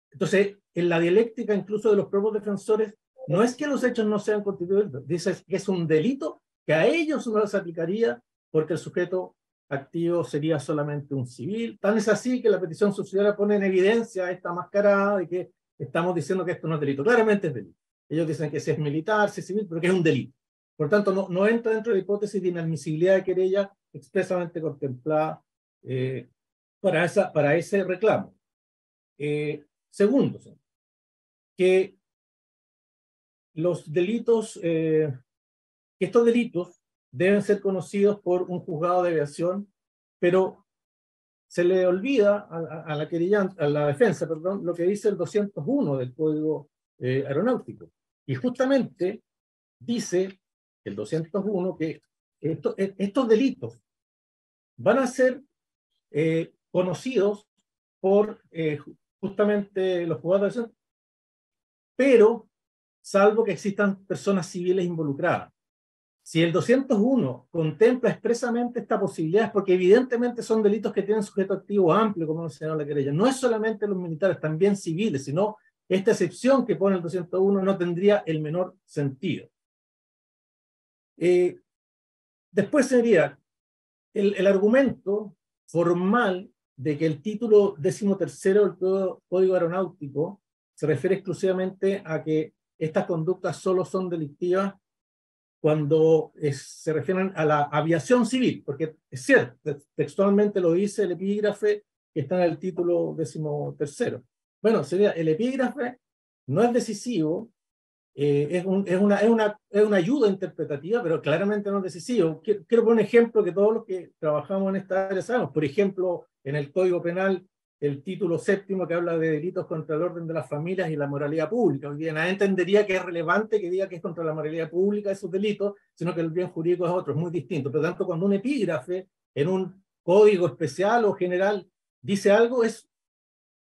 entonces, en la dialéctica incluso de los propios defensores, no es que los hechos no sean constituidos, dice que es un delito que a ellos no les aplicaría porque el sujeto activo sería solamente un civil. Tan es así que la petición subsidiaria pone en evidencia esta mascarada de que estamos diciendo que esto no es delito. Claramente es delito. ellos dicen que si es militar, si es civil, pero que es un delito. Por tanto, no, entra dentro de la hipótesis de inadmisibilidad de querella expresamente contemplada eh, para, esa, para ese reclamo. Eh, segundo, que los delitos, eh, que estos delitos deben ser conocidos por un juzgado de aviación, pero se le olvida a, la, a la defensa perdón, lo que dice el 201 del Código eh, Aeronáutico. Y justamente dice el 201 que e, estos delitos van a ser eh, conocidos por justamente los jugadores de pero salvo que existan personas civiles involucradas. Si el 201 contempla expresamente esta posibilidad es porque evidentemente son delitos que tienen sujeto activo amplio, como lo señala la querella. No es solamente los militares, también civiles, sino esta excepción que pone el 201 no tendría el menor sentido. Eh, después sería el, el, argumento formal de que el título tercero del Código Aeronáutico se refiere exclusivamente a que estas conductas solo son delictivas cuando se refieren a la aviación civil, porque es cierto, textualmente lo dice el epígrafe que está en el título tercero. Bueno, sería el epígrafe no es decisivo, eh, es, un, es, una, es, una, es, una, ayuda interpretativa, pero claramente no es decisivo. Quiero, quiero, poner un ejemplo que todos los que trabajamos en esta área sabemos. Por ejemplo, en el Código Penal el título séptimo que habla de delitos contra el orden de las familias y la moralidad pública. Hoy día nadie entendería que es relevante que diga que es contra la moralidad pública esos delitos, sino que el bien jurídico es otro, es muy distinto. Por lo tanto, cuando un epígrafe en un código especial o general dice algo, es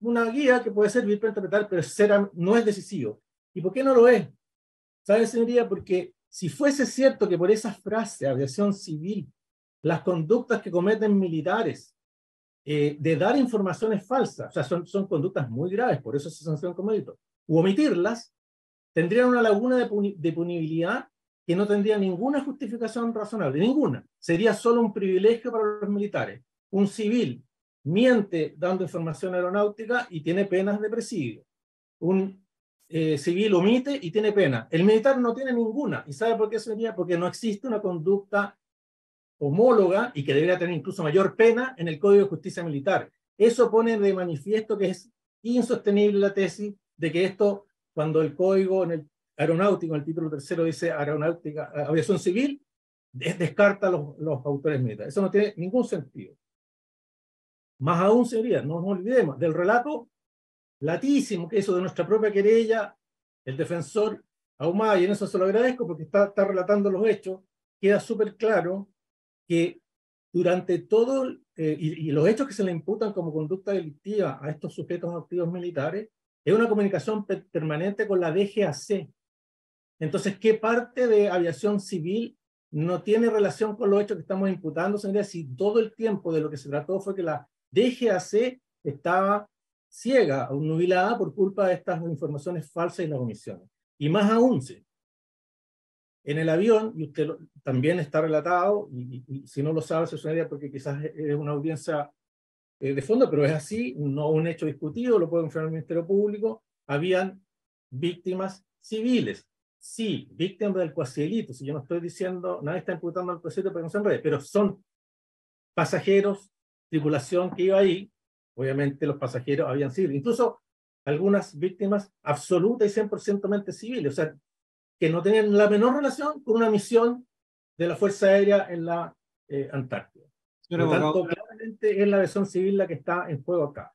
una guía que puede servir para interpretar, pero no es decisivo. ¿Y por qué no lo es? ¿Sabe, señoría? Porque si fuese cierto que por esa frase, aviación civil, las conductas que cometen militares eh, de dar informaciones falsas, o sea, son, son conductas muy graves, por eso se sancionan como delito, u omitirlas, tendrían una laguna de, de punibilidad que no tendría ninguna justificación razonable, ninguna. Sería solo un privilegio para los militares. Un civil miente dando información aeronáutica y tiene penas de presidio. Un eh, civil omite y tiene pena. El militar no tiene ninguna. ¿Y sabe por qué sería? Porque no existe una conducta homóloga y que debería tener incluso mayor pena en el Código de Justicia Militar. Eso pone de manifiesto que es insostenible la tesis de que esto, cuando el código en el aeronáutico, en el título tercero dice aeronáutica, aviación civil, descarta los, los autores militares. Eso no tiene ningún sentido. Más aún sería, no nos olvidemos, del relato latísimo que hizo de nuestra propia querella el defensor Ahumada, y en eso se lo agradezco porque está, está relatando los hechos, queda súper claro que durante todo, eh, y, los hechos que se le imputan como conducta delictiva a estos sujetos activos militares, es una comunicación permanente con la DGAC. Entonces, ¿qué parte de aviación civil no tiene relación con los hechos que estamos imputando? Señoría, si todo el tiempo de lo que se trató fue que la DGAC estaba ciega o nubilada por culpa de estas informaciones falsas y las omisiones. Y más aún, en el avión, y usted también está relatado, y, si no lo sabe, se suena porque quizás es una audiencia eh, de fondo, pero es así, no un hecho discutido, lo puede confirmar el Ministerio Público, habían víctimas civiles. Sí, víctimas del cuasielito, si yo no estoy diciendo, nadie está imputando al cuasielito para que no se enrede, pero son pasajeros, tripulación que iba ahí, obviamente los pasajeros habían sido, incluso algunas víctimas absolutas y 100% civiles, o sea, que no tenían la menor relación con una misión de la Fuerza Aérea en la eh, Antártida. Por lo tanto, claramente es la versión civil la que está en juego acá.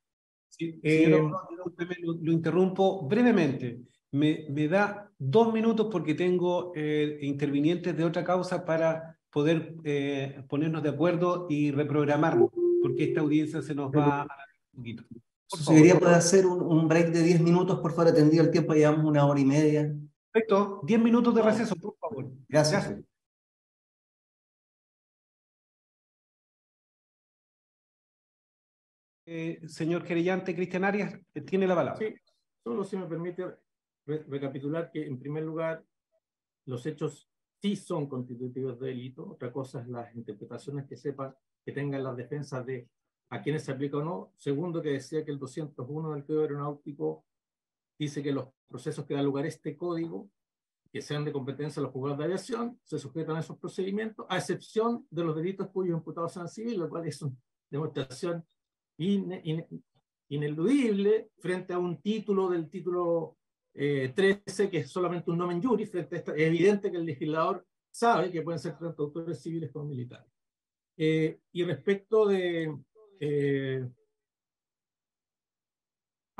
Sí, eh, lo, interrumpo brevemente. Me, me, da dos minutos porque tengo eh, intervinientes de otra causa para poder eh, ponernos de acuerdo y reprogramarnos, porque esta audiencia se nos va a un poquito. Señoría, puede hacer un, un, break de 10 minutos, por favor, atendido el tiempo, llevamos una hora y media. Perfecto, 10 minutos de receso, por favor. Gracias. Eh, señor querellante Cristian Arias, eh, tiene la palabra. Sí, solo si me permite recapitular que, en primer lugar, los hechos sí son constitutivos de delito. Otra cosa es las interpretaciones que sepan, que tengan las defensas de a quienes se aplica o no. Segundo, que decía que el 201 del Código Aeronáutico dice que los procesos que da lugar este código, que sean de competencia de los juzgados de aviación, se sujetan a esos procedimientos, a excepción de los delitos cuyos imputados sean civiles, lo cual es una demostración ineludible frente a un título del título 13, eh, que es solamente un nomen juris, frente a esta, es evidente que el legislador sabe que pueden ser tanto autores civiles como militares. Eh, y respecto de... Eh,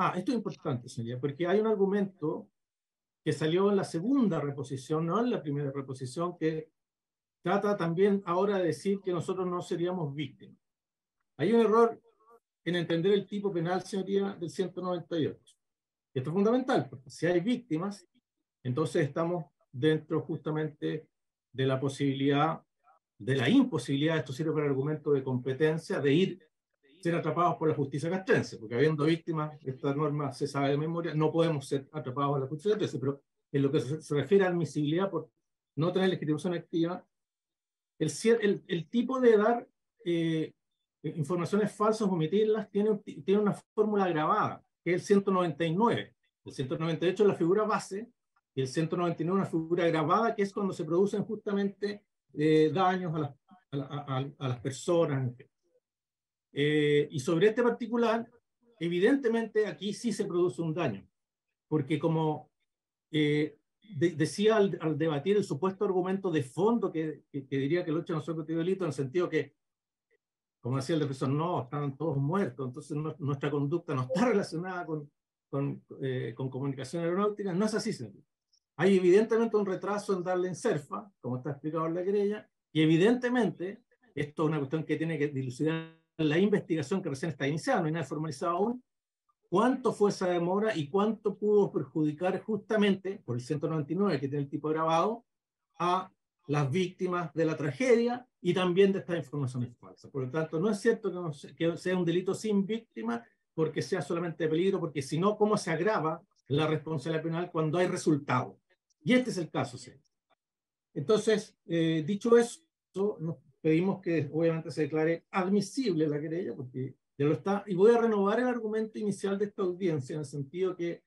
ah, esto es importante, señoría, porque hay un argumento que salió en la segunda reposición, no en la primera reposición, que trata también ahora de decir que nosotros no seríamos víctimas. Hay un error en entender el tipo penal, señoría, del 198. Esto es fundamental, porque si hay víctimas, entonces estamos dentro justamente de la posibilidad, de la imposibilidad, esto sirve para el argumento de competencia, de ir, ser atrapados por la justicia castrense, porque habiendo víctimas, esta norma se sabe de memoria, no podemos ser atrapados por la justicia castrense, pero en lo que se, refiere a admisibilidad por no tener legitimación activa, el, el, el tipo de dar eh, informaciones falsas, omitirlas, tiene, tiene una fórmula grabada, que es el 199. El 198 es la figura base y el 199 es una figura grabada, que es cuando se producen justamente eh, daños a, las, a, las personas. Eh, y sobre este particular, evidentemente aquí sí se produce un daño, porque como eh, decía al, debatir el supuesto argumento de fondo que, que, diría que el 8 no es delito, en el sentido que como decía el defensor, no, están todos muertos, entonces nuestra conducta no está relacionada con, con, eh, con comunicación aeronáutica, no es así, señor. Hay evidentemente un retraso en darle en CERFA, como está explicado en la querella, y evidentemente esto es una cuestión que tiene que dilucidar la investigación que recién está iniciada, no hay nada formalizado aún, cuánto fue esa demora y cuánto pudo perjudicar justamente, por el 199 que tiene el tipo grabado, a las víctimas de la tragedia y también de estas informaciones falsas. Por lo tanto, no es cierto que, sea un delito sin víctima porque sea solamente de peligro, porque si no, ¿cómo se agrava la responsabilidad penal cuando hay resultado? Y este es el caso. Entonces, eh, dicho eso, nos pedimos que obviamente se declare admisible la querella, porque ya lo está, y voy a renovar el argumento inicial de esta audiencia, en el sentido que,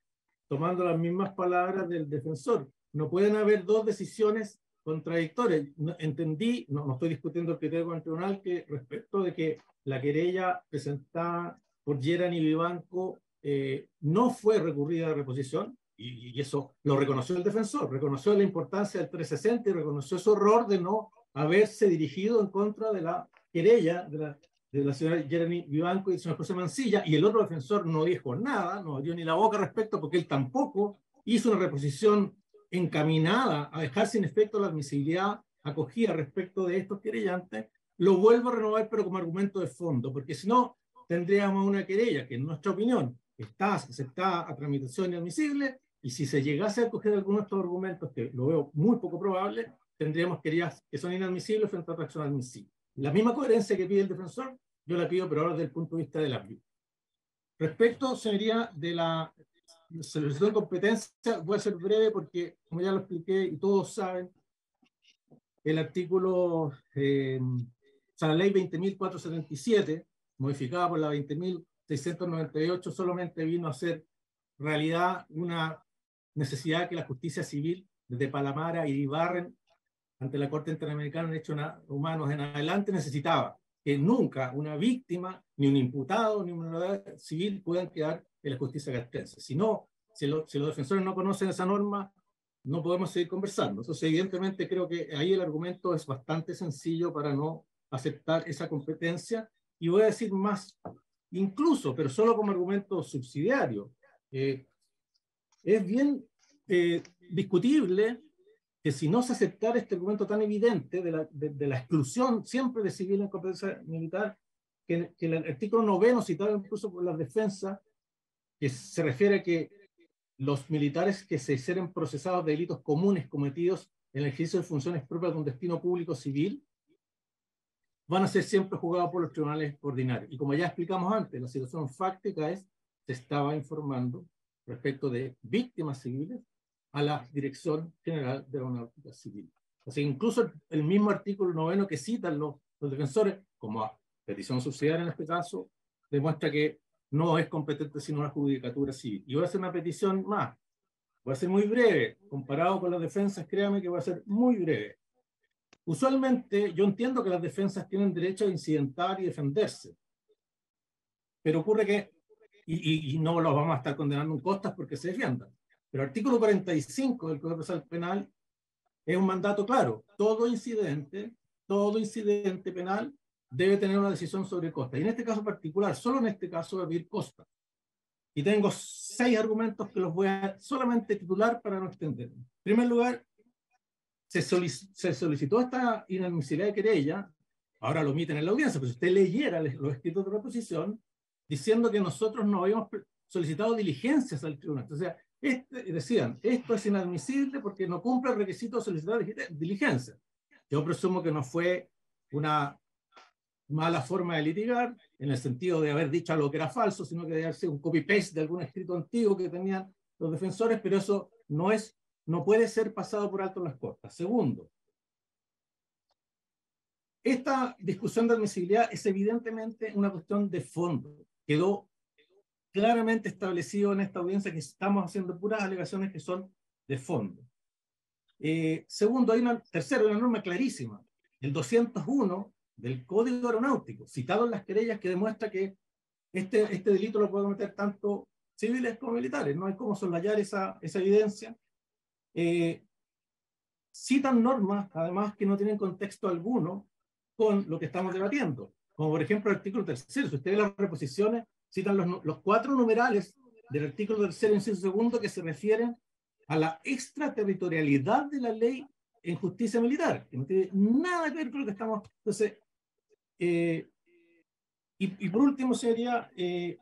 tomando las mismas palabras del defensor, no pueden haber dos decisiones contradictorias. entendí, no, estoy discutiendo el criterio con el tribunal, que respecto de que la querella presentada por Gerani Vivanco eh, no fue recurrida a reposición, y, y, eso lo reconoció el defensor, reconoció la importancia del 360 y reconoció su error de no haberse dirigido en contra de la querella de la, de la señora Jeremy Vivanco y el señor José Mancilla, y el otro defensor no dijo nada, no dio ni la boca respecto, porque él tampoco hizo una reposición encaminada a dejar sin efecto la admisibilidad acogida respecto de estos querellantes, lo vuelvo a renovar, pero como argumento de fondo, porque si no, tendríamos una querella que, en nuestra opinión, está aceptada a tramitación inadmisible, y si se llegase a acoger algunos de estos argumentos, que lo veo muy poco probable, tendríamos que son inadmisibles frente a otras admisible. La misma coherencia que pide el defensor, yo la pido, pero ahora desde el punto de vista de la Respecto, señoría, de la solicitud de competencia, voy a ser breve porque, como ya lo expliqué y todos saben, el artículo, eh, o sea, la ley 20.477, modificada por la 20.698, solamente vino a ser realidad una necesidad que la justicia civil, desde Palamara y Ibarren, ante la Corte Interamericana de Derechos Humanos en adelante, necesitaba que nunca una víctima, ni un imputado, ni una civil puedan quedar en la justicia castrense. Si no, si, los defensores no conocen esa norma, no podemos seguir conversando. Entonces, evidentemente, creo que ahí el argumento es bastante sencillo para no aceptar esa competencia. Y voy a decir más, incluso, pero solo como argumento subsidiario. Eh, es bien eh, discutible que si no se aceptara este argumento tan evidente de la, de, la exclusión siempre de civil en competencia militar, que, que, el artículo noveno citado incluso por la defensa, que se refiere a que los militares que se hicieran procesados de delitos comunes cometidos en el ejercicio de funciones propias de un destino público civil, van a ser siempre juzgados por los tribunales ordinarios. Y como ya explicamos antes, la situación fáctica es, se estaba informando respecto de víctimas civiles a la Dirección General de Aeronáutica Civil. O sea, incluso el, mismo artículo noveno que citan los, los defensores, como a petición subsidiaria en este caso, demuestra que no es competente sino la judicatura civil. Y voy a hacer una petición más. Voy a ser muy breve. Comparado con las defensas, créame que voy a ser muy breve. Usualmente yo entiendo que las defensas tienen derecho a incidentar y defenderse. Pero ocurre que, y, y, no los vamos a estar condenando en costas porque se defiendan. El artículo 45 del Código Procesal Penal es un mandato claro. Todo incidente, todo incidente penal debe tener una decisión sobre costa. Y en este caso particular, solo en este caso va a haber costa. Y tengo seis argumentos que los voy a solamente titular para no extender. En primer lugar, se, se solicitó esta inadmisibilidad de querella, ahora lo omiten en la audiencia, pero si usted leyera los escritos de reposición, diciendo que nosotros no habíamos solicitado diligencias al tribunal. O sea, este, decían, esto es inadmisible porque no cumple el requisito de solicitar diligencia. Yo presumo que no fue una mala forma de litigar, en el sentido de haber dicho algo que era falso, sino que de haber sido un copy-paste de algún escrito antiguo que tenían los defensores, pero eso no, es, no puede ser pasado por alto en las cortes. Segundo, esta discusión de admisibilidad es evidentemente una cuestión de fondo. Quedó claramente establecido en esta audiencia que estamos haciendo puras alegaciones que son de fondo. Eh, segundo, hay una tercera, una norma clarísima, el 201 del Código Aeronáutico, citado en las querellas, que demuestra que este, este delito lo pueden cometer tanto civiles como militares. No hay cómo soslayar esa, esa evidencia. Eh, citan normas, además, que no tienen contexto alguno con lo que estamos debatiendo. Como por ejemplo el artículo tercero. Si ustedes las reposiciones citan los, los cuatro numerales del artículo tercero, inciso segundo, que se refieren a la extraterritorialidad de la ley en justicia militar, que no tiene nada que ver con lo que estamos. Entonces, eh, y, y, por último sería eh,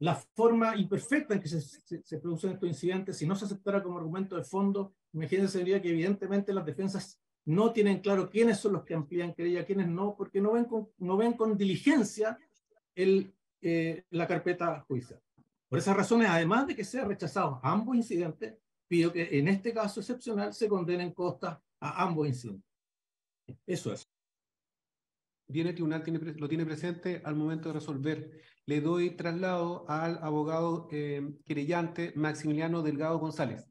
la forma imperfecta en que se, se, producen estos incidentes, si no se aceptara como argumento de fondo, imagínense sería que evidentemente las defensas no tienen claro quiénes son los que amplían querella, quiénes no, porque no ven con, no ven con diligencia el, eh, la carpeta judicial. Por esas razones, además de que sean rechazados ambos incidentes, pido que en este caso excepcional se condenen costas a ambos incidentes. Eso es. Bien, el tribunal tiene, lo tiene presente al momento de resolver. Le doy traslado al abogado eh, querellante Maximiliano Delgado González.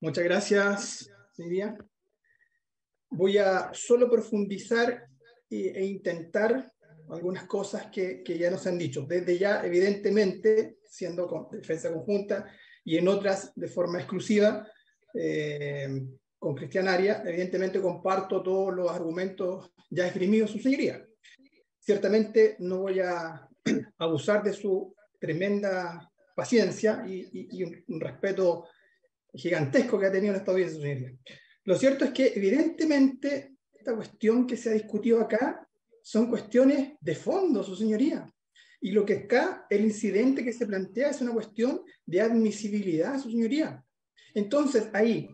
Muchas gracias, señoría. Voy a solo profundizar e, intentar algunas cosas que, que, ya nos han dicho. Desde ya, evidentemente, siendo con defensa conjunta y en otras de forma exclusiva, eh, con Cristianaria, evidentemente comparto todos los argumentos ya esgrimidos, su señoría. Ciertamente no voy a abusar de su tremenda paciencia y, y, y un, respeto gigantesco que ha tenido en esta audiencia, su señoría. Lo cierto es que, evidentemente, esta cuestión que se ha discutido acá son cuestiones de fondo, su señoría. Y lo que acá, el incidente que se plantea es una cuestión de admisibilidad, su señoría. Entonces, ahí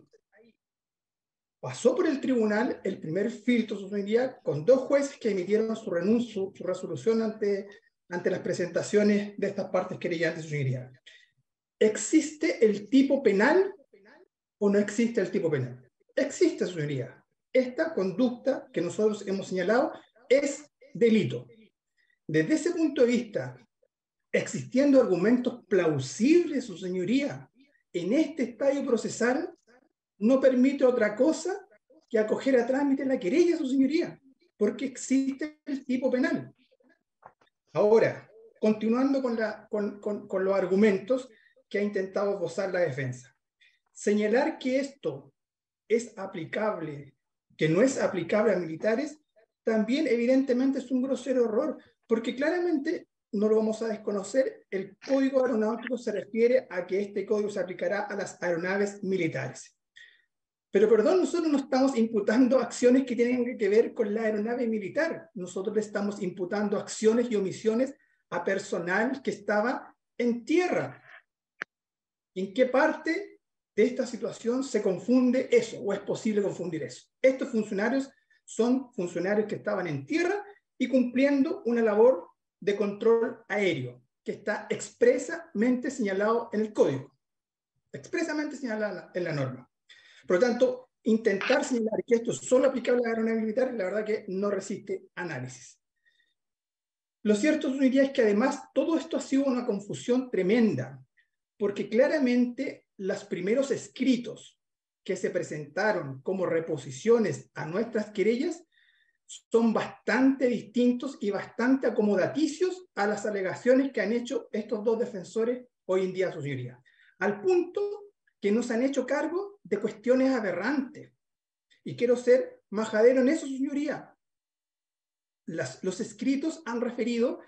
pasó por el tribunal el primer filtro, su señoría, con dos jueces que emitieron su renuncio, su resolución ante, ante las presentaciones de estas partes querellantes, su señoría. ¿Existe el tipo penal o no existe el tipo penal? Existe, señoría. Esta conducta que nosotros hemos señalado es delito. Desde ese punto de vista, existiendo argumentos plausibles, su señoría, en este estadio procesal, no permite otra cosa que acoger a trámite la querella, su señoría, porque existe el tipo penal. Ahora, continuando con, con los argumentos que ha intentado gozar la defensa. Señalar que esto es aplicable, que no es aplicable a militares, también evidentemente es un grosero error, porque claramente no lo vamos a desconocer, el código aeronáutico se refiere a que este código se aplicará a las aeronaves militares. Pero perdón, nosotros no estamos imputando acciones que tienen que ver con la aeronave militar, nosotros le estamos imputando acciones y omisiones a personal que estaba en tierra. ¿En qué parte de esta situación se confunde eso o es posible confundir eso? Estos funcionarios son funcionarios que estaban en tierra y cumpliendo una labor de control aéreo, que está expresamente señalado en el código, expresamente señalado en la norma. Por lo tanto, intentar señalar que esto es solo aplicable a la aeronave militar, la verdad que no resiste análisis. Lo cierto, señoría, es que además todo esto ha sido una confusión tremenda, porque claramente los primeros escritos que se presentaron como reposiciones a nuestras querellas son bastante distintos y bastante acomodaticios a las alegaciones que han hecho estos dos defensores hoy en día, su señoría, al punto que nos han hecho cargo de cuestiones aberrantes. Y quiero ser majadero en eso, su señoría. los escritos han referido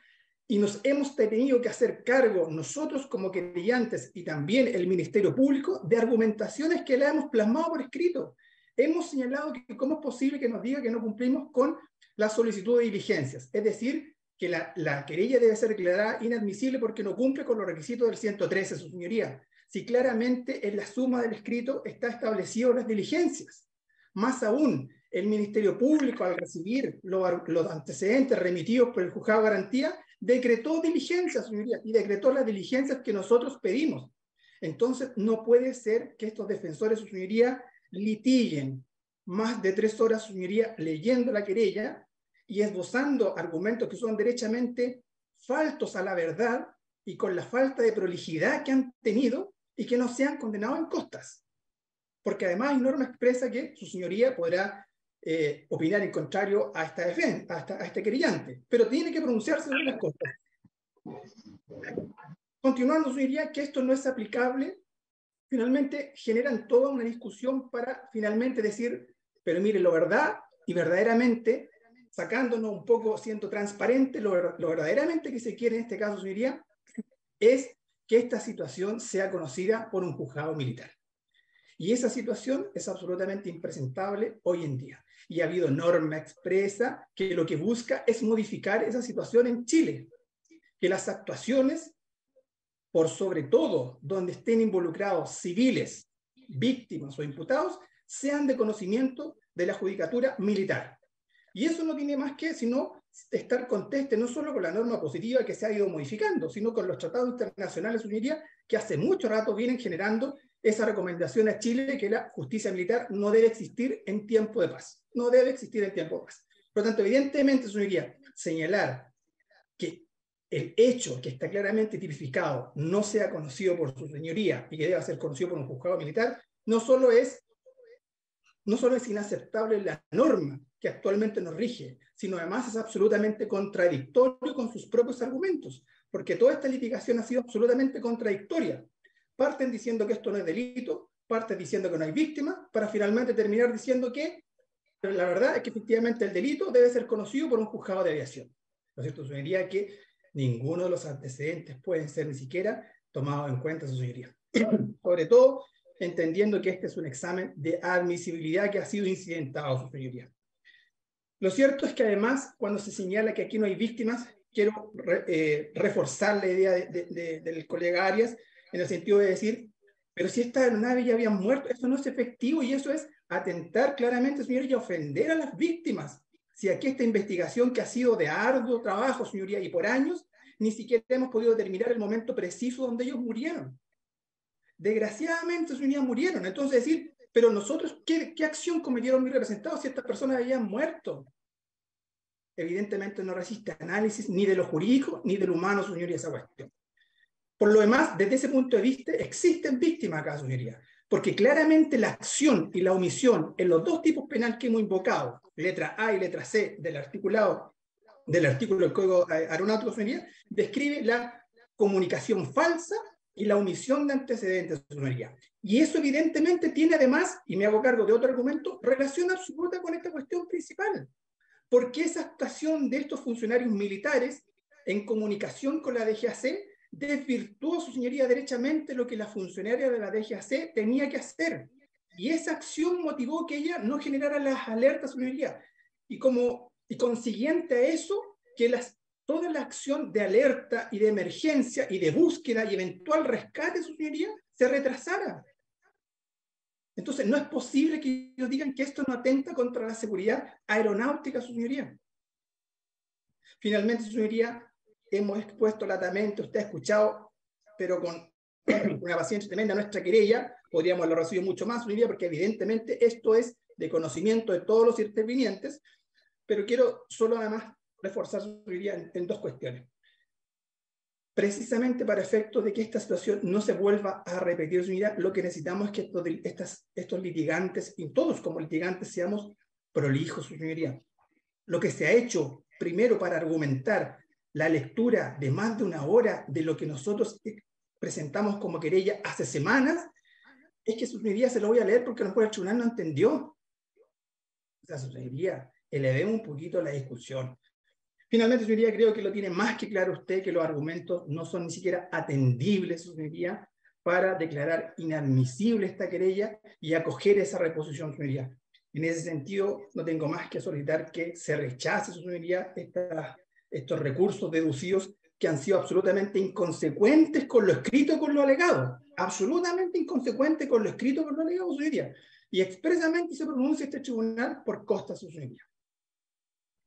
y nos hemos tenido que hacer cargo nosotros como querellantes y también el Ministerio Público de argumentaciones que le hemos plasmado por escrito. Hemos señalado que cómo es posible que nos diga que no cumplimos con la solicitud de diligencias, es decir, que la, la querella debe ser declarada inadmisible porque no cumple con los requisitos del 113, su señoría, si claramente en la suma del escrito está establecido las diligencias. Más aún, el Ministerio Público, al recibir los, los antecedentes remitidos por el juzgado de garantía, decretó diligencias, y decretó las diligencias que nosotros pedimos. Entonces, no puede ser que estos defensores, su señoría, litiguen más de tres horas, su señoría, leyendo la querella y esbozando argumentos que son derechamente faltos a la verdad y con la falta de prolijidad que han tenido y que no sean condenados en costas. Porque además hay norma expresa que su señoría podrá eh, opinar en contrario a esta defensa, a, a, este querellante, pero tiene que pronunciarse sobre las costas. Continuando, su señoría, que esto no es aplicable, finalmente generan toda una discusión para finalmente decir, pero mire, lo verdad y verdaderamente, sacándonos un poco, siendo transparente, lo, lo verdaderamente que se quiere en este caso, señoría, es que esta situación sea conocida por un juzgado militar. Y esa situación es absolutamente impresentable hoy en día. Y ha habido norma expresa que lo que busca es modificar esa situación en Chile. Que las actuaciones, por sobre todo donde estén involucrados civiles, víctimas o imputados, sean de conocimiento de la judicatura militar. Y eso no tiene más que sino estar conteste no solo con la norma positiva que se ha ido modificando, sino con los tratados internacionales, uniría, que hace mucho rato vienen generando esa recomendación a Chile que la justicia militar no debe existir en tiempo de paz. No debe existir en tiempo de paz. Por lo tanto, evidentemente, señoría, señalar que el hecho que está claramente tipificado no sea conocido por su señoría y que deba ser conocido por un juzgado militar, no solo es, no solo es inaceptable la norma que actualmente nos rige, sino además es absolutamente contradictorio con sus propios argumentos, porque toda esta litigación ha sido absolutamente contradictoria. Parten diciendo que esto no es delito, parten diciendo que no hay víctima, para finalmente terminar diciendo que la verdad es que efectivamente el delito debe ser conocido por un juzgado de aviación. ¿No es cierto? Señoría que ninguno de los antecedentes pueden ser ni siquiera tomados en cuenta, su señoría. Sobre todo entendiendo que este es un examen de admisibilidad que ha sido incidentado, su señoría. Lo cierto es que además, cuando se señala que aquí no hay víctimas, quiero eh, reforzar la idea del colega Arias en el sentido de decir, pero si esta aeronave ya había muerto, eso no es efectivo y eso es atentar claramente, señor, y ofender a las víctimas. Si aquí esta investigación que ha sido de arduo trabajo, señoría, y por años, ni siquiera hemos podido determinar el momento preciso donde ellos murieron. Desgraciadamente, señoría, murieron. Entonces, decir, pero nosotros, ¿qué, ¿qué, acción cometieron mis representados si estas personas habían muerto? Evidentemente no resiste análisis ni de lo jurídico ni de lo humano, señoría, esa cuestión. Por lo demás, desde ese punto de vista, existen víctimas acá, señoría, porque claramente la acción y la omisión en los dos tipos penales que hemos invocado, letra A y letra C del articulado del artículo del Código Aeronáutico, señoría, describe la comunicación falsa y la omisión de antecedentes, señoría. Y eso evidentemente tiene además, y me hago cargo de otro argumento, relación absoluta con esta cuestión principal. Porque esa actuación de estos funcionarios militares en comunicación con la DGAC desvirtuó, su señoría, derechamente lo que la funcionaria de la DGAC tenía que hacer. Y esa acción motivó que ella no generara las alertas, señoría. Y, como, y consiguiente a eso, que las toda la acción de alerta y de emergencia y de búsqueda y eventual rescate, su señoría, se retrasara. Entonces, no es posible que ellos digan que esto no atenta contra la seguridad aeronáutica, su señoría. Finalmente, su señoría, hemos expuesto latamente, usted ha escuchado, pero con una paciencia tremenda, nuestra querella, podríamos haberlo resumido mucho más, Olivia, porque evidentemente esto es de conocimiento de todos los intervinientes, pero quiero solo además reforzar, Olivia, en, en dos cuestiones precisamente para efectos de que esta situación no se vuelva a repetir, mira, lo que necesitamos es que estos, estas, estos litigantes, y todos como litigantes, seamos prolijos, señoría. Lo que se ha hecho primero para argumentar la lectura de más de una hora de lo que nosotros presentamos como querella hace semanas, es que su señoría se lo voy a leer porque el tribunal no entendió. O sea, su señoría, elevemos un poquito la discusión. Finalmente, señoría, creo que lo tiene más que claro usted que los argumentos no son ni siquiera atendibles, señoría, para declarar inadmisible esta querella y acoger esa reposición, señoría. En ese sentido, no tengo más que solicitar que se rechace, señoría, esta, estos recursos deducidos que han sido absolutamente inconsecuentes con lo escrito con lo alegado. Absolutamente inconsecuentes con lo escrito con lo alegado, señoría. Y expresamente se pronuncia este tribunal por costa, señoría.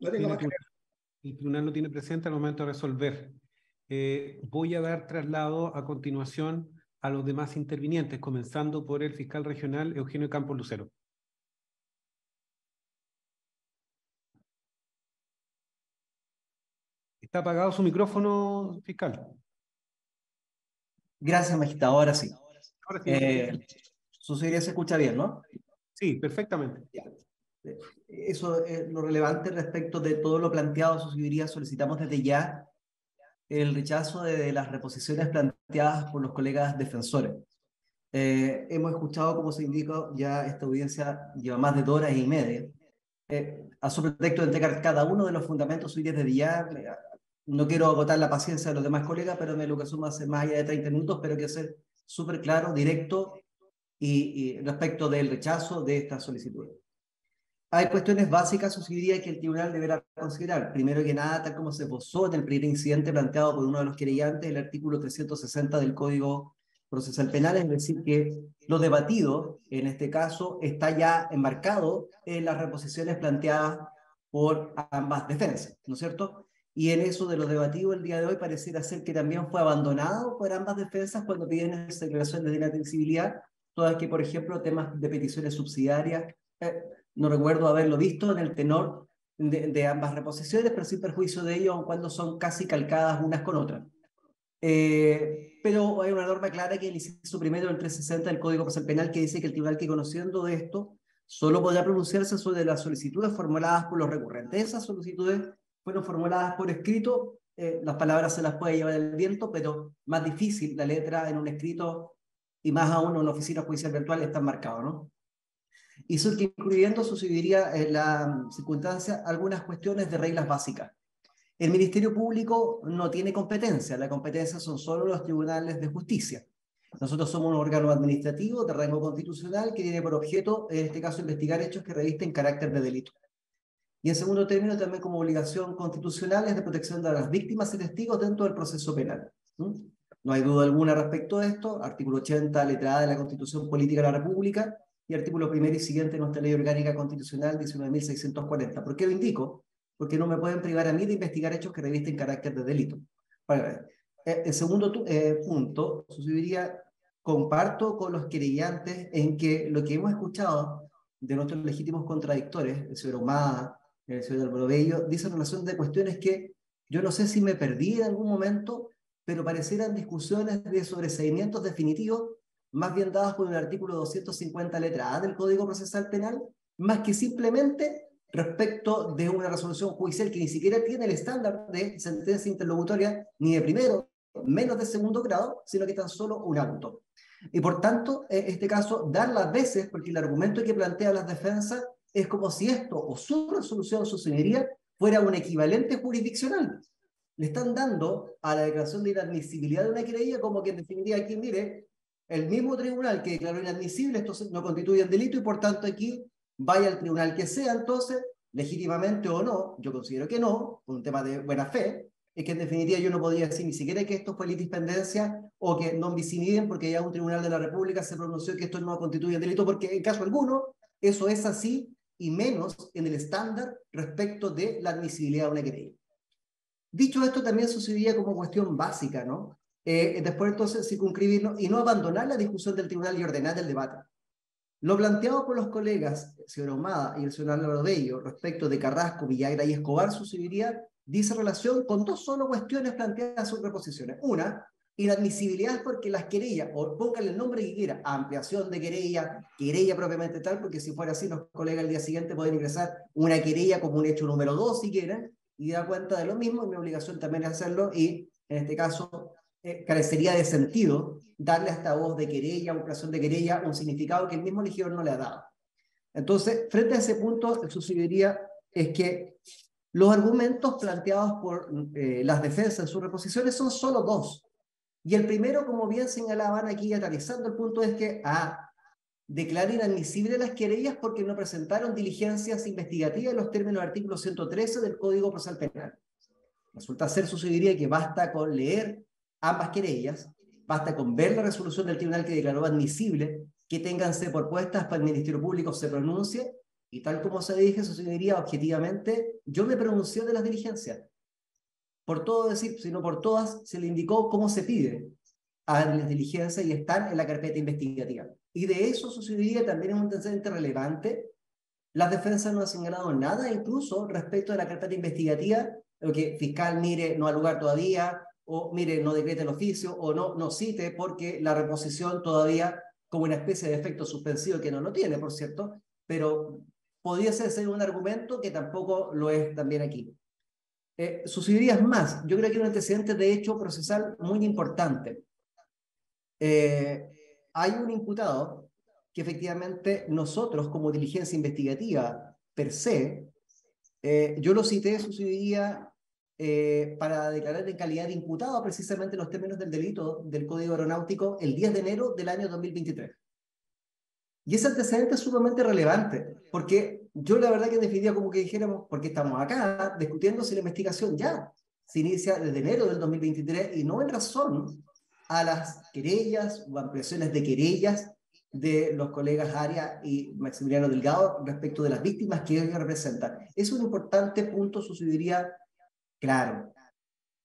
No tengo más que el tribunal no tiene presente al momento de resolver. Eh, voy a dar traslado a continuación a los demás intervinientes, comenzando por el fiscal regional Eugenio Campos Lucero. ¿Está apagado su micrófono, fiscal? Gracias, magistrado. Ahora sí. Ahora sí. Eh, su señoría se escucha bien, ¿no? Sí, perfectamente. Eso es lo relevante respecto de todo lo planteado, su señoría, solicitamos desde ya el rechazo de, las reposiciones planteadas por los colegas defensores. Eh, hemos escuchado, como se indica, ya esta audiencia lleva más de dos horas y media. Eh, a su pretexto de entregar cada uno de los fundamentos suyos desde ya, no quiero agotar la paciencia de los demás colegas, pero me lo que suma hace más allá de 30 minutos, pero que ser súper claro, directo y, y respecto del rechazo de esta solicitud hay cuestiones básicas, diría, que el tribunal deberá considerar. Primero que nada, tal como se posó en el primer incidente planteado por uno de los querellantes, el artículo 360 del Código Procesal Penal, es decir, que lo debatido, en este caso, está ya enmarcado en las reposiciones planteadas por ambas defensas, ¿no es cierto? Y en eso de lo debatido el día de hoy pareciera ser que también fue abandonado por ambas defensas cuando piden esa declaración de inadmisibilidad, todas que, por ejemplo, temas de peticiones subsidiarias, eh, no recuerdo haberlo visto en el tenor de, ambas reposiciones, pero sin perjuicio de ello, cuando son casi calcadas unas con otras. Eh, pero hay una norma clara que el inciso primero del 360 del Código Procesal Penal que dice que el tribunal que conociendo de esto solo podrá pronunciarse sobre las solicitudes formuladas por los recurrentes. Esas solicitudes fueron formuladas por escrito, eh, las palabras se las puede llevar el viento, pero más difícil la letra en un escrito y más aún en una oficina judicial virtual está marcado, ¿no? que incluyendo sucedería en la circunstancia algunas cuestiones de reglas básicas. El Ministerio Público no tiene competencia, la competencia son solo los tribunales de justicia. Nosotros somos un órgano administrativo de rango constitucional que tiene por objeto, en este caso, investigar hechos que revisten carácter de delito. Y en segundo término, también como obligación constitucional es de protección de las víctimas y testigos dentro del proceso penal. No hay duda alguna respecto a esto. Artículo 80, letra A de la Constitución Política de la República, y artículo primero y siguiente de nuestra ley orgánica constitucional 19.640. ¿Por qué lo indico? Porque no me pueden privar a mí de investigar hechos que revisten carácter de delito. Bueno, eh, el segundo eh, punto, sucedería, comparto con los querellantes en que lo que hemos escuchado de nuestros legítimos contradictores, el señor Omada, el señor Álvaro Bello, dice relación de cuestiones que yo no sé si me perdí en algún momento, pero parecieran discusiones de sobreseimientos definitivos más bien dadas por el artículo 250 letra A del Código Procesal Penal, más que simplemente respecto de una resolución judicial que ni siquiera tiene el estándar de sentencia interlocutoria ni de primero, menos de segundo grado, sino que tan solo un auto. Y por tanto, en este caso, dar las veces, porque el argumento que plantea las defensas es como si esto o su resolución, su fuera un equivalente jurisdiccional. Le están dando a la declaración de inadmisibilidad de una querella como que en definitiva aquí, mire, el mismo tribunal que declaró inadmisible, esto no constituye un delito y por tanto aquí vaya al tribunal que sea, entonces, legítimamente o no, yo considero que no, un tema de buena fe, es que en definitiva yo no podría decir ni siquiera que esto fue litispendencia o que no visiniden porque ya un tribunal de la República se pronunció que esto no constituye un delito, porque en caso alguno eso es así y menos en el estándar respecto de la admisibilidad de una querella. Dicho esto, también sucedía como cuestión básica, ¿no? eh, después entonces circunscribirnos y no abandonar la discusión del tribunal y ordenar el debate. Lo planteado por los colegas, el señor Omada y el señor Álvaro Bello, respecto de Carrasco, Villagra y Escobar, su civilidad, dice relación con dos solo cuestiones planteadas en sus reposiciones. Una, inadmisibilidad porque las querellas, o pónganle el nombre que quiera, ampliación de querella, querella propiamente tal, porque si fuera así, los colegas el día siguiente pueden ingresar una querella como un hecho número dos si quieren, y da cuenta de lo mismo, y mi obligación también es hacerlo, y en este caso eh, carecería de sentido darle a esta voz de querella, ampliación de querella, un significado que el mismo legislador no le ha dado. Entonces, frente a ese punto, sucedería es que los argumentos planteados por eh, las defensas en sus reposiciones son solo dos. Y el primero, como bien señalaban aquí analizando el punto, es que A. Declara inadmisible las querellas porque no presentaron diligencias investigativas en los términos del artículo 113 del Código Procesal Penal. Resulta ser, sucedería que basta con leer ambas querellas, basta con ver la resolución del tribunal que declaró admisible, que tenganse propuestas para el Ministerio Público se pronuncie, y tal como se dije, sucedería objetivamente, yo me pronunció de las diligencias por todo decir, sino por todas, se le indicó cómo se pide a las diligencias y están en la carpeta investigativa. Y de eso sucedería también es un antecedente relevante. Las defensas no han señalado nada, incluso respecto de la carpeta investigativa, lo que fiscal mire, no ha lugar todavía, o mire, no decrete el oficio, o no, no cite, porque la reposición todavía, como una especie de efecto suspensivo, que no lo tiene, por cierto, pero podría ser un argumento que tampoco lo es también aquí eh, sucedería más. Yo creo que hay un antecedente de hecho procesal muy importante. Eh, hay un imputado que efectivamente nosotros como diligencia investigativa per se, eh, yo lo cité, sucedería eh, para declarar en calidad de imputado precisamente los términos del delito del Código Aeronáutico el 10 de enero del año 2023. Y ese antecedente es sumamente relevante, porque yo la verdad que definiría como que dijéramos, porque estamos acá discutiendo si la investigación ya se inicia desde enero del 2023 y no en razón a las querellas o ampliaciones de querellas de los colegas Aria y Maximiliano Delgado respecto de las víctimas que ellos representan. Es un importante punto, sucedería claro.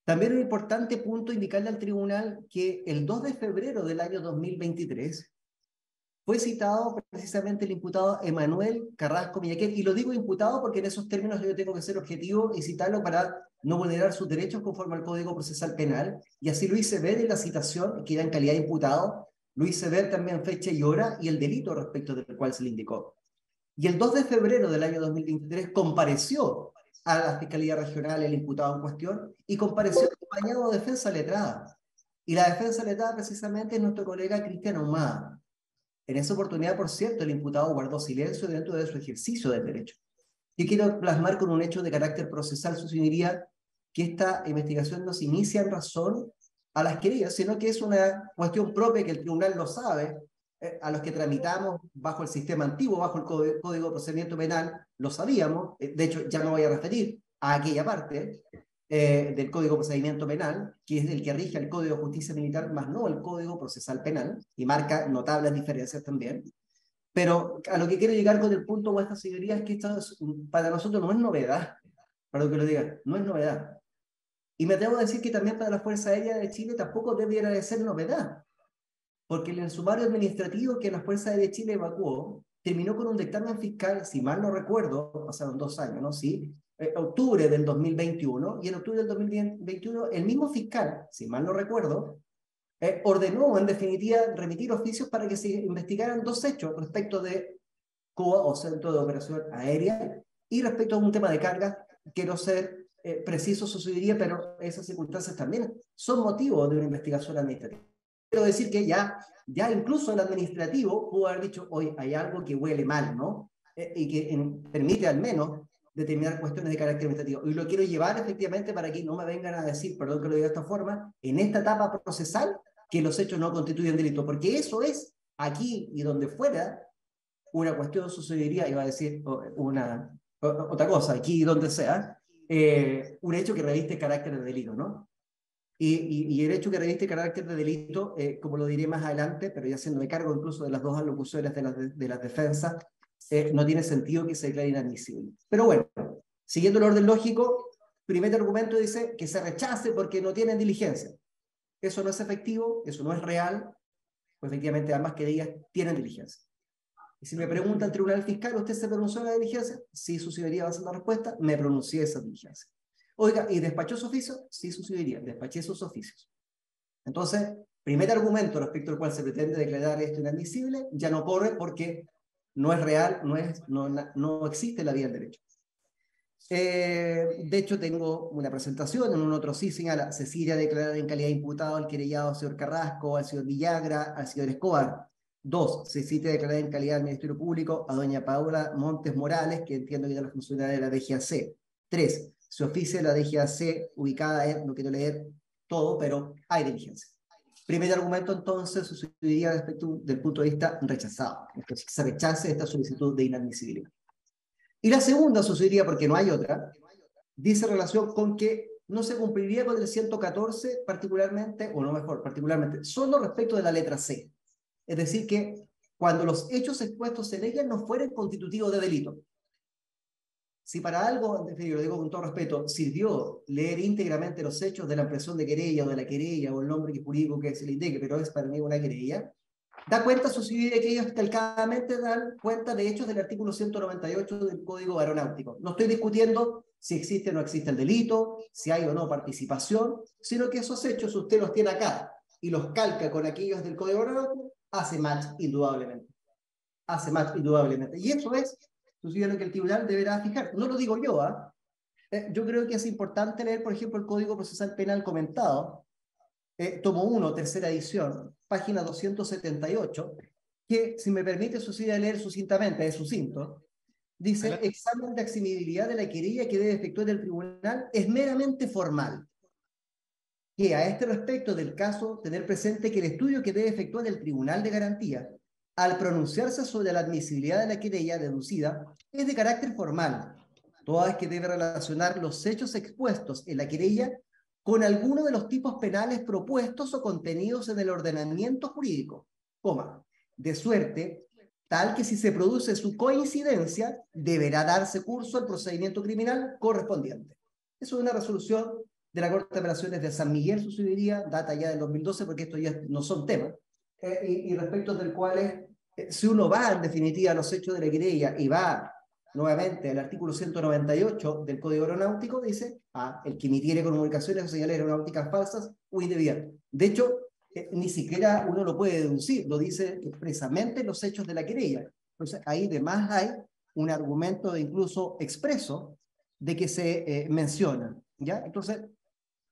También un importante punto indicarle al tribunal que el 2 de febrero del año 2023 fue citado precisamente el imputado Emanuel Carrasco Millaquel, y lo digo imputado porque en esos términos yo tengo que ser objetivo y citarlo para no vulnerar sus derechos conforme al Código Procesal Penal, y así lo hice ver en la citación, que era en calidad de imputado, lo hice ver también fecha y hora y el delito respecto del cual se le indicó. Y el 2 de febrero del año 2023 compareció a la Fiscalía Regional el imputado en cuestión y compareció acompañado de defensa letrada. Y la defensa letrada precisamente es nuestro colega Cristian Ahumada en esa oportunidad, por cierto, el imputado guardó silencio dentro de su ejercicio del derecho. Y quiero plasmar con un hecho de carácter procesal, sucedería que esta investigación no se inicia en razón a las queridas, sino que es una cuestión propia que el tribunal lo sabe, eh, a los que tramitamos bajo el sistema antiguo, bajo el Código de Procedimiento Penal, lo sabíamos, eh, de hecho ya me voy a referir a aquella parte, del Código de Procedimiento Penal, que es el que rige el Código de Justicia Militar, más no el Código Procesal Penal, y marca notables diferencias también. Pero a lo que quiero llegar con el punto, vuestra señoría, es que esto para nosotros no es novedad, para que lo digan, no es novedad. Y me atrevo a decir que también para la Fuerza Aérea de Chile tampoco debiera de ser novedad, porque el sumario administrativo que la Fuerza Aérea de Chile evacuó, terminó con un dictamen fiscal, si mal no recuerdo, pasaron dos años, ¿no? Sí, eh, octubre del 2021, y en octubre del 2021 el mismo fiscal, si mal no recuerdo, eh, ordenó en definitiva remitir oficios para que se investigaran dos hechos respecto de COA o Centro de Operación Aérea y respecto a un tema de carga, quiero ser eh, preciso, sucedería, pero esas circunstancias también son motivo de una investigación administrativa. Quiero decir que ya, ya incluso el administrativo pudo haber dicho, hoy hay algo que huele mal, ¿no? y que permite al menos determinar cuestiones de carácter administrativo. Y lo quiero llevar efectivamente para que no me vengan a decir, perdón que lo diga de esta forma, en esta etapa procesal que los hechos no constituyen delito, porque eso es aquí y donde fuera una cuestión sucedería, iba a decir una, otra cosa, aquí y donde sea, eh, un hecho que reviste carácter de delito, ¿no? Y, y, el hecho que reviste carácter de delito, eh, como lo diré más adelante, pero ya haciéndome cargo incluso de las dos alocuciones de las, de, de las defensas, no tiene sentido que se declare inadmisible. Pero bueno, siguiendo el orden lógico, primer argumento dice que se rechace porque no tienen diligencia. Eso no es efectivo, eso no es real, pues efectivamente ambas querellas tienen diligencia. Y si me pregunta el Tribunal Fiscal, ¿usted se pronunció en la diligencia? Sí, sucedería, va a ser la respuesta, me pronuncié esa diligencia. Oiga, ¿y despachó su oficio? Sí, sucedería, despaché sus oficios. Entonces, primer argumento respecto al cual se pretende declarar esto inadmisible, ya no corre porque no es real, no, es, no, no existe la vía del derecho. Eh, de hecho, tengo una presentación, en un otro sí señala, Cecilia declarada en calidad de imputado al querellado señor Carrasco, al señor Villagra, al señor Escobar. Dos, Cecilia declarada en calidad del Ministerio Público a doña Paula Montes Morales, que entiendo que es la funcionaria de la DGAC. Tres, se oficia la DGAC ubicada en, no quiero leer todo, pero hay diligencia. Primer argumento, entonces, sucedería respecto del punto de vista rechazado, que se rechace esta solicitud de inadmisibilidad. Y la segunda sucedería, porque no hay otra, dice relación con que no se cumpliría con el 114 particularmente, o no mejor, particularmente, solo respecto de la letra C. Es decir, que cuando los hechos expuestos en ella no fueren constitutivos de delito. Si para algo, en lo digo con todo respeto, sirvió leer íntegramente los hechos de la impresión de querella o de la querella o el nombre jurídico que se le indique, pero es para mí una querella, da cuenta de que ellos calcadamente dan cuenta de hechos del artículo 198 del Código Aeronáutico. No estoy discutiendo si existe o no existe el delito, si hay o no participación, sino que esos hechos usted los tiene acá y los calca con aquellos del Código Aeronáutico, hace match indudablemente. Hace match indudablemente. Y eso es lo que el tribunal deberá fijar. No lo digo yo, ¿ah? ¿eh? yo creo que es importante leer, por ejemplo, el Código Procesal Penal comentado, eh, tomo 1, tercera edición, página 278, que, si me permite, sucede leer sucintamente, es sucinto, dice, examen de admisibilidad de la querella que debe efectuar el tribunal es meramente formal. Que a este respecto del caso, tener presente que el estudio que debe efectuar el tribunal de garantía al pronunciarse sobre la admisibilidad de la querella deducida es de carácter formal, toda vez que debe relacionar los hechos expuestos en la querella con alguno de los tipos penales propuestos o contenidos en el ordenamiento jurídico, coma, de suerte tal que si se produce su coincidencia, deberá darse curso al procedimiento criminal correspondiente. Eso es una resolución de la Corte de Operaciones de San Miguel, sucedería, data ya del 2012, porque esto ya no son temas, eh, y, respecto del cual, eh, si uno va en definitiva a los hechos de la querella y va nuevamente el artículo 198 del Código Aeronáutico dice, ah, el que emitiere comunicaciones o señales aeronáuticas falsas o indebidas. De hecho, eh, ni siquiera uno lo puede deducir, lo dice expresamente los hechos de la querella. Entonces, ahí además hay un argumento incluso expreso de que se eh, menciona. ¿ya? Entonces,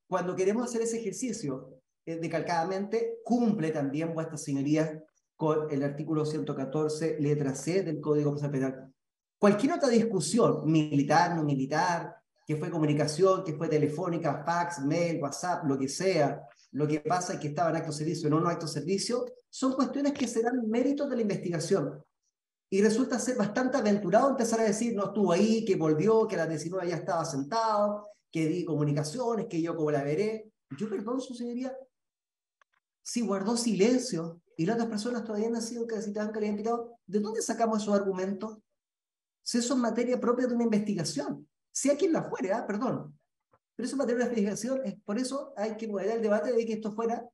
cuando queremos hacer ese ejercicio eh, decalcadamente, cumple también vuestra señoría con el artículo 114, letra C del Código Penal Cualquier otra discusión, militar, no militar, que fue comunicación, que fue telefónica, fax, mail, WhatsApp, lo que sea, lo que pasa es que estaba en acto servicio o no en acto servicio, son cuestiones que serán méritos de la investigación. Y resulta ser bastante aventurado empezar a decir, no estuvo ahí, que volvió, que a las 19 ya estaba sentado, que di comunicaciones, que yo como la veré. Yo, perdón, su señoría, si guardó silencio y las otras personas todavía no han sido necesitaban que le invitado, ¿de dónde sacamos esos argumentos? Si eso es materia propia de una investigación. Si hay quien la fuere, ¿ah? perdón. Pero eso es materia de investigación. Es, por eso hay que moderar el debate de que esto fuera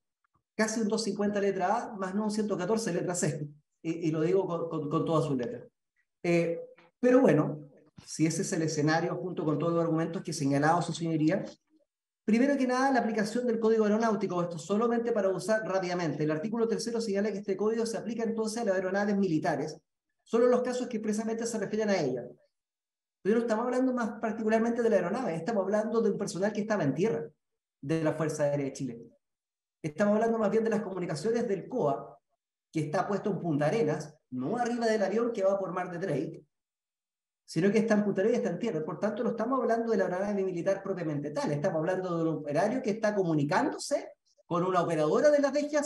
casi un 250 letra A más no un 114 letra C. Y, lo digo con, con, todas sus letras. Eh, pero bueno, si ese es el escenario junto con todos los argumentos que señalado su señoría, primero que nada la aplicación del código aeronáutico, esto solamente para usar rápidamente. El artículo tercero señala que este código se aplica entonces a las aeronaves militares solo los casos que expresamente se refieren a ella. Pero no estamos hablando más particularmente de la aeronave, estamos hablando de un personal que estaba en tierra de la Fuerza Aérea de Chile. Estamos hablando más bien de las comunicaciones del COA, que está puesto en Punta Arenas, no arriba del avión que va por Mar de Drake, sino que está en y está en tierra. Por tanto, no estamos hablando de la aeronave militar propiamente tal, estamos hablando de un operario que está comunicándose con una operadora de la DGAC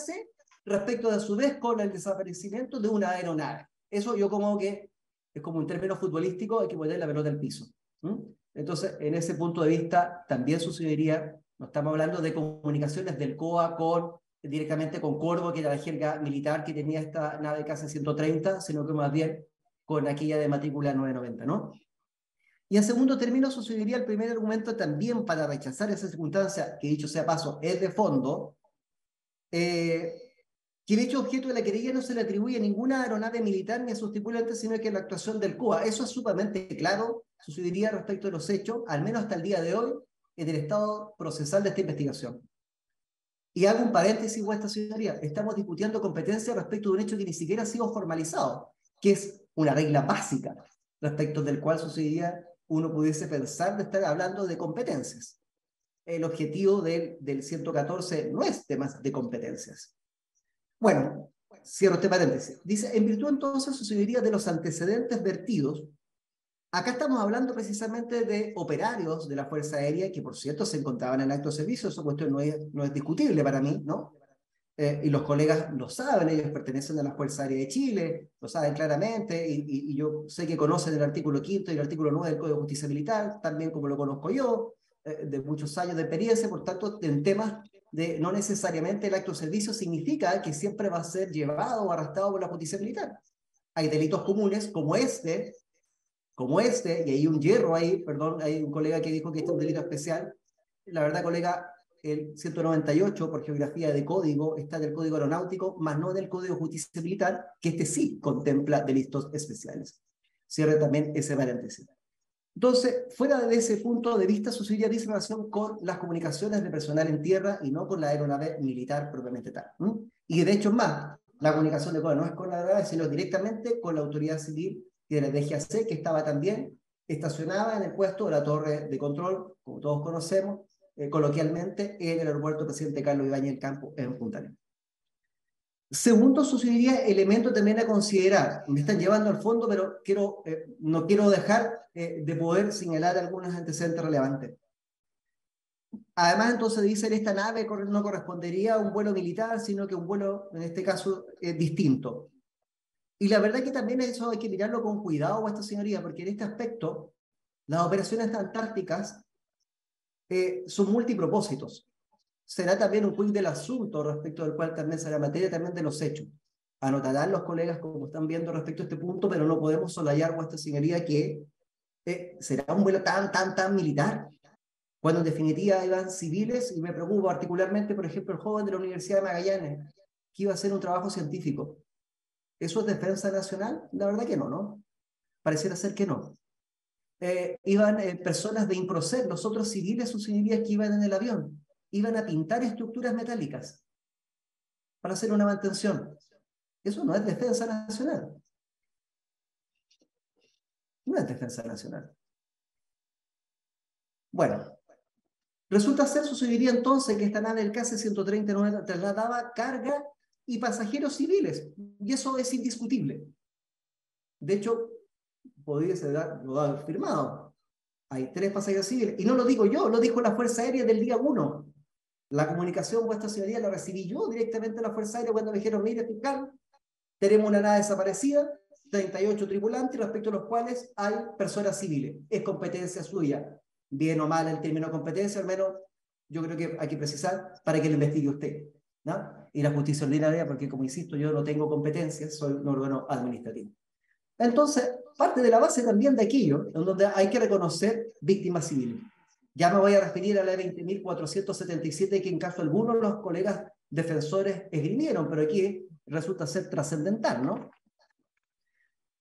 respecto de a su vez con el desaparecimiento de una aeronave. Eso yo como que es como un término futbolístico, hay que poner la pelota al piso. Entonces, en ese punto de vista, también sucedería, no estamos hablando de comunicaciones del COA con directamente con Corvo, que era la jerga militar que tenía esta nave casi 130, sino que más bien con aquella de matrícula 990, ¿no? Y en segundo término sucedería el primer argumento también para rechazar esa circunstancia, que dicho sea paso, es de fondo, eh, que el hecho objeto de la querella no se le atribuye a ninguna aeronave militar ni a sus tripulantes, sino que la actuación del CUA. Eso es sumamente claro, sucedería respecto de los hechos, al menos hasta el día de hoy, en el estado procesal de esta investigación. Y hago un paréntesis, vuestra señoría, estamos discutiendo competencia respecto de un hecho que ni siquiera ha sido formalizado, que es una regla básica respecto del cual sucedería uno pudiese pensar de estar hablando de competencias. El objetivo del, del 114 no es temas de competencias. Bueno, cierro este paréntesis. Dice, en virtud entonces sucedería de los antecedentes vertidos, acá estamos hablando precisamente de operarios de la Fuerza Aérea que por cierto se encontraban en acto de servicio, esa cuestión no es, no es discutible para mí, ¿no? Eh, y los colegas lo saben, ellos pertenecen a la Fuerza Aérea de Chile, lo saben claramente, y, y, y, yo sé que conocen el artículo 5 y el artículo 9 del Código de Justicia Militar, también como lo conozco yo, eh, de muchos años de experiencia, por tanto, en temas de no necesariamente el acto de servicio significa que siempre va a ser llevado o arrestado por la justicia militar. Hay delitos comunes como este, como este, y hay un hierro ahí, perdón, hay un colega que dijo que este es un delito especial. La verdad, colega, el 198 por geografía de código está del código aeronáutico, más no del código justicia militar, que este sí contempla delitos especiales. Cierre también ese paréntesis. Entonces, fuera de ese punto de vista, sucedería dice relación con las comunicaciones de personal en tierra y no con la aeronave militar propiamente tal. Y de hecho, más, la comunicación de no es con la aeronave, sino directamente con la autoridad civil y de la DGAC, que estaba también estacionada en el puesto de la torre de control, como todos conocemos, eh, coloquialmente, en el aeropuerto Presidente Carlos Ibáñez Campo, en Punta Arenas. Segundo, sucedería elemento también a considerar. Me están llevando al fondo, pero quiero, eh, no quiero dejar eh, de poder señalar algunos antecedentes relevantes. Además, entonces dice, esta nave no correspondería a un vuelo militar, sino que un vuelo, en este caso, es distinto. Y la verdad que también eso hay que mirarlo con cuidado, vuestra señoría, porque en este aspecto, las operaciones antárticas eh, son multipropósitos será también un quick del asunto respecto del cual también será materia también de los hechos. Anotarán los colegas como están viendo respecto a este punto, pero no podemos solayar vuestra señoría que eh, será un vuelo tan, tan, tan militar, cuando en definitiva iban civiles, y me preocupo particularmente, por ejemplo, el joven de la Universidad de Magallanes, que iba a hacer un trabajo científico. ¿Eso es defensa nacional? La verdad que no, ¿no? Pareciera ser que no. Eh, iban eh, personas de Improcer, los otros civiles sucedería que iban en el avión iban a pintar estructuras metálicas para hacer una mantención. Eso no es defensa nacional. No es defensa nacional. Bueno, resulta ser, sucedería entonces que esta nave del KC-139 trasladaba carga y pasajeros civiles, y eso es indiscutible. De hecho, ser lo firmado. Hay tres pasajeros civiles, y no lo digo yo, lo dijo la Fuerza Aérea del día 1. La comunicación, vuestra señoría, la recibí yo directamente a la Fuerza Aérea cuando me dijeron, mire, fiscal, tenemos una nave desaparecida, 38 tripulantes, respecto a los cuales hay personas civiles. Es competencia suya. Bien o mal el término competencia, al menos yo creo que hay que precisar para que lo investigue usted. Y la justicia ordinaria, porque como insisto, yo no tengo competencias, soy un órgano administrativo. Entonces, parte de la base también de aquello, en donde hay que reconocer víctimas civiles. Ya me voy a referir a la 20.477 que en caso alguno los colegas defensores esgrimieron, pero aquí resulta ser trascendental, ¿no?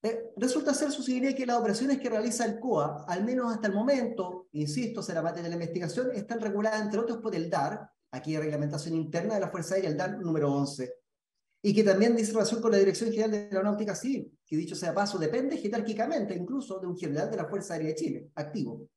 Eh, resulta ser, sucedería que las operaciones que realiza el COA, al menos hasta el momento, insisto, será materia de la investigación, están reguladas entre otros por el DAR, aquí hay reglamentación interna de la Fuerza Aérea, el DAR número 11, y que también dice relación con la Dirección General de Aeronáutica Civil, que dicho sea paso, depende jerárquicamente incluso de un general de la Fuerza Aérea de Chile, activo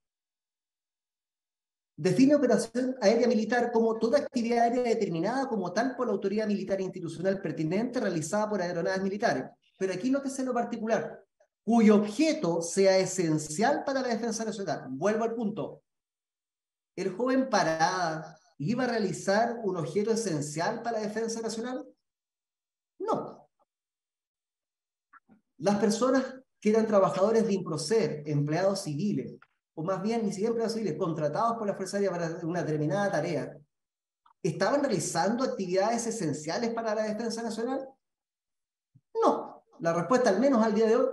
define operación aérea militar como toda actividad aérea determinada como tal por la autoridad militar institucional pertinente realizada por aeronaves militares. Pero aquí no nótese lo particular, cuyo objeto sea esencial para la defensa nacional. Vuelvo al punto. ¿El joven Parada iba a realizar un objeto esencial para la defensa nacional? No. Las personas que eran trabajadores de Improcer, empleados civiles, o más bien ni siquiera empleados civiles, contratados por la Fuerza Aérea para una determinada tarea, ¿estaban realizando actividades esenciales para la defensa nacional? No. La respuesta, al menos al día de hoy,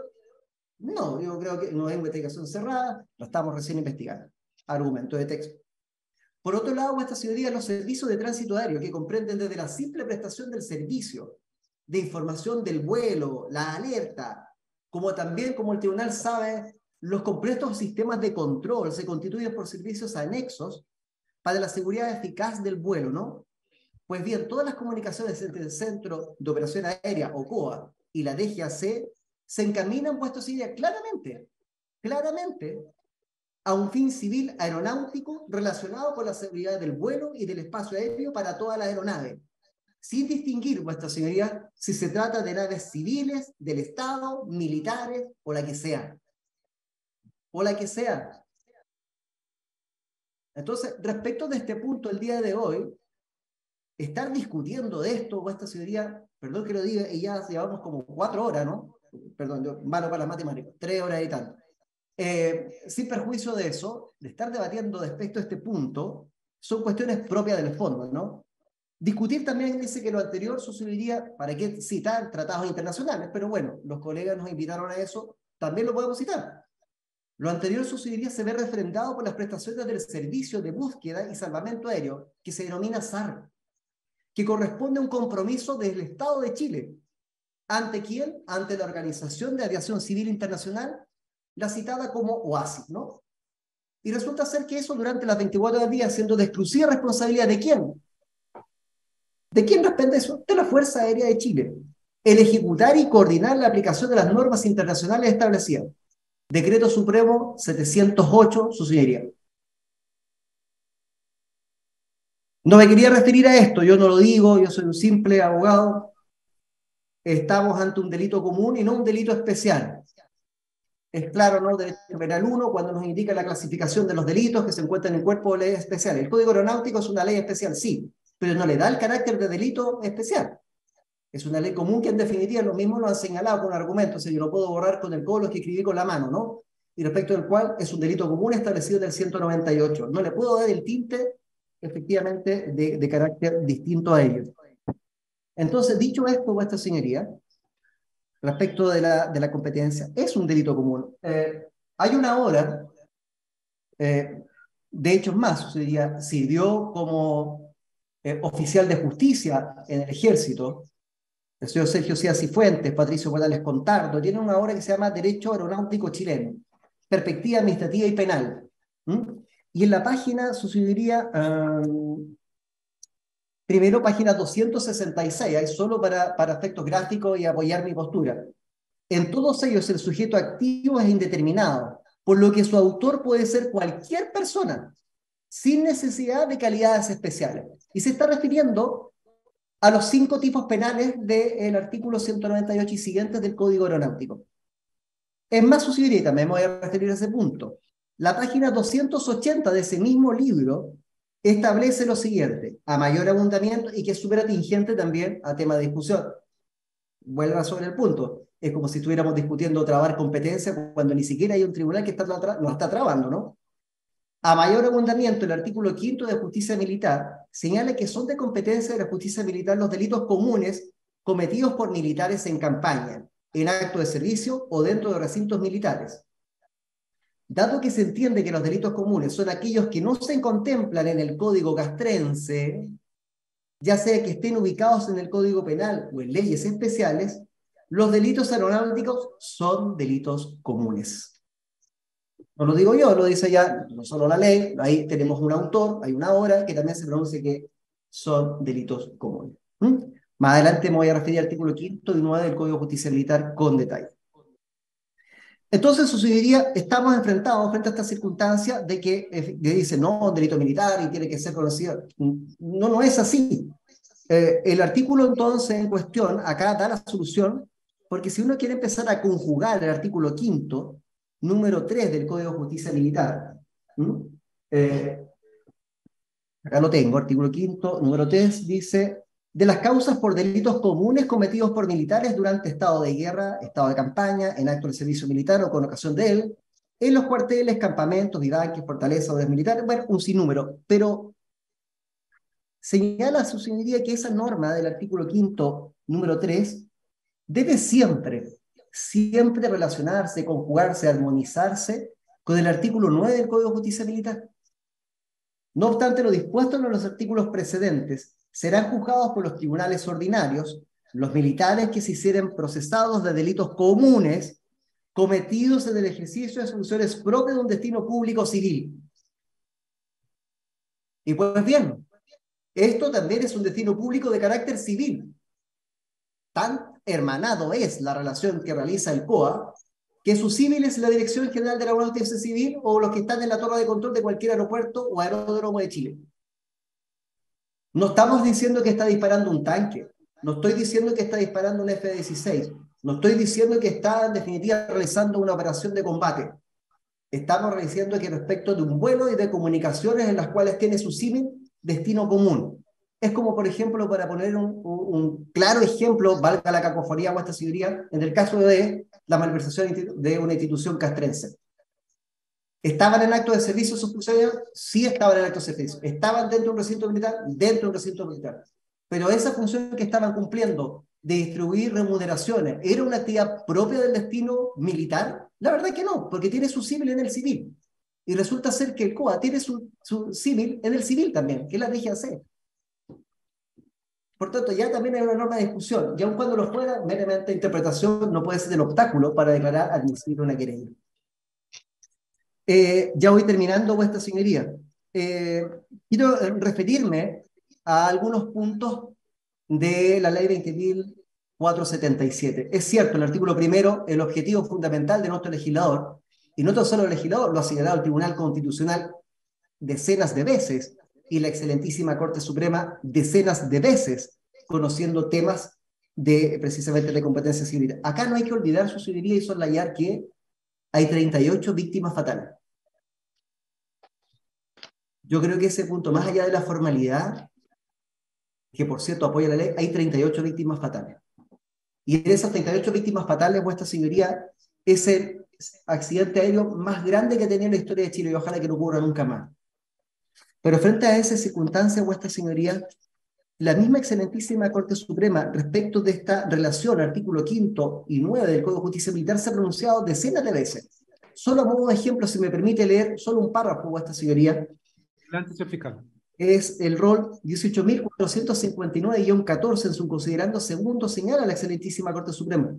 no. Yo creo que no hay investigación cerrada, lo estamos recién investigando. Argumento de texto. Por otro lado, esta señoría, los servicios de tránsito aéreo, que comprenden desde la simple prestación del servicio, de información del vuelo, la alerta, como también, como el tribunal sabe, los complejos sistemas de control se constituyen por servicios anexos para la seguridad eficaz del vuelo, ¿no? Pues bien, todas las comunicaciones entre el Centro de Operación Aérea, o COA, y la DGAC se encaminan, puesto sería claramente, claramente, a un fin civil aeronáutico relacionado con la seguridad del vuelo y del espacio aéreo para toda la aeronave, sin distinguir, vuestra señoría, si se trata de naves civiles, del Estado, militares o la que sea. O la que sea. Entonces, respecto de este punto, el día de hoy, estar discutiendo de esto, vuestra señoría, perdón que lo diga, ya llevamos como cuatro horas, ¿no? Perdón, yo, malo para las matemáticas, tres horas y tanto. Eh, sin perjuicio de eso, de estar debatiendo respecto a este punto, son cuestiones propias del fondo, ¿no? Discutir también dice que lo anterior sucedería, ¿para qué citar tratados internacionales? Pero bueno, los colegas nos invitaron a eso, también lo podemos citar. Lo anterior sucedería se ve refrendado por las prestaciones del Servicio de Búsqueda y Salvamento Aéreo, que se denomina SAR, que corresponde a un compromiso del Estado de Chile. ¿Ante quién? Ante la Organización de Aviación Civil Internacional la citada como OASIS, ¿no? Y resulta ser que eso durante las 24 horas del día, siendo de exclusiva responsabilidad de quién? ¿De quién depende eso? De la Fuerza Aérea de Chile. El ejecutar y coordinar la aplicación de las normas internacionales establecidas. Decreto Supremo 708, su señoría. No me quería referir a esto, yo no lo digo, yo soy un simple abogado. Estamos ante un delito común y no un delito especial es claro, ¿no? Derecho Penal 1, cuando nos indica la clasificación de los delitos que se encuentran en el cuerpo de ley especial. El Código Aeronáutico es una ley especial, sí, pero no le da el carácter de delito especial. Es una ley común que en definitiva lo mismo lo han señalado con argumentos, o yo lo puedo borrar con el código que escribí con la mano, ¿no? Y respecto al cual es un delito común establecido en el 198. No le puedo dar el tinte, efectivamente, de, de carácter distinto a ellos. Entonces, dicho esto, vuestra señoría, respecto de la, de la competencia, es un delito común. Eh, hay una hora, eh, de hecho más, diría, sirvió como eh, oficial de justicia en el ejército, el señor Sergio Cías y Fuentes, Patricio Morales Contardo, tiene una obra que se llama Derecho Aeronáutico Chileno, Perspectiva Administrativa y Penal. Y en la página sucedería Primero, página 266, hay solo para, para efectos gráficos y apoyar mi postura. En todos ellos el sujeto activo es indeterminado, por lo que su autor puede ser cualquier persona, sin necesidad de calidades especiales. Y se está refiriendo a los cinco tipos penales del artículo 198 y siguientes del Código Aeronáutico. Es más, también me voy a referir a ese punto. La página 280 de ese mismo libro establece lo siguiente, a mayor abundamiento y que es súper atingente también a tema de discusión. Vuelva sobre el punto. Es como si estuviéramos discutiendo trabar competencia cuando ni siquiera hay un tribunal que está nos está trabando, ¿no? A mayor abundamiento, el artículo quinto de justicia militar señala que son de competencia de la justicia militar los delitos comunes cometidos por militares en campaña, en acto de servicio o dentro de recintos militares. Dado que se entiende que los delitos comunes son aquellos que no se contemplan en el código castrense, ya sea que estén ubicados en el código penal o en leyes especiales, los delitos aeronáuticos son delitos comunes. No lo digo yo, lo dice ya no solo la ley, ahí tenemos un autor, hay una obra que también se pronuncia que son delitos comunes. ¿Mm? Más adelante me voy a referir al artículo 5 y 9 del Código de Justicia Militar con detalle. Entonces sucedería, estamos enfrentados frente a esta circunstancia de que eh, dice, no, delito militar y tiene que ser conocido. No, no es así. Eh, el artículo entonces en cuestión, acá da la solución, porque si uno quiere empezar a conjugar el artículo quinto, número 3 del Código de Justicia Militar, eh, acá lo tengo, artículo quinto, número 3, dice, de las causas por delitos comunes cometidos por militares durante estado de guerra, estado de campaña, en acto de servicio militar o con ocasión de él, en los cuarteles, campamentos, vivanques, fortalezas, obras militares, bueno, un sinnúmero, pero señala su señoría que esa norma del artículo quinto, número 3, debe siempre, siempre relacionarse, conjugarse, armonizarse con el artículo 9 del Código de Justicia Militar. No obstante, lo dispuesto en los artículos precedentes serán juzgados por los tribunales ordinarios los militares que se hicieran procesados de delitos comunes cometidos en el ejercicio de funciones propias de un destino público civil. Y pues bien, esto también es un destino público de carácter civil. Tan hermanado es la relación que realiza el COA que su civil es la Dirección General de la Guardia Civil o los que están en la torre de control de cualquier aeropuerto o aeródromo de Chile. No estamos diciendo que está disparando un tanque, no estoy diciendo que está disparando un F-16, no estoy diciendo que está en definitiva realizando una operación de combate. Estamos diciendo que respecto de un vuelo y de comunicaciones en las cuales tiene su civil destino común. Es como, por ejemplo, para poner un, claro ejemplo, valga la cacofonía o esta en el caso de la malversación de una institución castrense. ¿Estaban en acto de servicio sus funcionarios? Sí estaban en acto de servicio. ¿Estaban dentro de un recinto militar? Dentro de un recinto militar. Pero esa función que estaban cumpliendo de distribuir remuneraciones, ¿era una actividad propia del destino militar? La verdad que no, porque tiene su civil en el civil. Y resulta ser que el COA tiene su, su civil en el civil también, que es la DGAC. Por tanto, ya también hay una norma de discusión, y aun cuando lo fuera, meramente interpretación no puede ser el obstáculo para declarar admisible una querella. Eh, ya voy terminando, vuestra señoría. Eh, quiero referirme a algunos puntos de la ley 20.477. Es cierto, el artículo primero, el objetivo fundamental de nuestro legislador, y no solo el legislador, lo ha señalado el Tribunal Constitucional decenas de veces, y la excelentísima Corte Suprema decenas de veces conociendo temas de precisamente de competencia civil. Acá no hay que olvidar su señoría y soslayar que hay 38 víctimas fatales. Yo creo que ese punto, más allá de la formalidad, que por cierto apoya la ley, hay 38 víctimas fatales. Y en esas 38 víctimas fatales, vuestra señoría, es el accidente aéreo más grande que ha tenido la historia de Chile y ojalá que no ocurra nunca más. Pero frente a esa circunstancia, vuestra señoría, la misma excelentísima Corte Suprema respecto de esta relación, artículo quinto y 9 del Código de Justicia Militar, se ha pronunciado decenas de veces. Solo a modo de ejemplo, si me permite leer solo un párrafo, vuestra señoría. fiscal. Es el rol 18.459-14 en su considerando segundo señala la excelentísima Corte Suprema.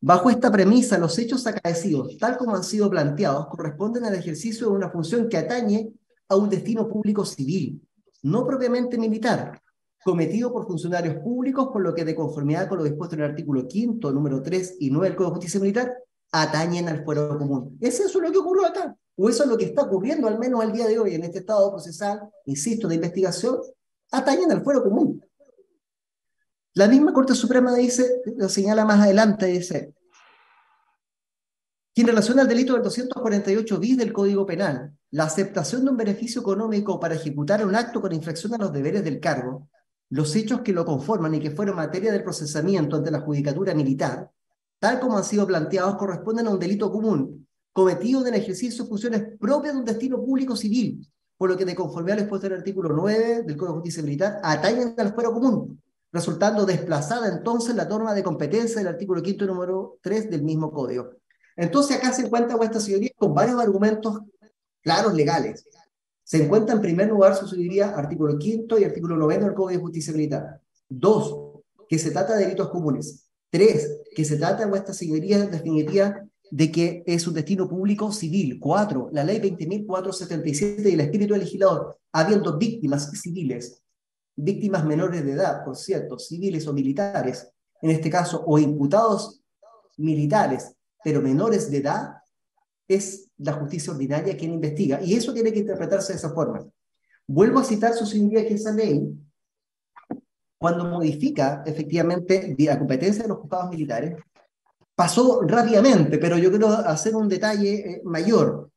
Bajo esta premisa, los hechos acaecidos, tal como han sido planteados, corresponden al ejercicio de una función que atañe a un destino público civil, no propiamente militar, cometido por funcionarios públicos, por lo que de conformidad con lo dispuesto en el artículo 5, número 3 y 9 del Código de Justicia Militar, atañen al fuero común. ¿Es eso lo que ocurrió acá? ¿O eso es lo que está ocurriendo al menos al día de hoy en este estado procesal, insisto, de investigación? Atañen al fuero común. La misma Corte Suprema dice, lo señala más adelante, dice, que en relación al delito del 248 bis del Código Penal, la aceptación de un beneficio económico para ejecutar un acto con infracción a los deberes del cargo, los hechos que lo conforman y que fueron materia del procesamiento ante la judicatura militar, tal como han sido planteados, corresponden a un delito común, cometido en el ejercicio de funciones propias de un destino público civil, por lo que de conformidad al expuesto en el artículo 9 del Código de Justicia Militar, atañen al fuero común, resultando desplazada entonces la norma de competencia del artículo 5 número 3 del mismo código. Entonces acá se encuentra vuestra señoría con varios argumentos claros legales. Se encuentra en primer lugar, su artículo 5 y artículo 9 del Código de Justicia Militar. Dos, que se trata de delitos comunes. Tres, que se trata, vuestra señoría, en de que es un destino público civil. Cuatro, la ley 20.477 y el espíritu del legislador, habiendo víctimas civiles, víctimas menores de edad, por cierto, civiles o militares, en este caso, o imputados militares pero menores de edad, es la justicia ordinaria quien investiga. Y eso tiene que interpretarse de esa forma. Vuelvo a citar su señoría que esa ley, cuando modifica efectivamente la competencia de los juzgados militares, pasó rápidamente, pero yo quiero hacer un detalle eh, mayor.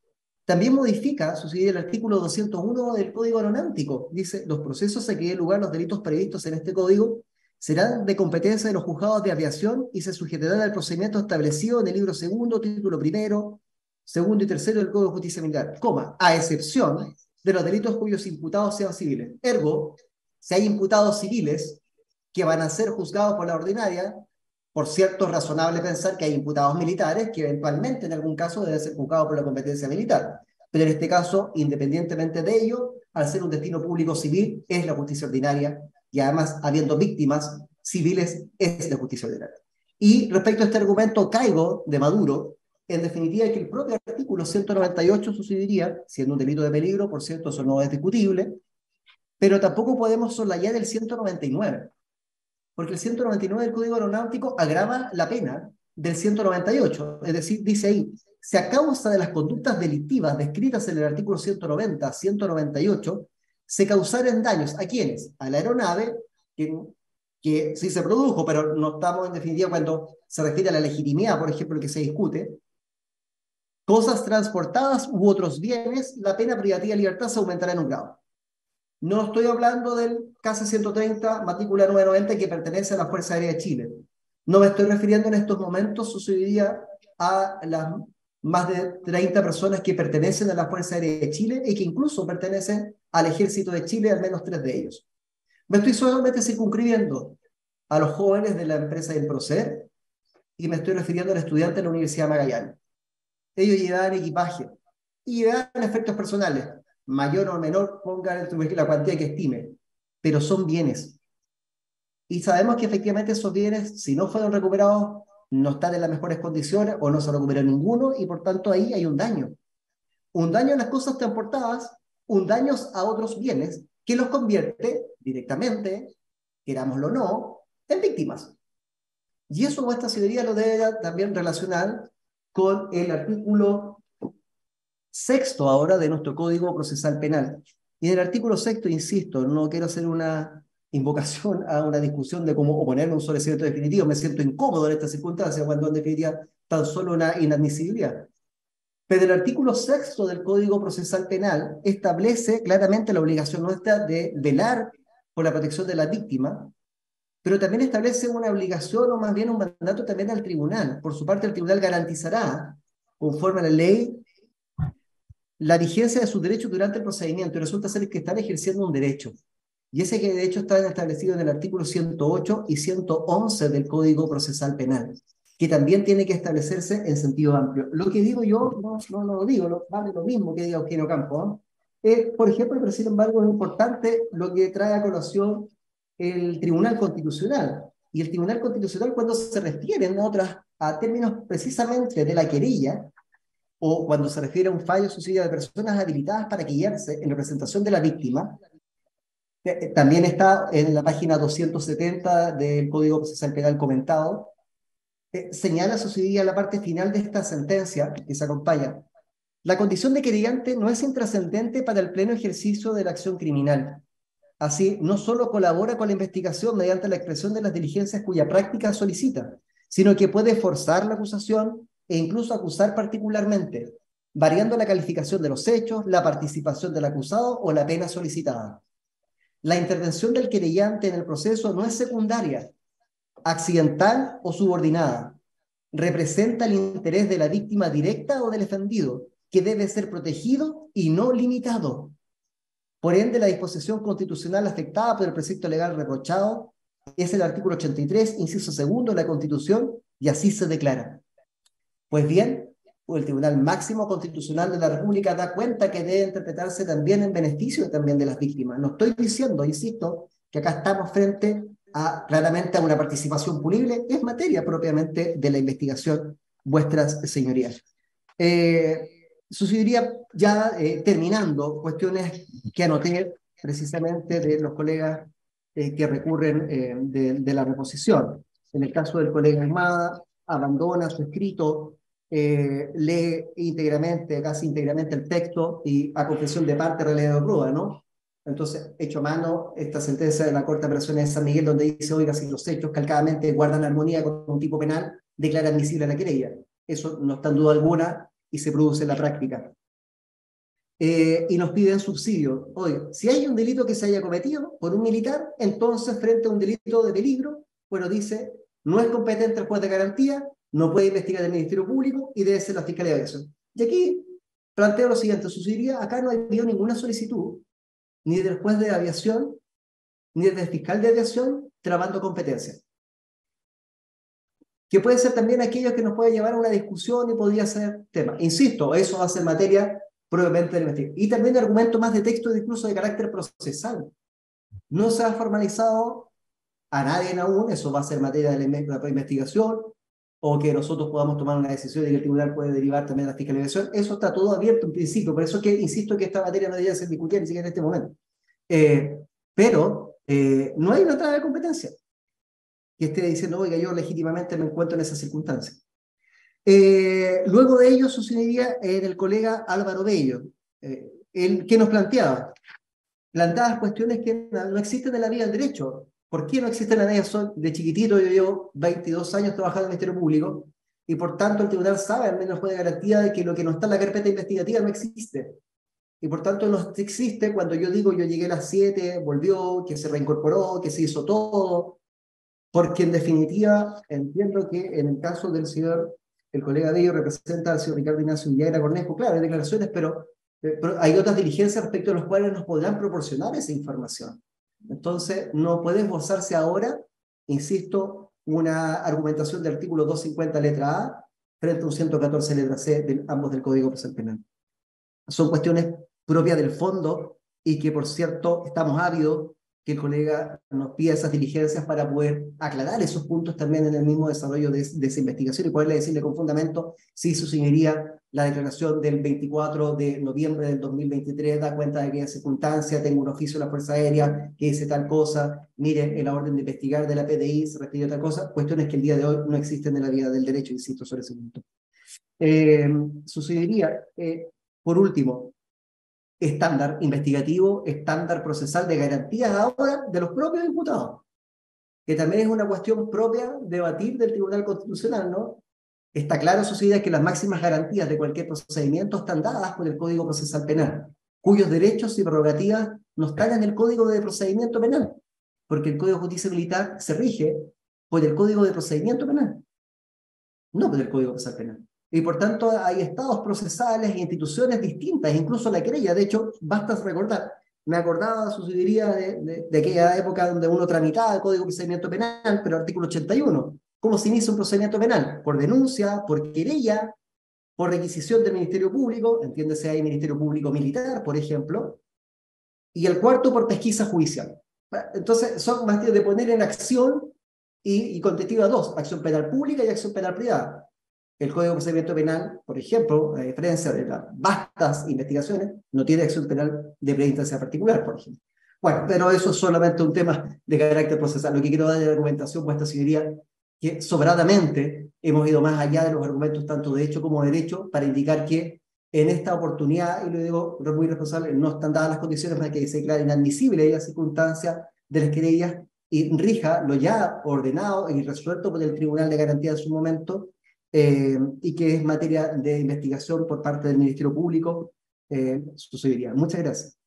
También modifica, su el artículo 201 del Código Aeronáutico. Dice, los procesos a que dé lugar los delitos previstos en este código serán de competencia de los juzgados de aviación y se sujetarán al procedimiento establecido en el libro segundo, título primero, segundo y tercero del Código de Justicia Militar, coma, a excepción de los delitos cuyos imputados sean civiles. Ergo, si hay imputados civiles que van a ser juzgados por la ordinaria, por cierto, es razonable pensar que hay imputados militares que eventualmente en algún caso deben ser juzgados por la competencia militar. Pero en este caso, independientemente de ello, al ser un destino público civil, es la justicia ordinaria, y además, habiendo víctimas civiles, es la justicia ordinaria. Y respecto a este argumento caigo de Maduro, en definitiva que el propio artículo 198 sucedería, siendo un delito de peligro, por cierto, eso no es discutible, pero tampoco podemos soslayar el 199, porque el 199 del Código Aeronáutico agrava la pena del 198, es decir, dice ahí, si a causa de las conductas delictivas descritas en el artículo 190, 198, se causaren daños a quienes? A la aeronave, que, que sí se produjo, pero no estamos en definitiva cuando se refiere a la legitimidad, por ejemplo, que se discute, cosas transportadas u otros bienes, la pena privativa de libertad se aumentará en un grado. No estoy hablando del CASE 130, matrícula 990, que pertenece a la Fuerza Aérea de Chile. No me estoy refiriendo en estos momentos, sucedería a las más de 30 personas que pertenecen a la Fuerza Aérea de Chile y que incluso pertenecen al Ejército de Chile, al menos tres de ellos. Me estoy solamente circunscribiendo a los jóvenes de la empresa del Procer y me estoy refiriendo al estudiante de la Universidad de Magallanes. Ellos llevaban equipaje y llevaban efectos personales, mayor o menor, pongan la cuantía que estime, pero son bienes. Y sabemos que efectivamente esos bienes, si no fueron recuperados, no están en las mejores condiciones o no se recuperó ninguno y por tanto ahí hay un daño. Un daño a las cosas transportadas, un daño a otros bienes que los convierte directamente, querámoslo o no, en víctimas. Y eso nuestra ciudadanía lo debe también relacionar con el artículo sexto ahora de nuestro Código Procesal Penal. Y en el artículo sexto, insisto, no quiero hacer una invocación a una discusión de cómo oponerme a un sobrecimiento definitivo. Me siento incómodo en esta circunstancia cuando en definitiva tan solo una inadmisibilidad. Pero el artículo sexto del Código Procesal Penal establece claramente la obligación nuestra de velar por la protección de la víctima, pero también establece una obligación o más bien un mandato también al tribunal. Por su parte, el tribunal garantizará, conforme a la ley, la vigencia de sus derechos durante el procedimiento y resulta ser que están ejerciendo un derecho. Y ese derecho está establecido en el artículo 108 y 111 del Código Procesal Penal, que también tiene que establecerse en sentido amplio. Lo que digo yo, no, no, lo digo, no, vale lo mismo que diga Eugenio Campo. ¿eh? por ejemplo, pero sin embargo es importante lo que trae a colación el Tribunal Constitucional. Y el Tribunal Constitucional cuando se refiere en otras, a términos precisamente de la querella, o cuando se refiere a un fallo suicidio de personas habilitadas para guiarse en representación de la víctima, eh, también está en la página 270 del Código Procesal Penal comentado, eh, señala sucedía la parte final de esta sentencia que se acompaña. La condición de querellante no es intrascendente para el pleno ejercicio de la acción criminal. Así, no solo colabora con la investigación mediante la expresión de las diligencias cuya práctica solicita, sino que puede forzar la acusación e incluso acusar particularmente, variando la calificación de los hechos, la participación del acusado o la pena solicitada. La intervención del querellante en el proceso no es secundaria, accidental o subordinada. Representa el interés de la víctima directa o del defendido, que debe ser protegido y no limitado. Por ende, la disposición constitucional afectada por el precepto legal reprochado es el artículo 83, inciso segundo de la Constitución, y así se declara. Pues bien, el Tribunal Máximo Constitucional de la República da cuenta que debe interpretarse también en beneficio también de las víctimas. No estoy diciendo, insisto, que acá estamos frente a claramente a una participación punible, es materia propiamente de la investigación, vuestras señorías. Eh, sucedería ya eh, terminando cuestiones que anoté precisamente de los colegas eh, que recurren eh, de, la reposición. En el caso del colega Armada, abandona su escrito lee íntegramente, casi íntegramente el texto y a confesión de parte realidad de prueba, ¿no? Entonces, hecho a mano esta sentencia de la Corte de Apelaciones de San Miguel, donde dice, oiga, si los hechos calcadamente guardan armonía con un tipo penal, declara admisible la querella. Eso no está en duda alguna y se produce la práctica. Eh, y nos piden subsidio. Oiga, si hay un delito que se haya cometido por un militar, entonces frente a un delito de peligro, bueno, dice, no es competente el juez de garantía, no puede investigar el Ministerio Público y debe ser la Fiscalía de Aviación. Y aquí planteo lo siguiente, sucedería, acá no ha habido ninguna solicitud, ni del juez de aviación, ni del fiscal de aviación, trabando competencia. Que puede ser también aquello que nos puede llevar a una discusión y podría ser tema. Insisto, eso va a ser materia de la investigación. Y también argumentos más de texto, incluso de carácter procesal. No se ha formalizado a nadie aún, eso va a ser materia de la investigación, o que nosotros podamos tomar una decisión y que el tribunal puede derivar también a la fiscalización. Eso está todo abierto en principio, por eso que insisto que esta materia no debería ser discutida ni siquiera en este momento. Eh, pero eh, no hay una entrada de competencia que esté diciendo, oiga, yo legítimamente me encuentro en esa circunstancia. Eh, luego de ello sucedería en el colega Álvaro Bello, el que nos planteaba, planteadas cuestiones que no existen en la vida del derecho. ¿Por qué no existen en la vida de chiquitito? Yo llevo 22 años trabajando en el Ministerio Público y por tanto el tribunal sabe, al menos puede garantía de que lo que no está en la carpeta investigativa no existe. Y por tanto no existe cuando yo digo yo llegué a las 7, volvió, que se reincorporó, que se hizo todo, porque en definitiva entiendo que en el caso del señor, el colega de ellos representa al señor Ricardo Ignacio Villagra Cornejo, claro, hay declaraciones, pero eh, pero hay otras diligencias respecto a las cuales nos podrán proporcionar esa información. Entonces, no puede esbozarse ahora, insisto, una argumentación del artículo 250 letra A frente a un 114 letra C, de ambos del Código Procesal Penal. Son cuestiones propias del fondo y que, por cierto, estamos ávidos que el colega nos pida esas diligencias para poder aclarar esos puntos también en el mismo desarrollo de, esa investigación y poderle decirle con fundamento si su señoría la declaración del 24 de noviembre del 2023 da cuenta de que en circunstancia tengo un oficio de la Fuerza Aérea que dice tal cosa, mire, en la orden de investigar de la PDI se refiere a tal cosa, cuestiones que el día de hoy no existen en la vida del derecho, insisto, sobre ese punto. Eh, su señoría, eh, por último, estándar investigativo, estándar procesal de garantías ahora de los propios imputados, que también es una cuestión propia debatir del Tribunal Constitucional, ¿no? Está claro, sociedad, que las máximas garantías de cualquier procedimiento están dadas por el Código Procesal Penal, cuyos derechos y prerrogativas no están en el Código de Procedimiento Penal, porque el Código de Justicia Militar se rige por el Código de Procedimiento Penal, no por el Código Procesal Penal. Y por tanto hay estados procesales e instituciones distintas, incluso la querella. De hecho, basta recordar, me acordaba, sucedería de, de, aquella época donde uno tramitaba el Código de Procedimiento Penal, pero artículo 81. ¿Cómo se inicia un procedimiento penal? Por denuncia, por querella, por requisición del Ministerio Público, entiéndese ahí Ministerio Público Militar, por ejemplo, y el cuarto por pesquisa judicial. Entonces, son más de poner en acción y, y contestiva dos, acción penal pública y acción penal privada el Código de Procedimiento Penal, por ejemplo, a diferencia de las vastas investigaciones, no tiene acción penal de preinstancia particular, por ejemplo. Bueno, pero eso es solamente un tema de carácter procesal. Lo que quiero dar de argumentación, pues esta señoría, que sobradamente hemos ido más allá de los argumentos tanto de hecho como de derecho para indicar que en esta oportunidad, y lo digo muy responsable, no están dadas las condiciones para que se declare inadmisible la circunstancia de las querellas y rija lo ya ordenado y resuelto por el Tribunal de Garantía en su momento eh, y que es materia de investigación por parte del Ministerio Público, eh, sucedería. Muchas gracias.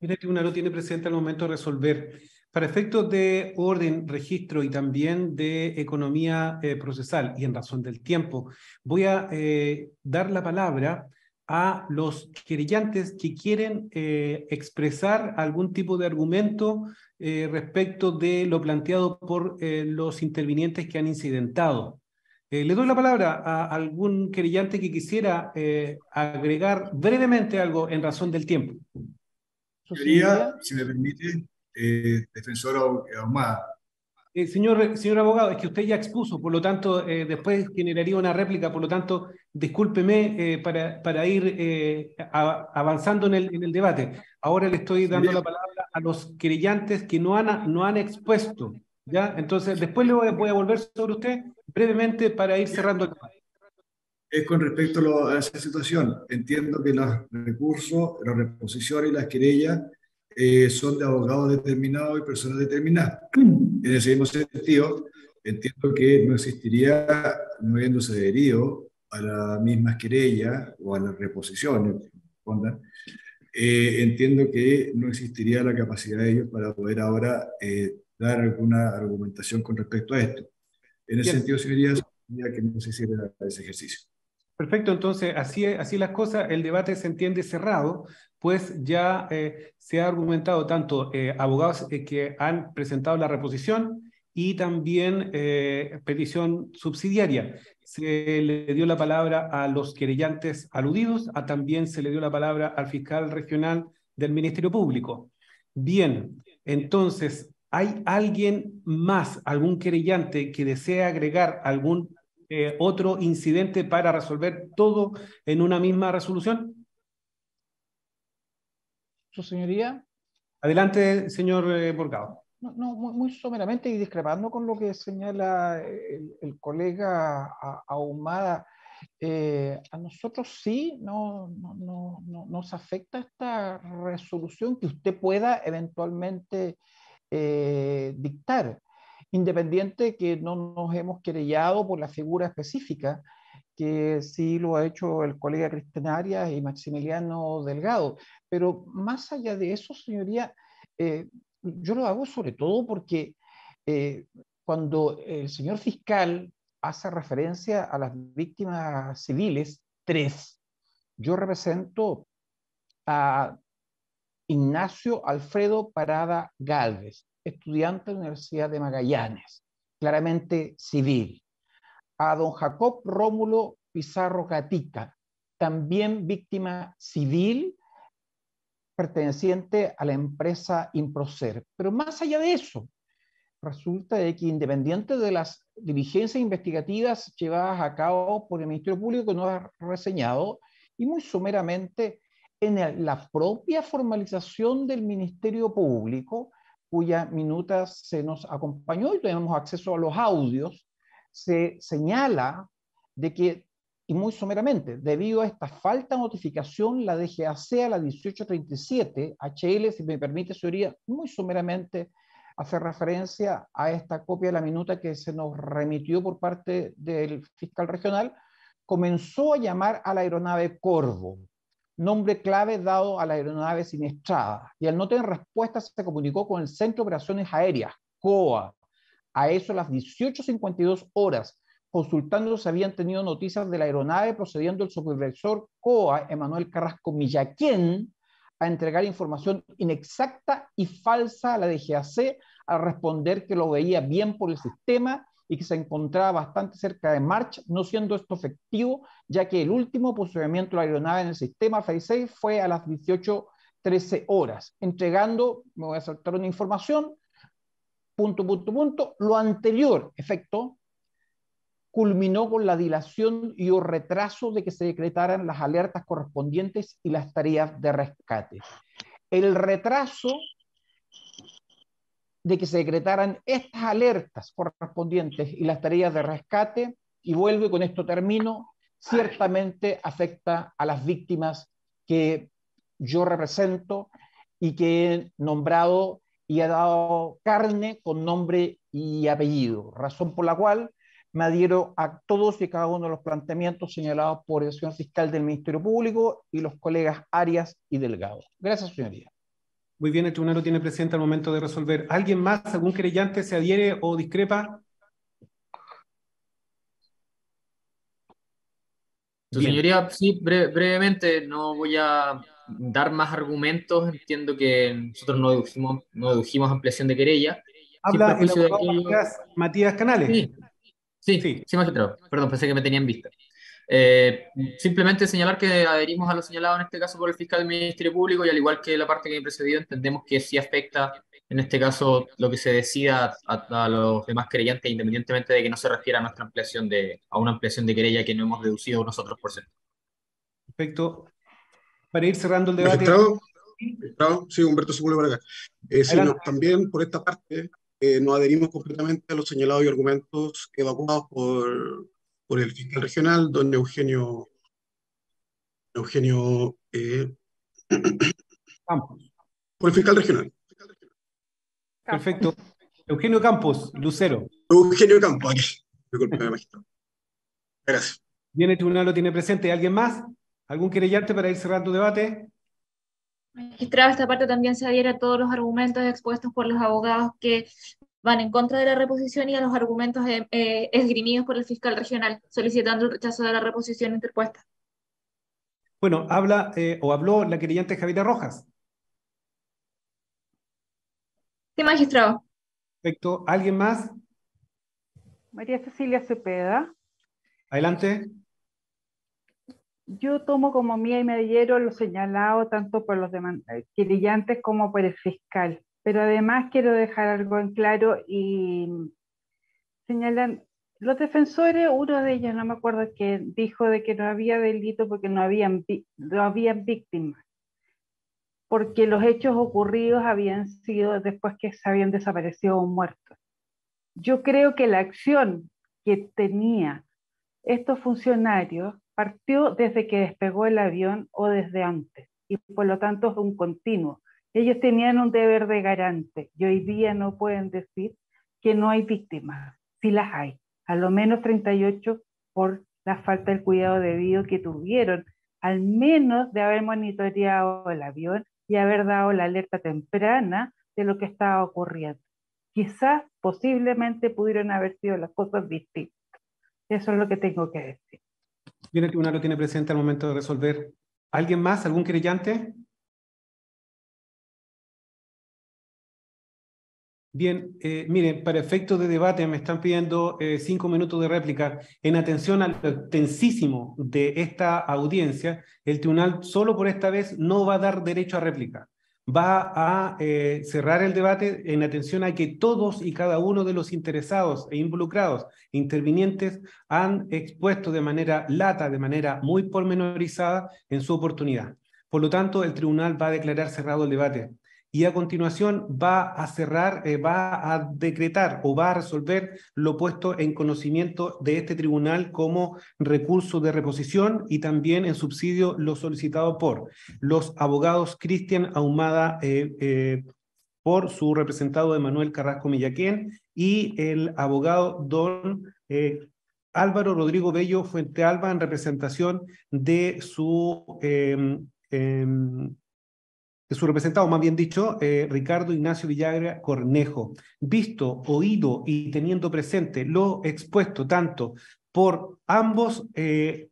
El tribunal lo tiene presente al momento de resolver. Para efectos de orden, registro y también de economía eh, procesal y en razón del tiempo, voy a dar la palabra a los querellantes que quieren expresar algún tipo de argumento respecto de lo planteado por los intervinientes que han incidentado. Eh, le doy la palabra a algún querellante que quisiera eh, agregar brevemente algo en razón del tiempo. Señoría, si me permite, eh, defensor Ahumada. señor, señor abogado, es que usted ya expuso, por lo tanto, después generaría una réplica, por lo tanto, discúlpeme para, para ir avanzando en el, en el debate. Ahora le estoy dando la palabra a los querellantes que no han, no han expuesto ¿Ya? Entonces, después le voy a, volver sobre usted brevemente para ir cerrando el tema. Es con respecto a, esa situación. Entiendo que los recursos, las reposiciones y las querellas eh, son de abogados determinados y personas determinadas. En ese mismo sentido, entiendo que no existiría, no habiéndose adherido a las mismas querellas o a las reposiciones, eh, entiendo que no existiría la capacidad de ellos para poder ahora eh, dar alguna argumentación con respecto a esto. En ese sentido, señoría, que no se hiciera ese ejercicio. Perfecto, entonces así, así las cosas, el debate se entiende cerrado, pues ya eh, se ha argumentado tanto eh, abogados eh, que han presentado la reposición y también petición subsidiaria. Se le dio la palabra a los querellantes aludidos, a también se le dio la palabra al fiscal regional del Ministerio Público. Bien, entonces, ¿hay alguien más, algún querellante que desea agregar algún eh, otro incidente para resolver todo en una misma resolución? Su señoría. Adelante, señor eh, Borgado. No, no muy, muy, someramente y discrepando con lo que señala el, el colega Ahumada, eh, a nosotros sí no, no, no, nos afecta esta resolución que usted pueda eventualmente eh, dictar, independiente que no nos hemos querellado por la figura específica, que sí lo ha hecho el colega Cristian Arias y Maximiliano Delgado. Pero más allá de eso, señoría, eh, yo lo hago sobre todo porque eh, cuando el señor fiscal hace referencia a las víctimas civiles, tres, yo represento a Ignacio Alfredo Parada Galvez, estudiante de la Universidad de Magallanes, claramente civil. A don Jacob Rómulo Pizarro Gatica, también víctima civil perteneciente a la empresa Improcer. Pero más allá de eso, resulta de que independiente de las diligencias investigativas llevadas a cabo por el Ministerio Público que no ha reseñado, y muy sumeramente en la propia formalización del Ministerio Público, cuya minuta se nos acompañó y tenemos acceso a los audios, se señala de que y muy someramente, debido a esta falta de notificación, la DGAC a la 1837, HL, si me permite, señoría, muy someramente hace referencia a esta copia de la minuta que se nos remitió por parte del fiscal regional, comenzó a llamar a la aeronave Corvo, nombre clave dado a la aeronave siniestrada, y al no tener respuesta se comunicó con el Centro de Operaciones Aéreas, COA, a. Eso a las 18.52 horas, consultando si habían tenido noticias de la aeronave, procediendo el supervisor COA, Emanuel Carrasco Millaquén, a entregar información inexacta y falsa a la DGAC al responder que lo veía bien por el sistema y que se encontraba bastante cerca de March, no siendo esto efectivo, ya que el último posicionamiento de la aeronave en el sistema 6 fue a las 18.13 horas, entregando, me voy a saltar una información, punto, punto, punto, lo anterior, efecto, culminó con la dilación y o retraso de que se decretaran las alertas correspondientes y las tareas de rescate. El retraso de que se decretaran estas alertas correspondientes y las tareas de rescate, y vuelvo con esto termino, ciertamente afecta a las víctimas que yo represento y que he nombrado y he dado carne con nombre y apellido, razón por la cual me adhiero a todos y cada uno de los planteamientos señalados por el señor fiscal del Ministerio Público y los colegas Arias y Delgado. Gracias, señoría. Muy bien, el tribunal lo tiene presente al momento de resolver. ¿Alguien más, algún querellante, se adhiere o discrepa? Su señoría, sí, brevemente, no voy a dar más argumentos. Entiendo que nosotros no dedujimos, no dedujimos ampliación de querella. Habla el abogado Matías, Matías Canales. Sí, Sí, sí, sí magistrado. Perdón, pensé que me tenían vista. Eh, simplemente señalar que adherimos a lo señalado en este caso por el fiscal del Ministerio Público y al igual que la parte que me precedido, entendemos que sí afecta en este caso lo que se decida a, los demás creyentes, independientemente de que no se refiera a nuestra ampliación de, a una ampliación de querella que no hemos deducido nosotros por ser. Perfecto. Para ir cerrando el debate. sí, Humberto Sepúlveda por acá. Eh, también por esta parte, eh, nos adherimos completamente a los señalados y argumentos evacuados por, por el fiscal regional, don Eugenio, Eugenio eh, Campos. Por el fiscal regional. Perfecto. Eugenio Campos, Lucero. Eugenio Campos, aquí. Disculpe, magistrado. Gracias. Bien, el tribunal lo tiene presente. ¿Alguien más? ¿Algún querellante para ir cerrando debate? Magistrado, esta parte también se adhiere a todos los argumentos expuestos por los abogados que van en contra de la reposición y a los argumentos eh, eh, esgrimidos por el fiscal regional, solicitando el rechazo de la reposición interpuesta. Bueno, habla eh, o habló la querellante Javiera Rojas. Sí, magistrado. Perfecto. ¿Alguien más? María Cecilia Cepeda. Adelante. Yo tomo como mía y medallero lo señalado tanto por los querellantes como por el fiscal, pero además quiero dejar algo en claro y señalan los defensores, uno de ellos, no me acuerdo quién, dijo de que no había delito porque no habían, no habían víctimas, porque los hechos ocurridos habían sido después que se habían desaparecido o muerto. Yo creo que la acción que tenía estos funcionarios partió desde que despegó el avión o desde antes, y por lo tanto es un continuo. Ellos tenían un deber de garante y hoy día no pueden decir que no hay víctimas, sí las hay a lo menos 38 por la falta del cuidado debido que tuvieron, al menos de haber monitoreado el avión y haber dado la alerta temprana de lo que estaba ocurriendo. Quizás, posiblemente, pudieron haber sido las cosas distintas. Eso es lo que tengo que decir. Bien, el tribunal lo tiene presente al momento de resolver. ¿Alguien más? ¿Algún querellante? Bien, eh, miren, para efectos de debate me están pidiendo eh, cinco minutos de réplica. En atención al tensísimo de esta audiencia, el tribunal solo por esta vez no va a dar derecho a réplica. Va a eh, cerrar el debate en atención a que todos y cada uno de los interesados e involucrados, intervinientes, han expuesto de manera lata, de manera muy pormenorizada en su oportunidad. Por lo tanto, el tribunal va a declarar cerrado el debate y a continuación va a cerrar, eh, va a decretar o va a resolver lo puesto en conocimiento de este tribunal como recurso de reposición y también en subsidio lo solicitado por los abogados Cristian Ahumada eh, eh, por su representado Emanuel Carrasco Millaquén y el abogado don Álvaro Rodrigo Bello Fuente Alba en representación de su em, em, de su representado, más bien dicho, eh, Ricardo Ignacio Villagra Cornejo, visto, oído y teniendo presente lo expuesto tanto por ambos eh,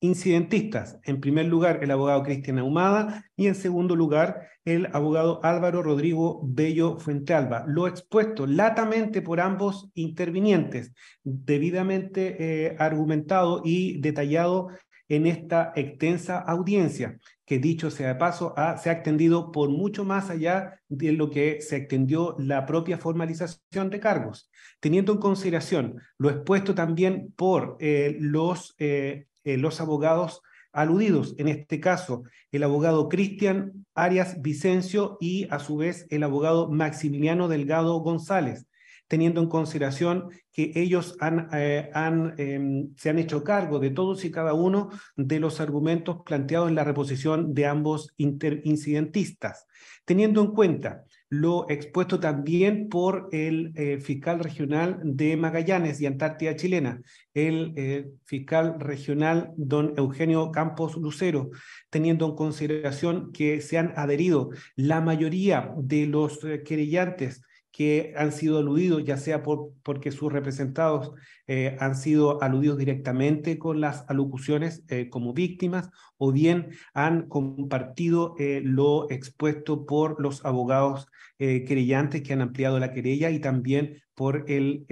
incidentistas, en primer lugar el abogado Cristian Ahumada y en segundo lugar el abogado Álvaro Rodrigo Bello Fuentealba, lo expuesto latamente por ambos intervinientes, debidamente eh, argumentado y detallado en esta extensa audiencia que dicho sea de paso, se ha extendido por mucho más allá de lo que se extendió la propia formalización de cargos, teniendo en consideración lo expuesto también por eh, los, eh, eh, los abogados aludidos, en este caso el abogado Cristian Arias Vicencio y a su vez el abogado Maximiliano Delgado González, teniendo en consideración que ellos han, eh, em, se han hecho cargo de todos y cada uno de los argumentos planteados en la reposición de ambos incidentistas, teniendo en cuenta lo expuesto también por el eh, fiscal regional de Magallanes y Antártida Chilena, el eh, fiscal regional don Eugenio Campos Lucero, teniendo en consideración que se han adherido la mayoría de los querellantes que han sido aludidos, ya sea por, porque sus representados eh, han sido aludidos directamente con las alocuciones eh, como víctimas, o bien han compartido eh, lo expuesto por los abogados querellantes que han ampliado la querella y también por el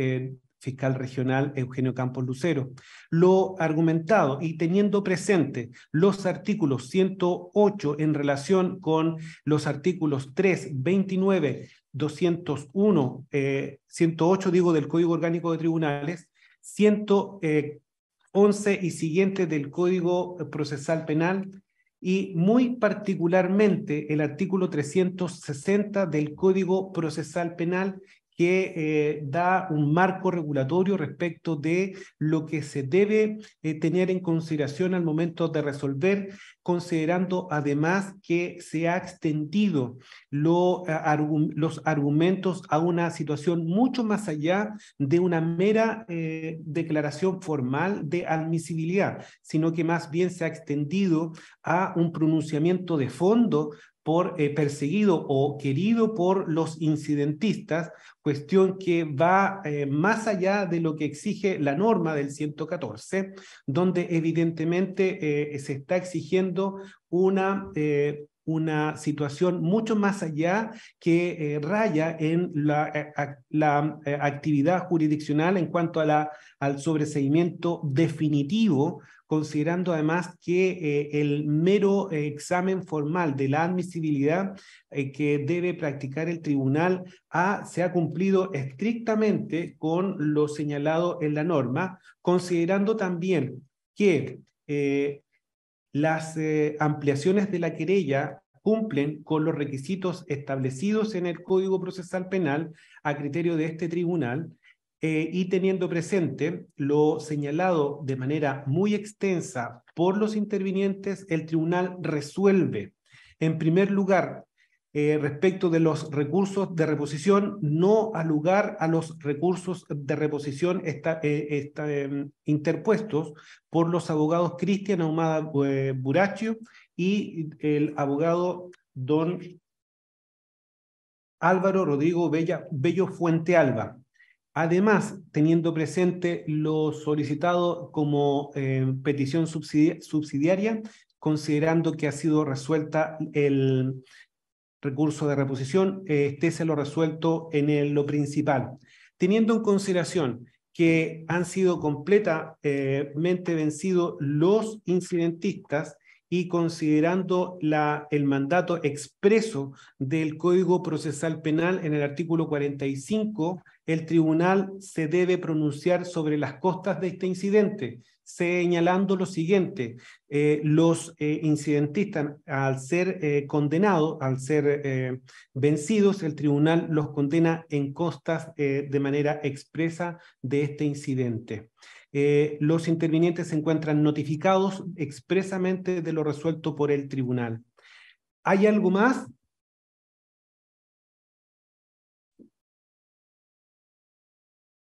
fiscal regional Eugenio Campos Lucero. Lo argumentado y teniendo presente los artículos 108 en relación con los artículos 3, 29, 201, 108 digo del Código Orgánico de Tribunales, 111 y siguiente del Código Procesal Penal y muy particularmente el artículo 360 del Código Procesal Penal que eh, da un marco regulatorio respecto de lo que se debe eh, tener en consideración al momento de resolver, considerando además que se ha extendido lo, los argumentos a una situación mucho más allá de una mera eh, declaración formal de admisibilidad, sino que más bien se ha extendido a un pronunciamiento de fondo por eh, perseguido o querido por los incidentistas, cuestión que va eh, más allá de lo que exige la norma del 114, donde evidentemente eh, se está exigiendo una una situación mucho más allá que raya en la, la actividad jurisdiccional en cuanto a la, al sobreseimiento definitivo, considerando además que el mero examen formal de la admisibilidad que debe practicar el tribunal ha, se ha cumplido estrictamente con lo señalado en la norma, considerando también que las eh, ampliaciones de la querella cumplen con los requisitos establecidos en el Código Procesal Penal a criterio de este tribunal eh, y teniendo presente lo señalado de manera muy extensa por los intervinientes, el tribunal resuelve, en primer lugar, eh, respecto de los recursos de reposición, no al lugar a los recursos de reposición eh, em, interpuestos por los abogados Cristian Ahumada Buraccio y el abogado don Álvaro Rodrigo Bella, Bello Fuente Alba. Además, teniendo presente lo solicitado como petición subsidiaria, considerando que ha sido resuelta el, recurso de reposición, este se lo resuelto en lo principal. Teniendo en consideración que han sido completamente vencidos los incidentistas y considerando el mandato expreso del Código Procesal Penal en el artículo 45, el tribunal se debe pronunciar sobre las costas de este incidente, señalando lo siguiente, eh, los eh, incidentistas al ser eh, condenados, al ser vencidos, el tribunal los condena en costas de manera expresa de este incidente. Los intervinientes se encuentran notificados expresamente de lo resuelto por el tribunal. ¿Hay algo más?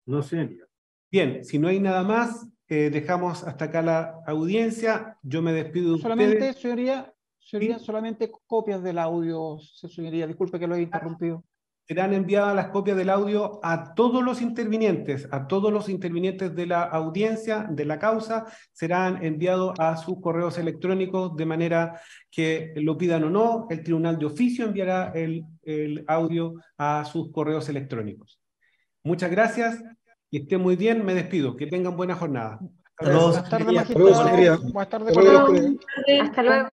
No sé. Bien, si no hay nada más, eh, dejamos hasta acá la audiencia. Yo me despido de solamente, ustedes. Señoría, señoría solamente copias del audio, señoría. Disculpe que lo haya interrumpido. Serán enviadas las copias del audio a todos los intervinientes, a todos los intervinientes de la audiencia, de la causa, serán enviados a sus correos electrónicos de manera que lo pidan o no. El tribunal de oficio enviará el, el audio a sus correos electrónicos. Muchas gracias. Que esté muy bien, me despido. Que tengan buena jornada. Buenas tardes, magistrado. Buenas tardes. Hasta luego.